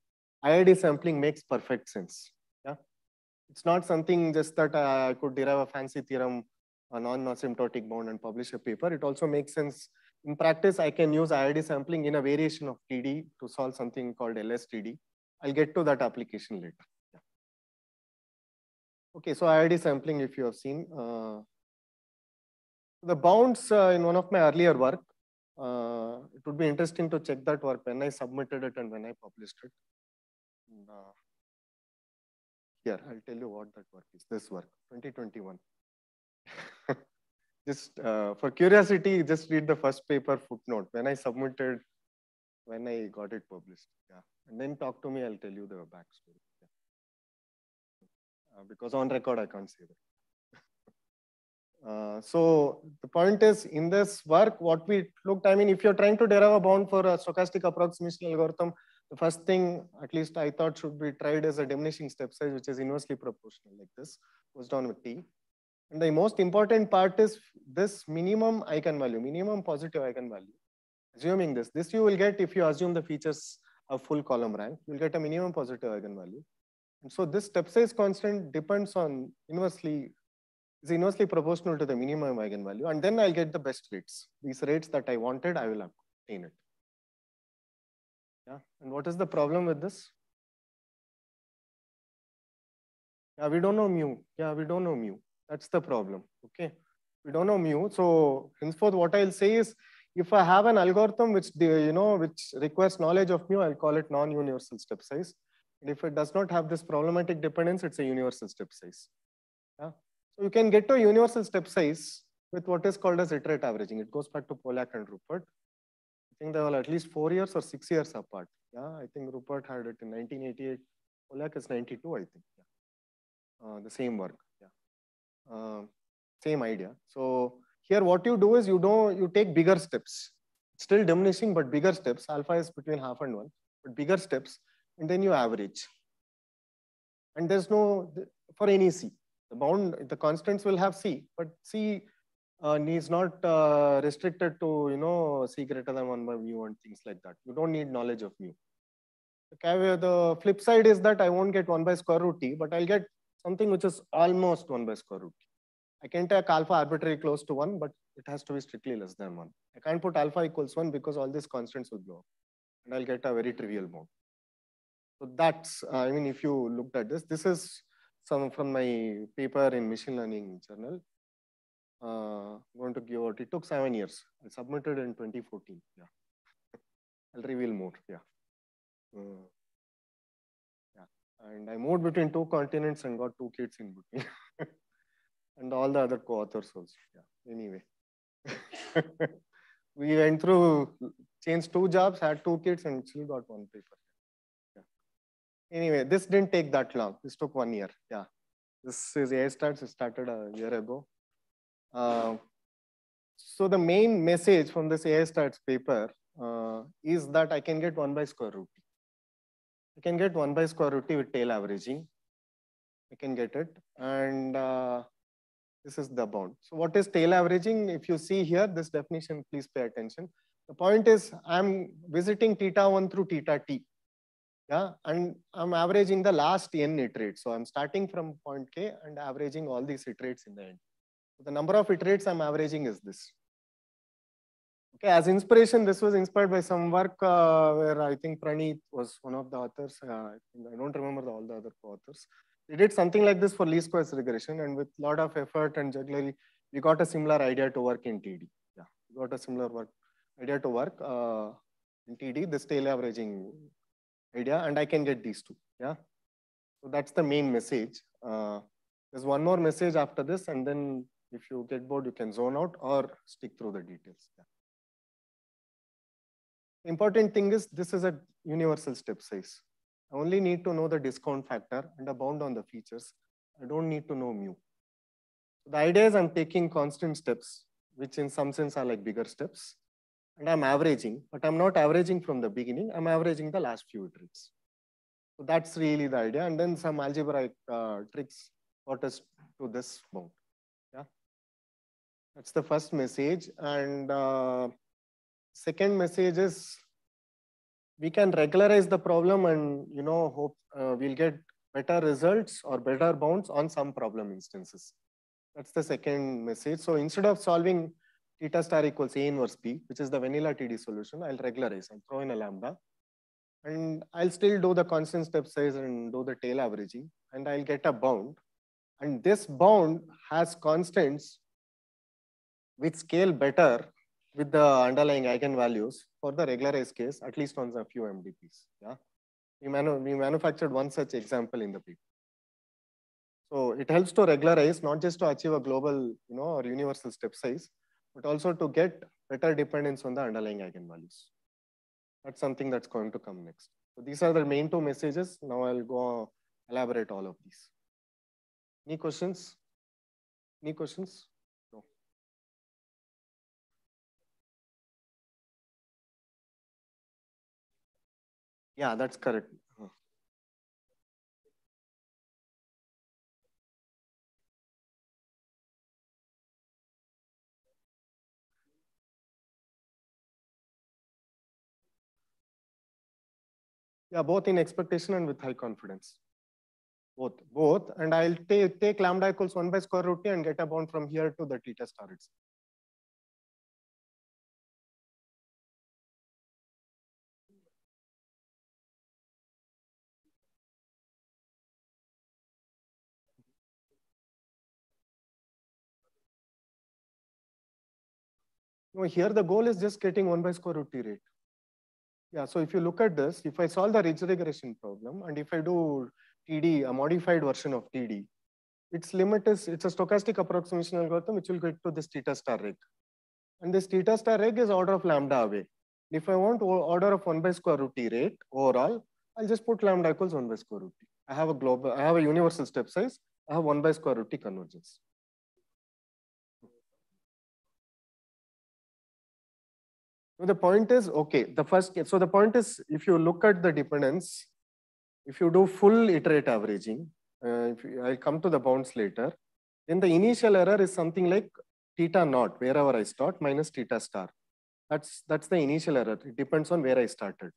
Speaker 14: IID sampling makes perfect sense. Yeah, It's not something just that uh, I could derive a fancy theorem, a non-asymptotic bound and publish a paper. It also makes sense in practice, I can use IID sampling in a variation of TD to solve something called LSTD. I'll get to that application later. Yeah. Okay, so IID sampling, if you have seen. Uh, the bounds uh, in one of my earlier work, uh, it would be interesting to check that work when I submitted it and when I published it. And, uh, here, I'll tell you what that work is, this work, 2021. (laughs) just uh, for curiosity, just read the first paper footnote when I submitted, when I got it published. Yeah, and then talk to me. I'll tell you the backstory. Yeah. Uh, because on record, I can't say that. Uh, so the point is in this work, what we looked, I mean, if you're trying to derive a bound for a stochastic approximation algorithm, the first thing, at least I thought should be tried as a diminishing step size, which is inversely proportional like this, goes down with T. And the most important part is this minimum eigenvalue, minimum positive eigenvalue. Assuming this, this you will get if you assume the features a full column rank, you'll get a minimum positive eigenvalue. And so this step size constant depends on inversely, is inversely proportional to the minimum eigenvalue. And then I'll get the best rates. These rates that I wanted, I will obtain it. Yeah. And what is the problem with this? Yeah, we don't know mu. Yeah, we don't know mu. That's the problem. Okay. We don't know mu. So henceforth, what I'll say is, if I have an algorithm which you know which requires knowledge of mu, I'll call it non-universal step size. And if it does not have this problematic dependence, it's a universal step size. So you can get to universal step size with what is called as iterate averaging. It goes back to Polyak and Ruppert. I think they were at least four years or six years apart. Yeah, I think Ruppert had it in 1988. Polyak is 92, I think. Yeah. Uh, the same work. Yeah. Uh, same idea. So here what you do is you don't you take bigger steps. It's Still diminishing, but bigger steps. Alpha is between half and one, but bigger steps, and then you average. And there's no for any C. The bound, the constants will have C, but C uh, is not uh, restricted to you know C greater than one by mu and things like that. You don't need knowledge of mu. The flip side is that I won't get one by square root T, but I'll get something which is almost one by square root T. I can take alpha arbitrarily close to one, but it has to be strictly less than one. I can't put alpha equals one because all these constants will blow up and I'll get a very trivial mode. So that's, I mean, if you looked at this, this is some from my paper in machine learning journal. Uh, I'm going to give out, it took seven years. I submitted in 2014, yeah. I'll reveal more, yeah. Uh, yeah, and I moved between two continents and got two kids in between. (laughs) and all the other co-authors also. Yeah. Anyway, (laughs) we went through, changed two jobs, had two kids, and still got one paper. Anyway, this didn't take that long. This took one year. Yeah. This is AISTATS. It started a year ago. Uh, so the main message from this AISTATS paper uh, is that I can get one by square root. I can get one by square root with tail averaging. I can get it. And uh, this is the bound. So what is tail averaging? If you see here, this definition, please pay attention. The point is I'm visiting theta 1 through theta t. Yeah, and I'm averaging the last n iterates. So I'm starting from point k and averaging all these iterates in the end. So the number of iterates I'm averaging is this. Okay, as inspiration, this was inspired by some work uh, where I think Praneeth was one of the authors. Uh, I don't remember the, all the other co-authors. They did something like this for least squares regression, and with a lot of effort and jugglery, we got a similar idea to work in TD. Yeah, we got a similar work idea to work uh, in TD, this tail averaging idea, and I can get these two. Yeah, so that's the main message. Uh, there's one more message after this, and then if you get bored, you can zone out or stick through the details. Yeah. Important thing is this is a universal step size. I only need to know the discount factor and a bound on the features. I don't need to know mu. The idea is I'm taking constant steps, which in some sense are like bigger steps, and I'm averaging, but I'm not averaging from the beginning. I'm averaging the last few iterates. So that's really the idea. And then some algebraic uh, tricks got us to this bound. Yeah, that's the first message. And uh, second message is we can regularize the problem and you know hope uh, we'll get better results or better bounds on some problem instances. That's the second message. So instead of solving theta star equals A inverse B, which is the vanilla TD solution, I'll regularize and throw in a lambda. And I'll still do the constant step size and do the tail averaging, and I'll get a bound. And this bound has constants which scale better with the underlying eigenvalues for the regularized case, at least on a few MDPs. Yeah, we, manu we manufactured one such example in the paper. So it helps to regularize, not just to achieve a global, you know, or universal step size, but also to get better dependence on the underlying eigenvalues. That's something that's going to come next. So these are the main two messages. Now I'll go elaborate all of these. Any questions? Any questions? No. Yeah, that's correct. Yeah, both in expectation and with high confidence. Both, both. And I'll take, take lambda equals 1 by square root t and get a bound from here to the theta star itself. No, here the goal is just getting 1 by square root t rate. Yeah, so if you look at this, if I solve the ridge regression problem, and if I do TD, a modified version of TD, its limit is, it's a stochastic approximation algorithm, which will get to this theta star reg. And this theta star reg is order of lambda away. If I want order of 1 by square root t rate overall, I'll just put lambda equals 1 by square root t. I have a global, I have a universal step size. I have 1 by square root t convergence. The point is, okay, the first, so the point is, if you look at the dependence, if you do full iterate averaging, uh, you, I'll come to the bounds later, then the initial error is something like theta naught, wherever I start, minus theta star. That's, that's the initial error. It depends on where I started.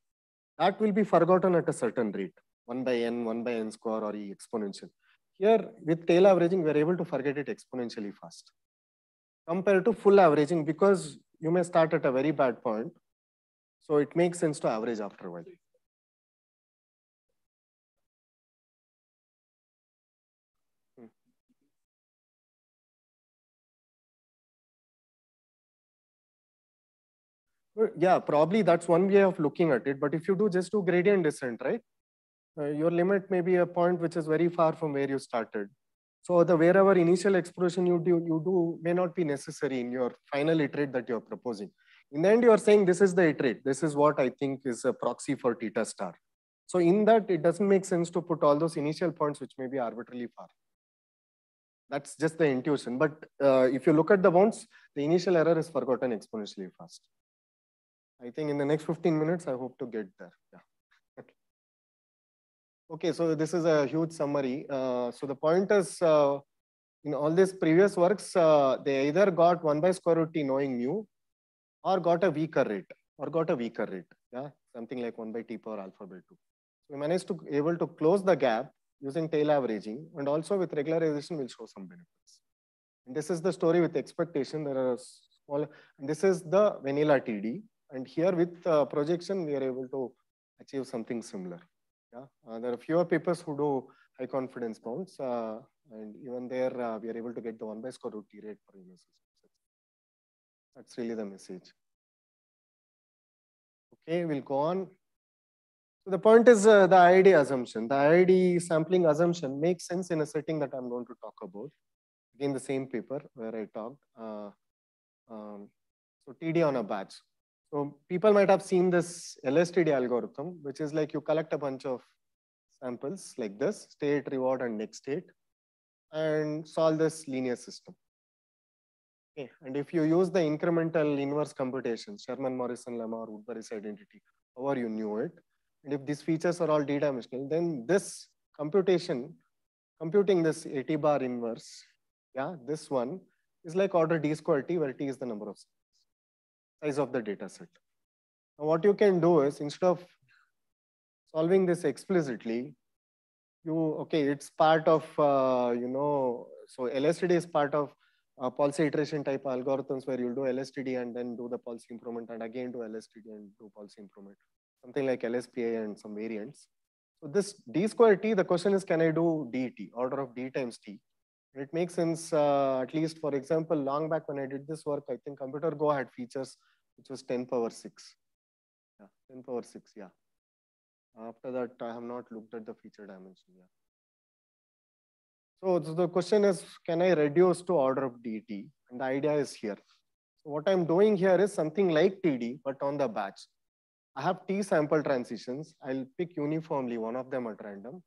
Speaker 14: That will be forgotten at a certain rate, 1 by n, 1 by n square or e exponential. Here, with tail averaging, we're able to forget it exponentially fast compared to full averaging because you may start at a very bad point. So it makes sense to average after a while. Yeah, probably that's one way of looking at it. But if you do just do gradient descent, right? Uh, your limit may be a point which is very far from where you started. So the wherever initial expression you do, you do may not be necessary in your final iterate that you're proposing. In the end, you are saying this is the iterate. This is what I think is a proxy for theta star. So in that, it doesn't make sense to put all those initial points which may be arbitrarily far. That's just the intuition. But uh, if you look at the bounds, the initial error is forgotten exponentially fast. I think in the next 15 minutes, I hope to get there. Yeah. Okay, so this is a huge summary. Uh, so the point is, uh, in all these previous works, uh, they either got 1 by square root t knowing mu, or got a weaker rate, or got a weaker rate, yeah, something like 1 by t power alpha by 2. So we managed to able to close the gap using tail averaging, and also with regularization will show some benefits. And this is the story with expectation. There are small, and this is the vanilla TD, and here with projection, we are able to achieve something similar. Yeah, uh, there are fewer papers who do high confidence bounds, uh, and even there uh, we are able to get the one by square root t rate for universal. That's really the message. Okay, we'll go on. So the point is uh, the IID assumption. The IID sampling assumption makes sense in a setting that I'm going to talk about. Again, the same paper where I talked. Uh, um, so TD on a batch. So people might have seen this LSTD algorithm, which is like you collect a bunch of samples like this, state, reward, and next state, and solve this linear system. Okay. And if you use the incremental inverse computation, Sherman, Morrison, lemma, or Woodbury's identity, however you knew it, and if these features are all d-dimensional, then this computation, computing this AT bar inverse, yeah, this one is like order d squared t, where t is the number of size of the data set. Now what you can do is instead of solving this explicitly, you, okay, it's part of, uh, you know, so LSTD is part of uh, policy iteration type algorithms where you'll do LSTD and then do the policy improvement and again do LSTD and do policy improvement. Something like LSPI and some variants. So this d square t, the question is, can I do dt, order of d times t? It makes sense, uh, at least for example, long back when I did this work, I think Computer Go had features which was 10 power 6. Yeah, 10 power 6, yeah. After that, I have not looked at the feature dimension. Yeah. So, so the question is, can I reduce to order of dt? And the idea is here. So what I'm doing here is something like TD, but on the batch. I have T sample transitions. I'll pick uniformly one of them at random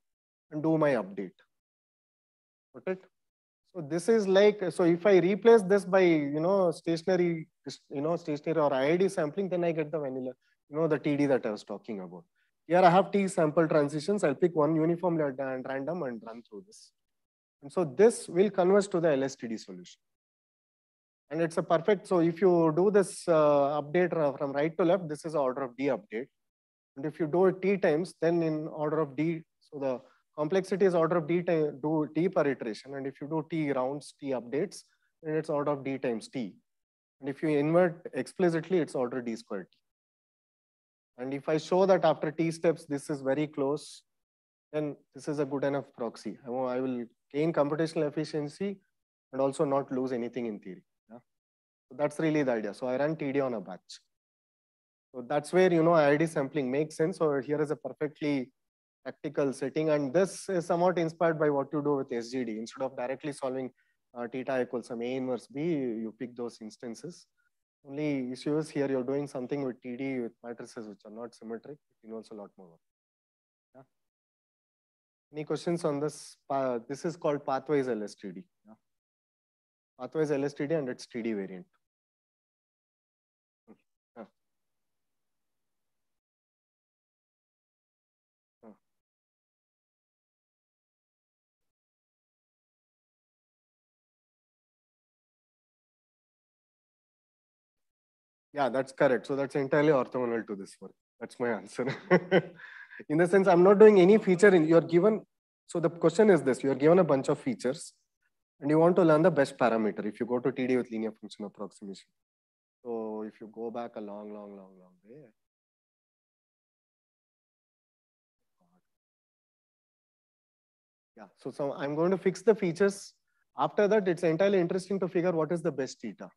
Speaker 14: and do my update. Got it? So this is like, so if I replace this by, you know, stationary, you know, stationary or IID sampling, then I get the vanilla, you know, the TD that I was talking about. Here I have T sample transitions. I'll pick one uniformly at random and run through this. And so this will converge to the LSTD solution. And it's a perfect, so if you do this uh, update from right to left, this is order of D update. And if you do it t times, then in order of d, so the complexity is order of d do t per iteration. And if you do t rounds, t updates, then it's order of d times t. And if you invert explicitly, it's order d squared t. And if I show that after t steps, this is very close, then this is a good enough proxy. I will, I will gain computational efficiency and also not lose anything in theory. Yeah? So that's really the idea. So I run TD on a batch. So that's where, you know, IID sampling makes sense. So here is a perfectly practical setting. And this is somewhat inspired by what you do with SGD. Instead of directly solving uh, theta equals some A inverse B, you pick those instances. Only issue is here you're doing something with TD with matrices which are not symmetric. It involves a lot more. Yeah. Any questions on this? This is called pathwise LSTD. Yeah. Pathwise LSTD and its TD variant. Yeah, that's correct. So that's entirely orthogonal to this one. That's my answer. (laughs) in the sense, I'm not doing any feature in you're given. So the question is this: you're given a bunch of features, and you want to learn the best parameter. If you go to TD with linear function approximation, so if you go back a long, long, long, long way. Yeah, so, so I'm going to fix the features. After that, it's entirely interesting to figure what is the best theta.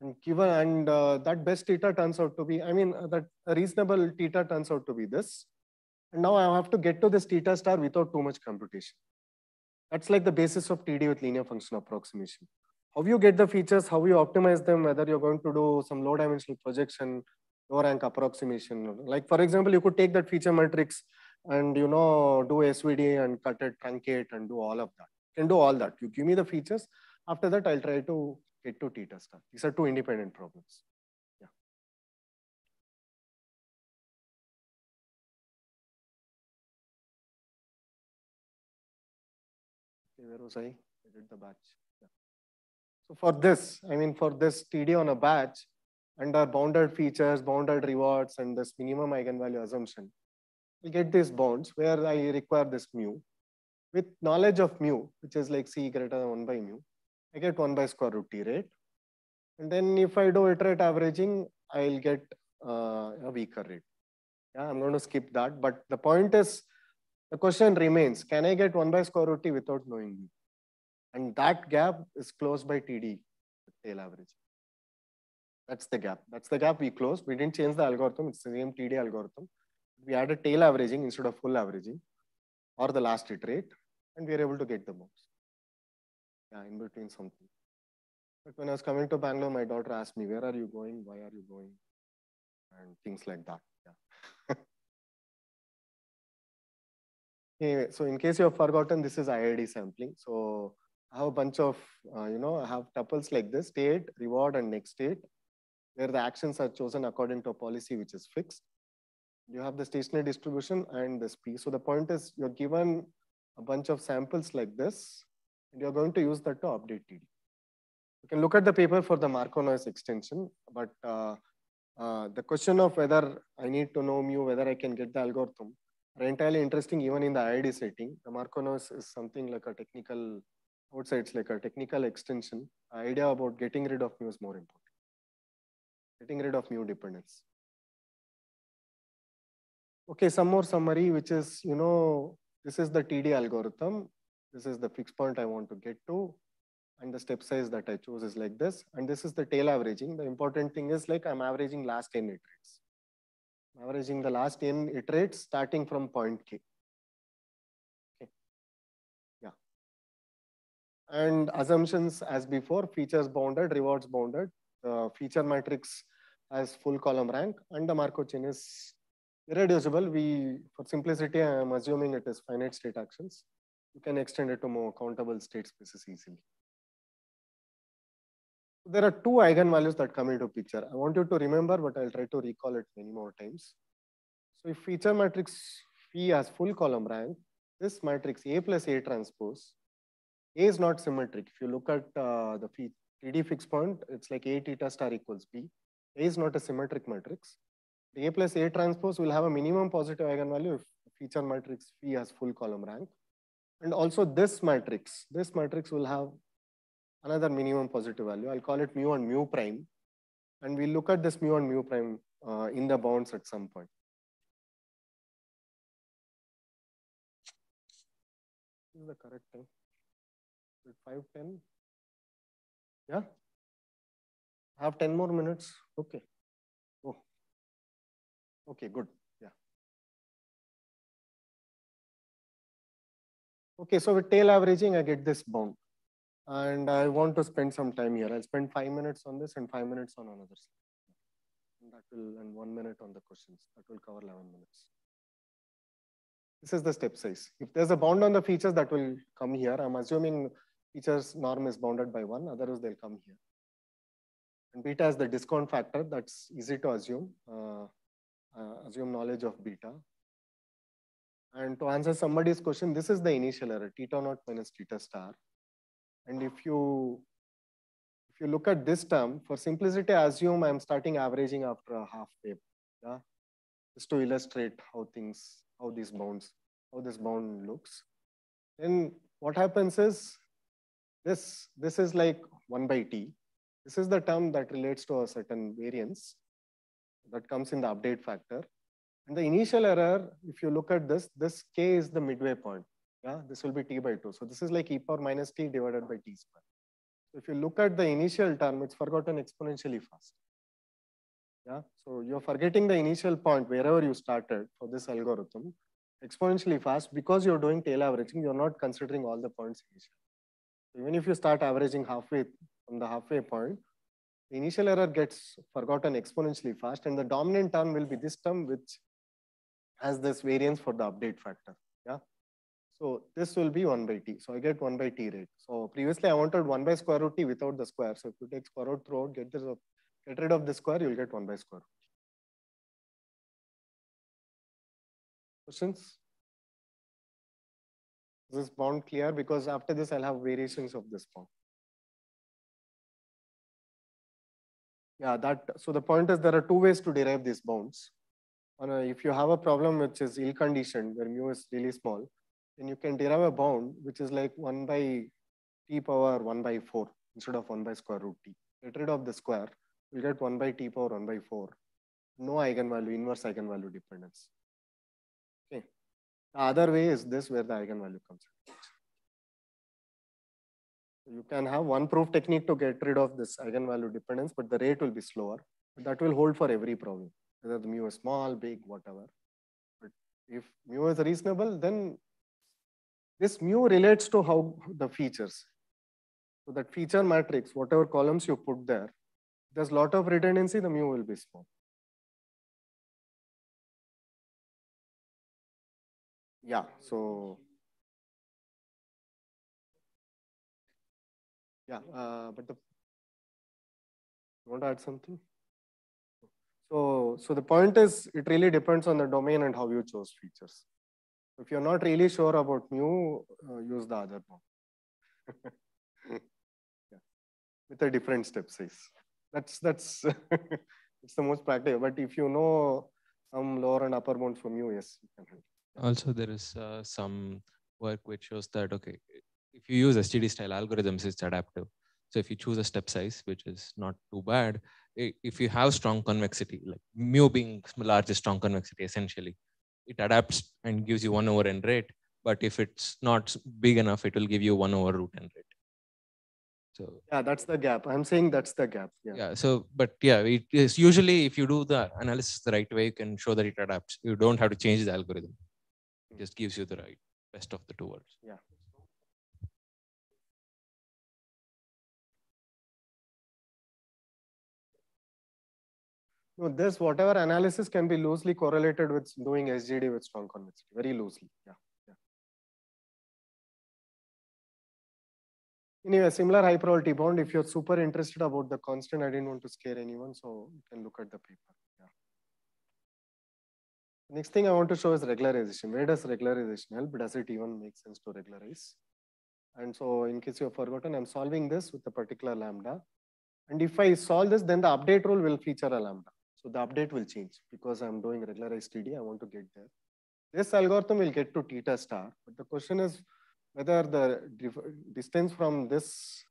Speaker 14: And given and uh, that best theta turns out to be, I mean, uh, that reasonable theta turns out to be this. And now I have to get to this theta star without too much computation. That's like the basis of TD with linear function approximation. How you get the features, how you optimize them, whether you're going to do some low dimensional projection, low rank approximation. Like for example, you could take that feature matrix and you know do SVD and cut it, truncate and do all of that. You can do all that. You give me the features. After that, I'll try to get to theta star. These are two independent problems. Yeah. Okay, where was I? I did the batch. So for this, I mean, for this TD on a batch, under bounded features, bounded rewards, and this minimum eigenvalue assumption, we get these bounds where I require this mu. With knowledge of mu, which is like C greater than 1 by mu, I get 1 by square root T rate. And then if I do iterate averaging, I'll get uh, a weaker rate. Yeah, I'm going to skip that. But the point is, the question remains, can I get 1 by square root T without knowing mu? And that gap is closed by TD, tail average. That's the gap. That's the gap we closed. We didn't change the algorithm. It's the same TD algorithm. We added tail averaging instead of full averaging or the last iterate, and we are able to get the most. Yeah, in between something. But when I was coming to Bangalore, my daughter asked me, where are you going? Why are you going? And things like that. Yeah. (laughs) anyway, so in case you have forgotten, this is IID sampling. So I have a bunch of, uh, you know, I have tuples like this, state, reward, and next state, where the actions are chosen according to a policy which is fixed. You have the stationary distribution and the speed. So the point is you're given a bunch of samples like this, and you're going to use that to update TD. You can look at the paper for the Markov noise extension, but uh, uh, the question of whether I need to know mu, whether I can get the algorithm, are entirely interesting even in the IID setting. The Markov noise is something like a technical, I would say it's like a technical extension. The idea about getting rid of mu is more important. Getting rid of mu dependence. Okay, some more summary, which is, you know, this is the TD algorithm. This is the fixed point I want to get to. And the step size that I chose is like this. And this is the tail averaging. The important thing is like I'm averaging last n iterates. I'm averaging the last n iterates starting from point K. Okay. Yeah. And assumptions as before, features bounded, rewards bounded. The feature matrix has full column rank and the Markov chain is irreducible. We, for simplicity, I am assuming it is finite state actions. You can extend it to more countable state spaces easily. There are two eigenvalues that come into picture. I want you to remember, but I'll try to recall it many more times. So if feature matrix phi has full column rank, this matrix A plus A transpose, A is not symmetric. If you look at uh, the TD fixed point, it's like A theta star equals B. A is not a symmetric matrix. The A plus A transpose will have a minimum positive eigenvalue if feature matrix phi has full column rank. And also this matrix, this matrix will have another minimum positive value. I'll call it mu and mu prime. And we'll look at this mu and mu prime uh, in the bounds at some point. This is the correct time. 510. Yeah? Have 10 more minutes. Okay. Oh. Okay, good. Okay, so with tail averaging, I get this bound. And I want to spend some time here. I'll spend five minutes on this and five minutes on another slide. And that will, and one minute on the questions. That will cover 11 minutes. This is the step size. If there's a bound on the features, that will come here. I'm assuming features norm is bounded by one, otherwise they'll come here. And beta is the discount factor. That's easy to assume. Uh, uh, assume knowledge of beta. And to answer somebody's question, this is the initial error, theta naught minus theta star. And if you if you look at this term, for simplicity, I assume I'm starting averaging after a half wave. Yeah, just to illustrate how things, how these bounds, how this bound looks. Then what happens is this this is like one by t. This is the term that relates to a certain variance that comes in the update factor. And the initial error, if you look at this, this k is the midway point. Yeah, this will be t by 2. So this is like e power minus t divided by t square. So if you look at the initial term, it's forgotten exponentially fast. Yeah, so you're forgetting the initial point wherever you started for this algorithm exponentially fast because you're doing tail averaging, you're not considering all the points initially. Even if you start averaging halfway from the halfway point, the initial error gets forgotten exponentially fast and the dominant term will be this term which has this variance for the update factor. Yeah. So this will be 1 by t. So I get 1 by t rate. So previously I wanted 1 by square root t without the square. So if you take square root throughout, get, this, get rid of the square, you'll get 1 by square root. Questions? Is this bound clear? Because after this, I'll have variations of this bound. Yeah, that, so the point is there are two ways to derive these bounds. A, if you have a problem which is ill-conditioned, where mu is really small, then you can derive a bound which is like 1 by t power 1 by 4 instead of 1 by square root t. Get rid of the square, you will get 1 by t power 1 by 4. No eigenvalue, inverse eigenvalue dependence. Okay. The other way is this where the eigenvalue comes in. You can have one proof technique to get rid of this eigenvalue dependence, but the rate will be slower. That will hold for every problem, whether the mu is small, big, whatever. But if mu is reasonable, then this mu relates to how the features. So that feature matrix, whatever columns you put there, there's a lot of redundancy, the mu will be small. Yeah, so yeah, uh, but the you want to add something? So, so the point is, it really depends on the domain and how you chose features. If you're not really sure about mu, uh, use the other one. (laughs) yeah. With a different step size. That's that's (laughs) it's the most practical. But if you know some lower and upper bound for mu, yes, you can.
Speaker 15: Also, there is uh, some work which shows that, okay, if you use SGD style algorithms, it's adaptive. So if you choose a step size, which is not too bad, if you have strong convexity, like mu being largest strong convexity, essentially, it adapts and gives you one over n rate. But if it's not big enough, it will give you one over root n rate. So
Speaker 14: yeah, that's the gap. I'm saying that's the gap. Yeah.
Speaker 15: Yeah. So, but yeah, it is usually if you do the analysis the right way, you can show that it adapts. You don't have to change the algorithm. It just gives you the right best of the two worlds.
Speaker 14: Yeah. No, this whatever analysis can be loosely correlated with doing SGD with strong convexity, very loosely. Yeah. yeah. Anyway, similar high probability bound. If you're super interested about the constant, I didn't want to scare anyone, so you can look at the paper. Yeah. Next thing I want to show is regularization. Where does regularization help? Does it even make sense to regularize? And so in case you have forgotten, I'm solving this with a particular lambda. And if I solve this, then the update rule will feature a lambda. So the update will change because I'm doing regularized TD, I want to get there. This algorithm will get to theta star, but the question is whether the distance from this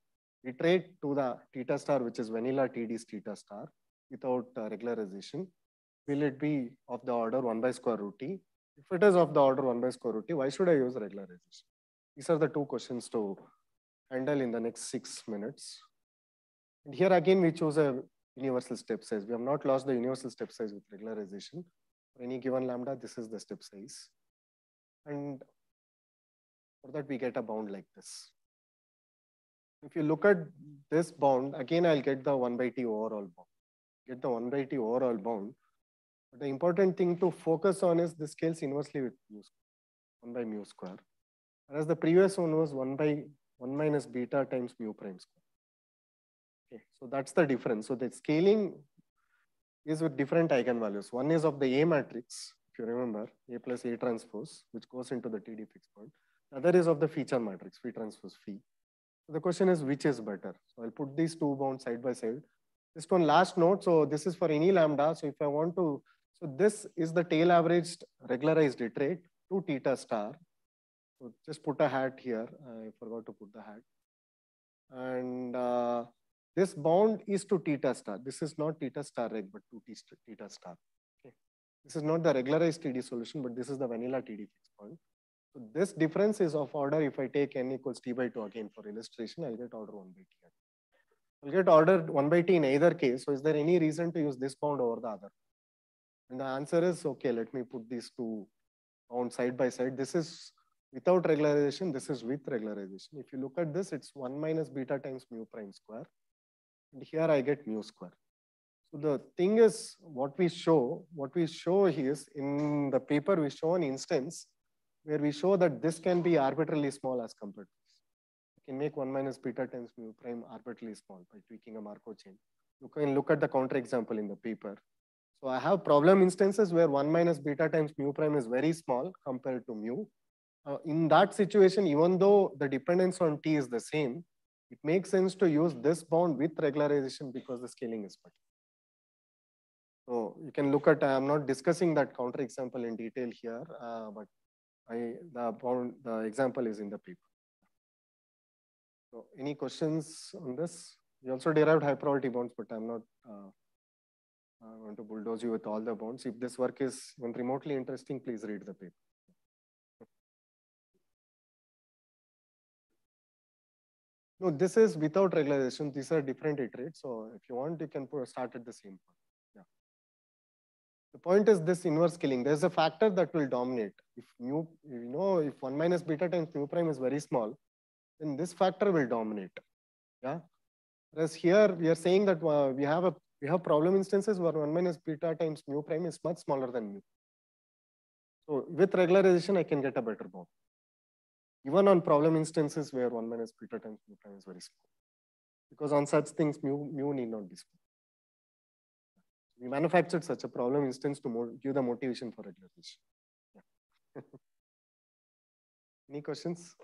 Speaker 14: iterate to the theta star, which is vanilla TD's theta star, without uh, regularization, will it be of the order 1 by square root t? If it is of the order 1 by square root t, why should I use regularization? These are the two questions to handle in the next six minutes. And here again, we choose a universal step size. We have not lost the universal step size with regularization. For any given lambda, this is the step size. And for that, we get a bound like this. If you look at this bound, again, I'll get the 1 by t overall bound. Get the 1 by t overall bound. But the important thing to focus on is this scales inversely with mu square, 1 by mu square. Whereas the previous one was 1 by 1 minus beta times mu prime square. Okay, so that's the difference. So the scaling is with different eigenvalues. One is of the A matrix, if you remember, A plus A transpose, which goes into the TD fixed point. The other is of the feature matrix, phi transpose phi. So the question is, which is better? So I'll put these two bounds side by side. Just one last note. So this is for any lambda. So if I want to, so this is the tail averaged regularized iterate to theta star. So just put a hat here. I forgot to put the hat. And uh, this bound is to theta star. This is not theta star reg, but to theta star. Okay. This is not the regularized TD solution, but this is the vanilla TD fixed point. So this difference is of order, if I take n equals t by 2 again for illustration, I'll get order 1 by t. I'll get order 1 by t in either case. So is there any reason to use this bound over the other? And the answer is, okay, let me put these two bounds side by side. This is without regularization, this is with regularization. If you look at this, it's 1 minus beta times mu prime square. And here I get mu square. So the thing is, what we show, what we show is in the paper, we show an instance where we show that this can be arbitrarily small as compared to this. You can make 1 minus beta times mu prime arbitrarily small by tweaking a Markov chain. You can look at the counterexample in the paper. So I have problem instances where 1 minus beta times mu prime is very small compared to mu. Uh, in that situation, even though the dependence on t is the same, it makes sense to use this bound with regularization because the scaling is better. So you can look at, I'm not discussing that counter example in detail here, uh, but I, the, bound, the example is in the paper. So any questions on this? We also derived high probability bounds, but I'm not uh, I want to bulldoze you with all the bounds. If this work is even remotely interesting, please read the paper. No, this is without regularization. These are different iterates. So if you want, you can put, start at the same point. Yeah. The point is this inverse scaling. There's a factor that will dominate. If mu, you know, if one minus beta times mu prime is very small, then this factor will dominate. Yeah. Whereas here we are saying that uh, we have a we have problem instances where one minus beta times mu prime is much smaller than mu. So with regularization, I can get a better bound even on problem instances where 1 minus beta times mu prime is very small. Because on such things, mu, mu need not be small. We manufactured such a problem instance to give the motivation for regularization. Yeah. (laughs) Any questions?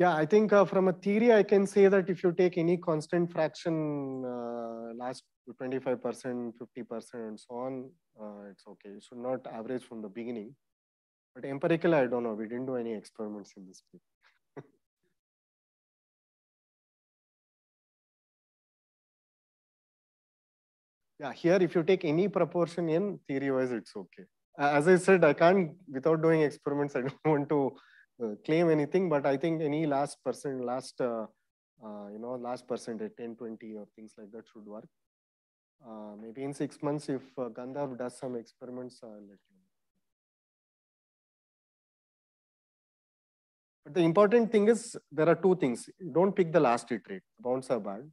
Speaker 14: Yeah, I think uh, from a theory, I can say that if you take any constant fraction, uh, last 25%, 50%, and so on, uh, it's okay. You should not average from the beginning. But empirically, I don't know. We didn't do any experiments in this paper. (laughs) yeah, here, if you take any proportion in theory-wise, it's okay. As I said, I can't, without doing experiments, I don't (laughs) want to claim anything, but I think any last percent, last, uh, uh, you know, last percent at 10, 20 or things like that should work. Uh, maybe in six months, if uh, Gandharv does some experiments, I'll let you know. But the important thing is there are two things. Don't pick the last iterate. Bounds are bad.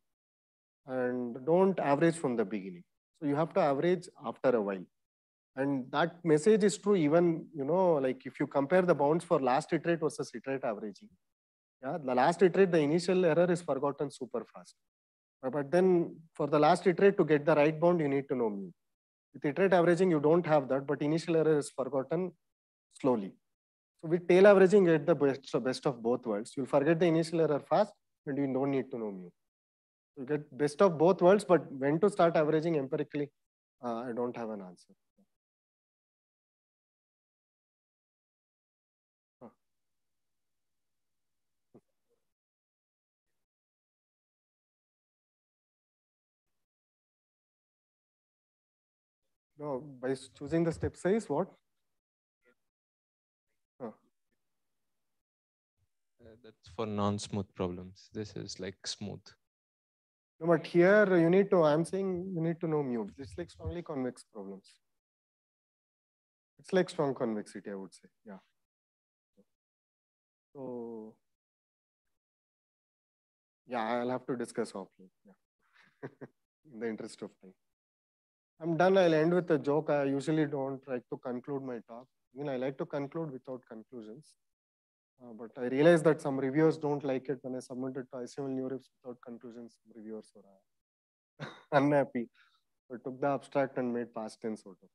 Speaker 14: And don't average from the beginning. So you have to average after a while. And that message is true even, you know, like if you compare the bounds for last iterate versus iterate averaging. Yeah, the last iterate, the initial error is forgotten super fast. But then for the last iterate to get the right bound, you need to know mu. With iterate averaging, you don't have that, but initial error is forgotten slowly. So with tail averaging, get the best, best of both worlds. You'll forget the initial error fast, and you don't need to know mu. You get best of both worlds, but when to start averaging empirically, uh, I don't have an answer. No, by choosing the step size, what?
Speaker 15: Uh, that's for non-smooth problems. This is like smooth.
Speaker 14: No, but here you need to, I'm saying you need to know mu. It's like strongly convex problems. It's like strong convexity, I would say. Yeah. So, yeah, I'll have to discuss offline. Yeah. (laughs) In the interest of time. I'm done. I'll end with a joke. I usually don't like to conclude my talk. I mean, I like to conclude without conclusions. Uh, but I realize that some reviewers don't like it when I submit it to ICML NeurIPS without conclusions. Reviewers were uh, (laughs) unhappy. I took the abstract and made past tense out of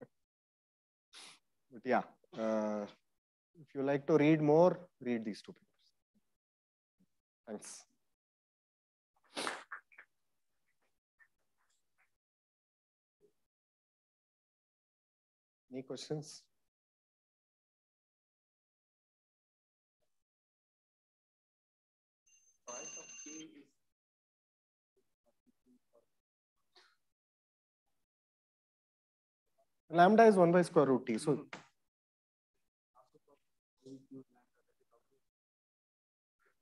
Speaker 14: it. (laughs) but yeah, uh, if you like to read more, read these two papers. Thanks. Any questions? Lambda is 1 by square root t. So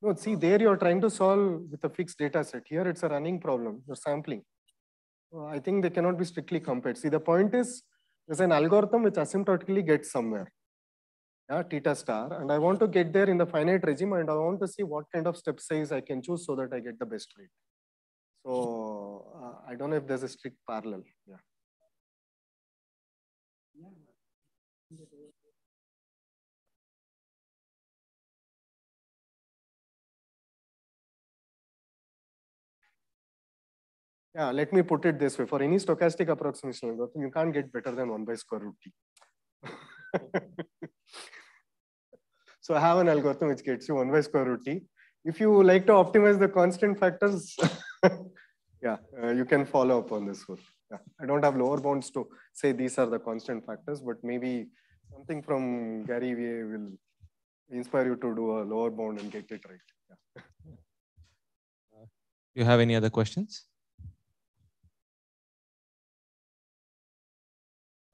Speaker 14: no, see there you're trying to solve with a fixed data set. Here it's a running problem. You're sampling. I think they cannot be strictly compared. See, the point is there's an algorithm which asymptotically gets somewhere, yeah, theta star, and I want to get there in the finite regime, and I want to see what kind of step size I can choose so that I get the best rate. So uh, I don't know if there's a strict parallel. Yeah. Yeah, let me put it this way. For any stochastic approximation algorithm, you can't get better than 1 by square root t. (laughs) so I have an algorithm which gets you 1 by square root t. If you like to optimize the constant factors, (laughs) yeah, uh, you can follow up on this one. Yeah. I don't have lower bounds to say these are the constant factors, but maybe something from Gary Vee will inspire you to do a lower bound and get it right. Yeah. (laughs)
Speaker 15: You have any other questions?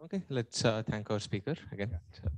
Speaker 15: Okay, let's uh, thank our speaker again. So.